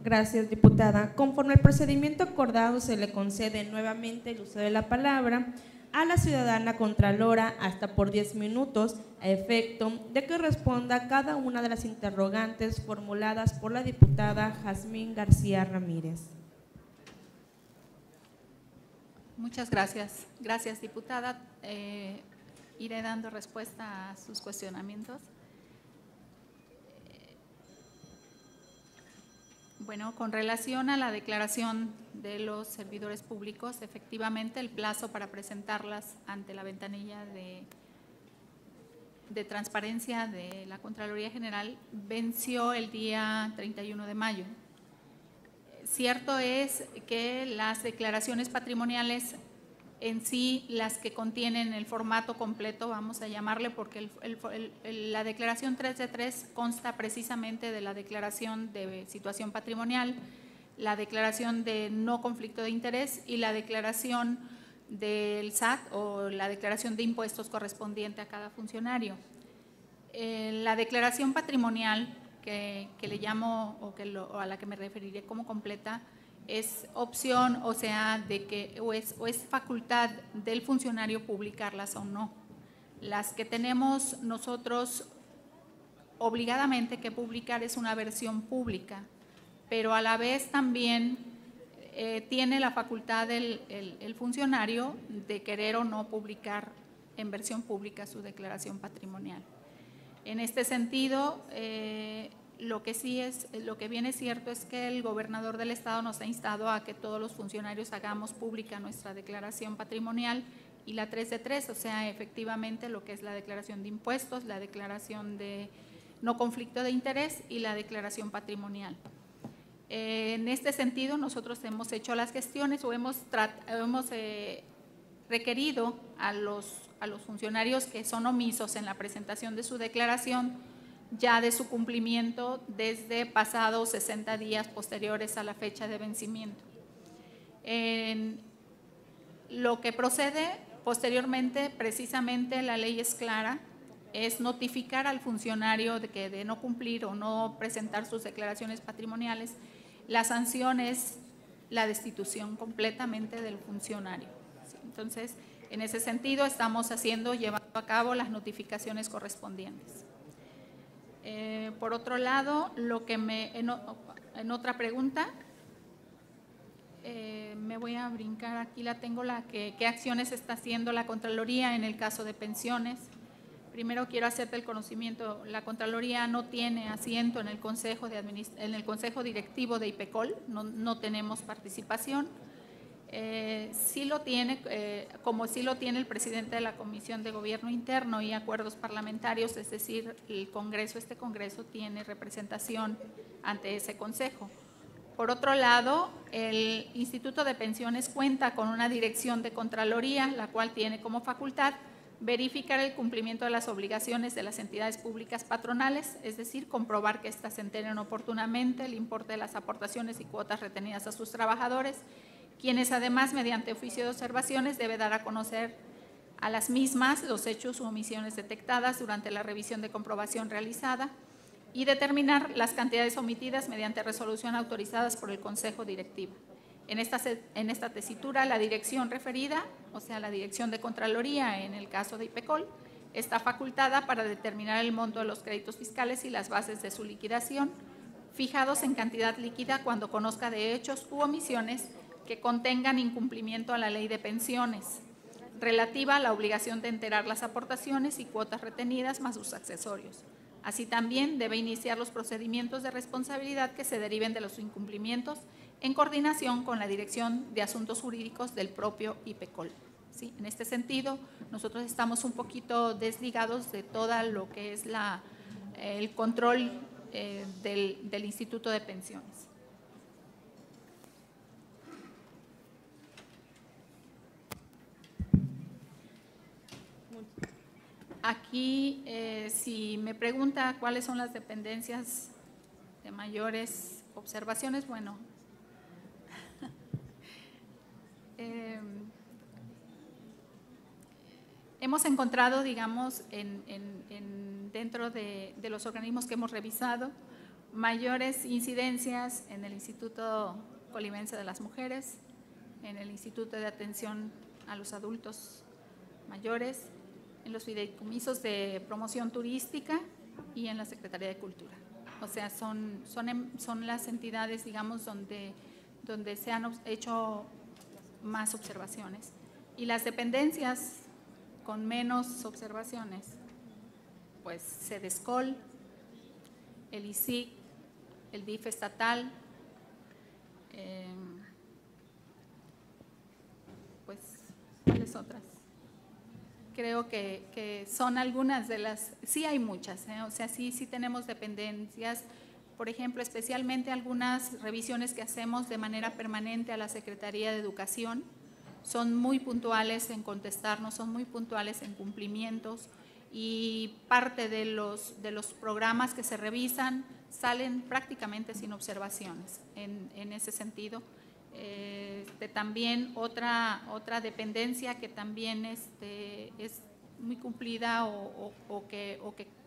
Gracias, diputada. Conforme al procedimiento acordado, se le concede nuevamente el uso de la palabra a la ciudadana Contralora hasta por 10 minutos, a efecto de que responda cada una de las interrogantes formuladas por la diputada Jazmín García Ramírez. Muchas gracias. Gracias, diputada. Eh, iré dando respuesta a sus cuestionamientos. Bueno, con relación a la declaración de los servidores públicos, efectivamente el plazo para presentarlas ante la ventanilla de, de transparencia de la Contraloría General venció el día 31 de mayo. Cierto es que las declaraciones patrimoniales en sí las que contienen el formato completo, vamos a llamarle, porque la declaración 3 de 3 consta precisamente de la declaración de situación patrimonial, la declaración de no conflicto de interés y la declaración del SAT o la declaración de impuestos correspondiente a cada funcionario. Eh, la declaración patrimonial que, le llamo o, o a la que me referiré como completa, es opción, o sea, de que o es, o es facultad del funcionario publicarlas o no. Las que tenemos nosotros obligadamente que publicar es una versión pública, pero a la vez también eh, tiene la facultad el, funcionario de querer o no publicar en versión pública su declaración patrimonial. En este sentido, eh, lo que sí es, lo que viene cierto es que el gobernador del estado nos ha instado a que todos los funcionarios hagamos pública nuestra declaración patrimonial y la 3 de 3, o sea, efectivamente lo que es la declaración de impuestos, la declaración de no conflicto de interés y la declaración patrimonial. En este sentido, nosotros hemos hecho las gestiones o hemos, eh, requerido a los, a los funcionarios que son omisos en la presentación de su declaración ya de su cumplimiento desde pasados 60 días posteriores a la fecha de vencimiento. lo que procede posteriormente, precisamente la ley es clara, es notificar al funcionario de que de no cumplir o no presentar sus declaraciones patrimoniales, la sanción es la destitución completamente del funcionario. Entonces, en ese sentido, estamos haciendo, llevando a cabo las notificaciones correspondientes. Eh, por otro lado, lo que me, en, otra pregunta, eh, me voy a brincar, aquí la tengo, la que, qué acciones está haciendo la Contraloría en el caso de pensiones. Primero quiero hacerte el conocimiento, la Contraloría no tiene asiento en el Consejo, de en el consejo Directivo de IPECOL, no, no tenemos participación. Eh, sí lo tiene, eh, como sí lo tiene el presidente de la Comisión de Gobierno Interno y Acuerdos Parlamentarios, es decir, el Congreso, este Congreso tiene representación ante ese Consejo. Por otro lado, el Instituto de Pensiones cuenta con una dirección de Contraloría, la cual tiene como facultad verificar el cumplimiento de las obligaciones de las entidades públicas patronales, es decir, comprobar que éstas enteren oportunamente el importe de las aportaciones y cuotas retenidas a sus trabajadores quienes además mediante oficio de observaciones debe dar a conocer a las mismas los hechos u omisiones detectadas durante la revisión de comprobación realizada y determinar las cantidades omitidas mediante resolución autorizadas por el Consejo Directivo. En esta, en esta tesitura, la dirección referida, o sea, la dirección de Contraloría en el caso de IPECOL, está facultada para determinar el monto de los créditos fiscales y las bases de su liquidación, fijados en cantidad líquida cuando conozca de hechos u omisiones que contengan incumplimiento a la ley de pensiones, relativa a la obligación de enterar las aportaciones y cuotas retenidas más sus accesorios. Así también debe iniciar los procedimientos de responsabilidad que se deriven de los incumplimientos en coordinación con la Dirección de Asuntos Jurídicos del propio IPECOL. ¿Sí? En este sentido, nosotros estamos un poquito desligados de todo lo que es la, el control eh, del, del Instituto de Pensiones. Aquí, eh, si me pregunta cuáles son las dependencias de mayores observaciones, bueno, eh, hemos encontrado, digamos, en, en, en dentro de, los organismos que hemos revisado, mayores incidencias en el Instituto Colimense de las Mujeres, en el Instituto de Atención a los Adultos Mayores, en los fideicomisos de promoción turística y en la Secretaría de Cultura. O sea, son, son las entidades, digamos, donde se han hecho más observaciones. Y las dependencias con menos observaciones, pues CEDESCOL, el ICIC, el DIF estatal, eh, pues, ¿cuáles otras? creo que, que, son algunas de las, sí hay muchas, ¿eh? o sea, sí, sí tenemos dependencias, por ejemplo, especialmente algunas revisiones que hacemos de manera permanente a la Secretaría de Educación, son muy puntuales en contestarnos, son muy puntuales en cumplimientos y parte de los, de los programas que se revisan salen prácticamente sin observaciones en, ese sentido. Este, también otra, otra dependencia que también este, es muy cumplida o que, o que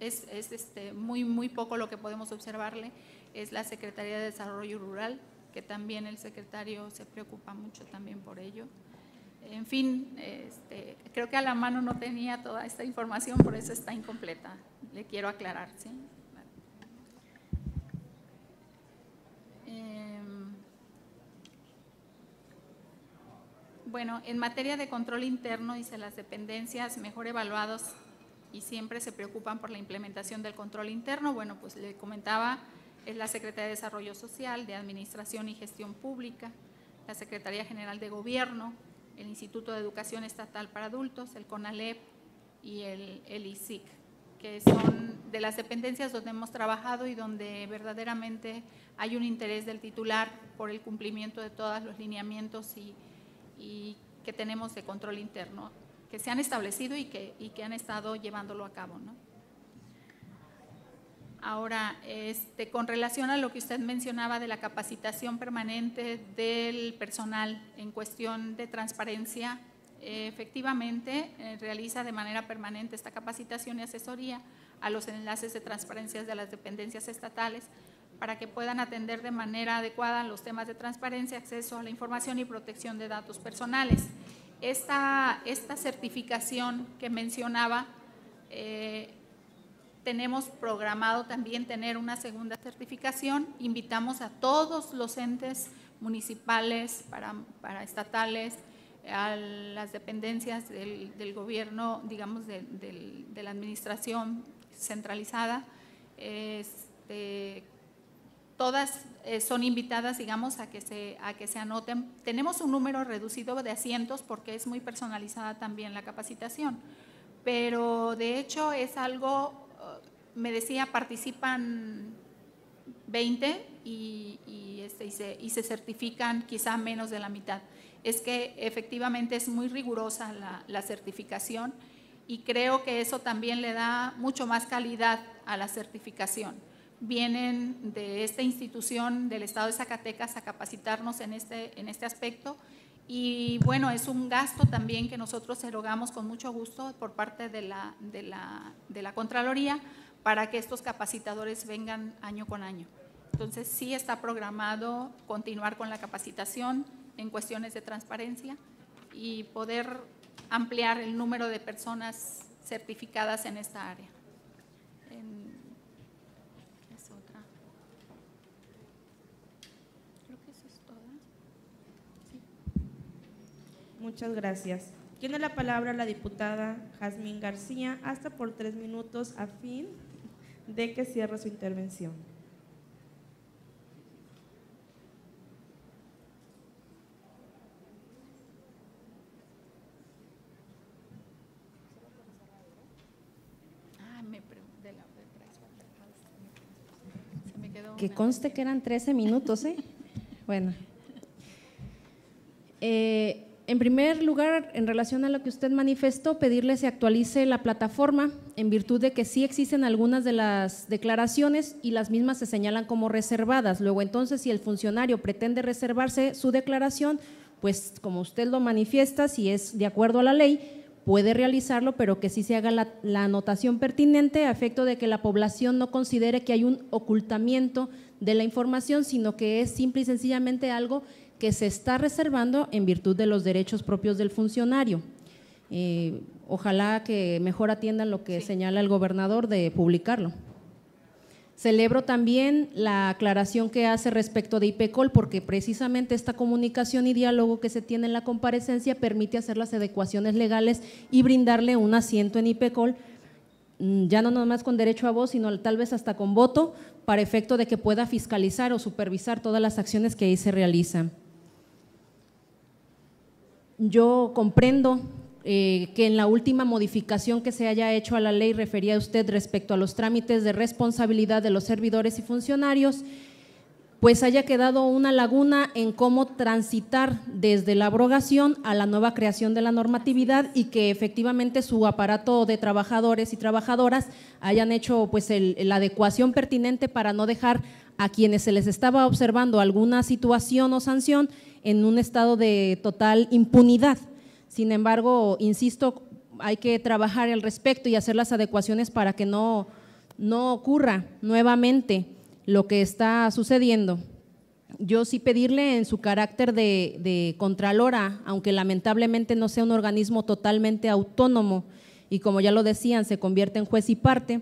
es, es este, muy, muy poco lo que podemos observarle es la Secretaría de Desarrollo Rural, que también el secretario se preocupa mucho también por ello. En fin, este, creo que a la mano no tenía toda esta información, por eso está incompleta. Le quiero aclarar, ¿sí? Bueno, en materia de control interno, dice las dependencias mejor evaluados y siempre se preocupan por la implementación del control interno. Bueno, pues le comentaba, es la Secretaría de Desarrollo Social, de Administración y Gestión Pública, la Secretaría General de Gobierno, el Instituto de Educación Estatal para Adultos, el CONALEP y el, el ISIC, que son de las dependencias donde hemos trabajado y donde verdaderamente hay un interés del titular por el cumplimiento de todos los lineamientos y y que tenemos de control interno, que se han establecido y que, y que han estado llevándolo a cabo. ¿no? Ahora, este, con relación a lo que usted mencionaba de la capacitación permanente del personal en cuestión de transparencia, efectivamente eh, realiza de manera permanente esta capacitación y asesoría a los enlaces de transparencia de las dependencias estatales para que puedan atender de manera adecuada los temas de transparencia, acceso a la información y protección de datos personales. Esta, certificación que mencionaba, eh, tenemos programado también tener una segunda certificación. Invitamos a todos los entes municipales, para, estatales, a las dependencias del, gobierno, digamos, de, la administración centralizada, este, todas eh, son invitadas, digamos, a que, se, a que se anoten. Tenemos un número reducido de asientos porque es muy personalizada también la capacitación, pero de hecho es algo, uh, me decía, participan 20 y, este, y, se, y se certifican quizá menos de la mitad. Es que efectivamente es muy rigurosa la certificación y creo que eso también le da mucho más calidad a la certificación vienen de esta institución del Estado de Zacatecas a capacitarnos en este, en este aspecto. Y bueno, es un gasto también que nosotros erogamos con mucho gusto por parte de la, de la, de la Contraloría para que estos capacitadores vengan año con año. Entonces, sí está programado continuar con la capacitación en cuestiones de transparencia y poder ampliar el número de personas certificadas en esta área. Muchas gracias. Tiene la palabra la diputada Jazmín García hasta por tres minutos a fin de que cierre su intervención. Que conste que eran 13 minutos, ¿eh? Bueno. Eh, en primer lugar, en relación a lo que usted manifestó, pedirle se actualice la plataforma en virtud de que sí existen algunas de las declaraciones y las mismas se señalan como reservadas. Luego, entonces, si el funcionario pretende reservarse su declaración, pues como usted lo manifiesta, si es de acuerdo a la ley, puede realizarlo, pero que sí se haga la, la, anotación pertinente a efecto de que la población no considere que hay un ocultamiento de la información, sino que es simple y sencillamente algo que se está reservando en virtud de los derechos propios del funcionario. Eh, ojalá que mejor atiendan lo que sí. señala el gobernador de publicarlo. Celebro también la aclaración que hace respecto de IPECOL, porque precisamente esta comunicación y diálogo que se tiene en la comparecencia permite hacer las adecuaciones legales y brindarle un asiento en IPECOL, mm, ya no nomás con derecho a voz, sino tal vez hasta con voto, para efecto de que pueda fiscalizar o supervisar todas las acciones que ahí se realizan. Yo comprendo eh, que en la última modificación que se haya hecho a la ley refería usted respecto a los trámites de responsabilidad de los servidores y funcionarios, pues haya quedado una laguna en cómo transitar desde la abrogación a la nueva creación de la normatividad y que efectivamente su aparato de trabajadores y trabajadoras hayan hecho pues la adecuación pertinente para no dejar a quienes se les estaba observando alguna situación o sanción en un estado de total impunidad. Sin embargo, insisto, hay que trabajar al respecto y hacer las adecuaciones para que no, no ocurra nuevamente lo que está sucediendo. Yo sí pedirle en su carácter de, de, Contralora, aunque lamentablemente no sea un organismo totalmente autónomo y como ya lo decían, se convierte en juez y parte,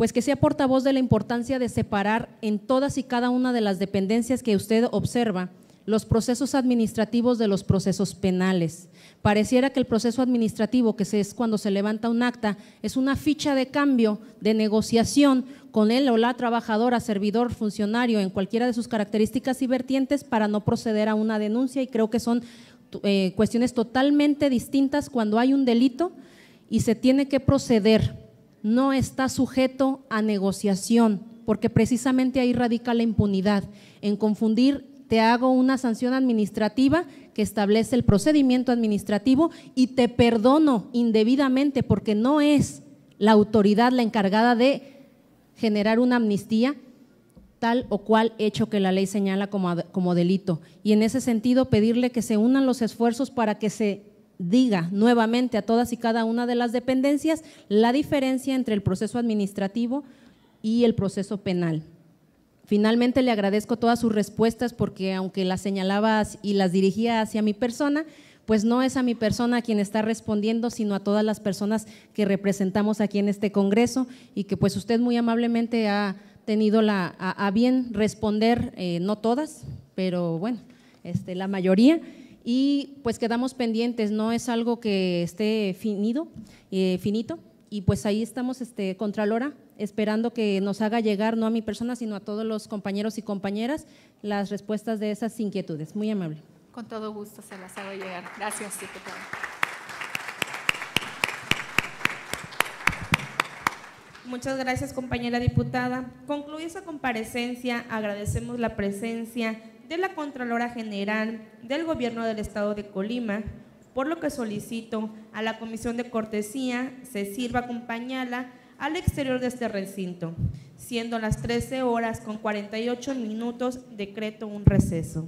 pues que sea portavoz de la importancia de separar en todas y cada una de las dependencias que usted observa los procesos administrativos de los procesos penales. Pareciera que el proceso administrativo, que es cuando se levanta un acta, es una ficha de cambio, de negociación con él o la trabajadora, servidor, funcionario, en cualquiera de sus características y vertientes para no proceder a una denuncia y creo que son eh, cuestiones totalmente distintas cuando hay un delito y se tiene que proceder. No está sujeto a negociación, porque precisamente ahí radica la impunidad, en confundir te hago una sanción administrativa que establece el procedimiento administrativo y te perdono indebidamente porque no es la autoridad la encargada de generar una amnistía tal o cual hecho que la ley señala como, como delito. Y en ese sentido pedirle que se unan los esfuerzos para que se diga nuevamente a todas y cada una de las dependencias la diferencia entre el proceso administrativo y el proceso penal. Finalmente le agradezco todas sus respuestas porque aunque las señalaba y las dirigía hacia mi persona, pues no es a mi persona a quien está respondiendo, sino a todas las personas que representamos aquí en este Congreso y que pues usted muy amablemente ha tenido la, a, bien responder, eh, no todas, pero bueno, este, la mayoría. Y pues quedamos pendientes, no es algo que esté finido, eh, finito, y pues ahí estamos, este, Contralora, esperando que nos haga llegar, no a mi persona, sino a todos los compañeros y compañeras, las respuestas de esas inquietudes. Muy amable. Con todo gusto se las hago llegar. Gracias, diputada. Muchas gracias, compañera diputada. Concluye esa comparecencia. Agradecemos la presencia de la Contralora General del Gobierno del Estado de Colima, por lo que solicito a la Comisión de Cortesía se sirva acompañarla al exterior de este recinto. Siendo las 13 horas con 48 minutos, decreto un receso.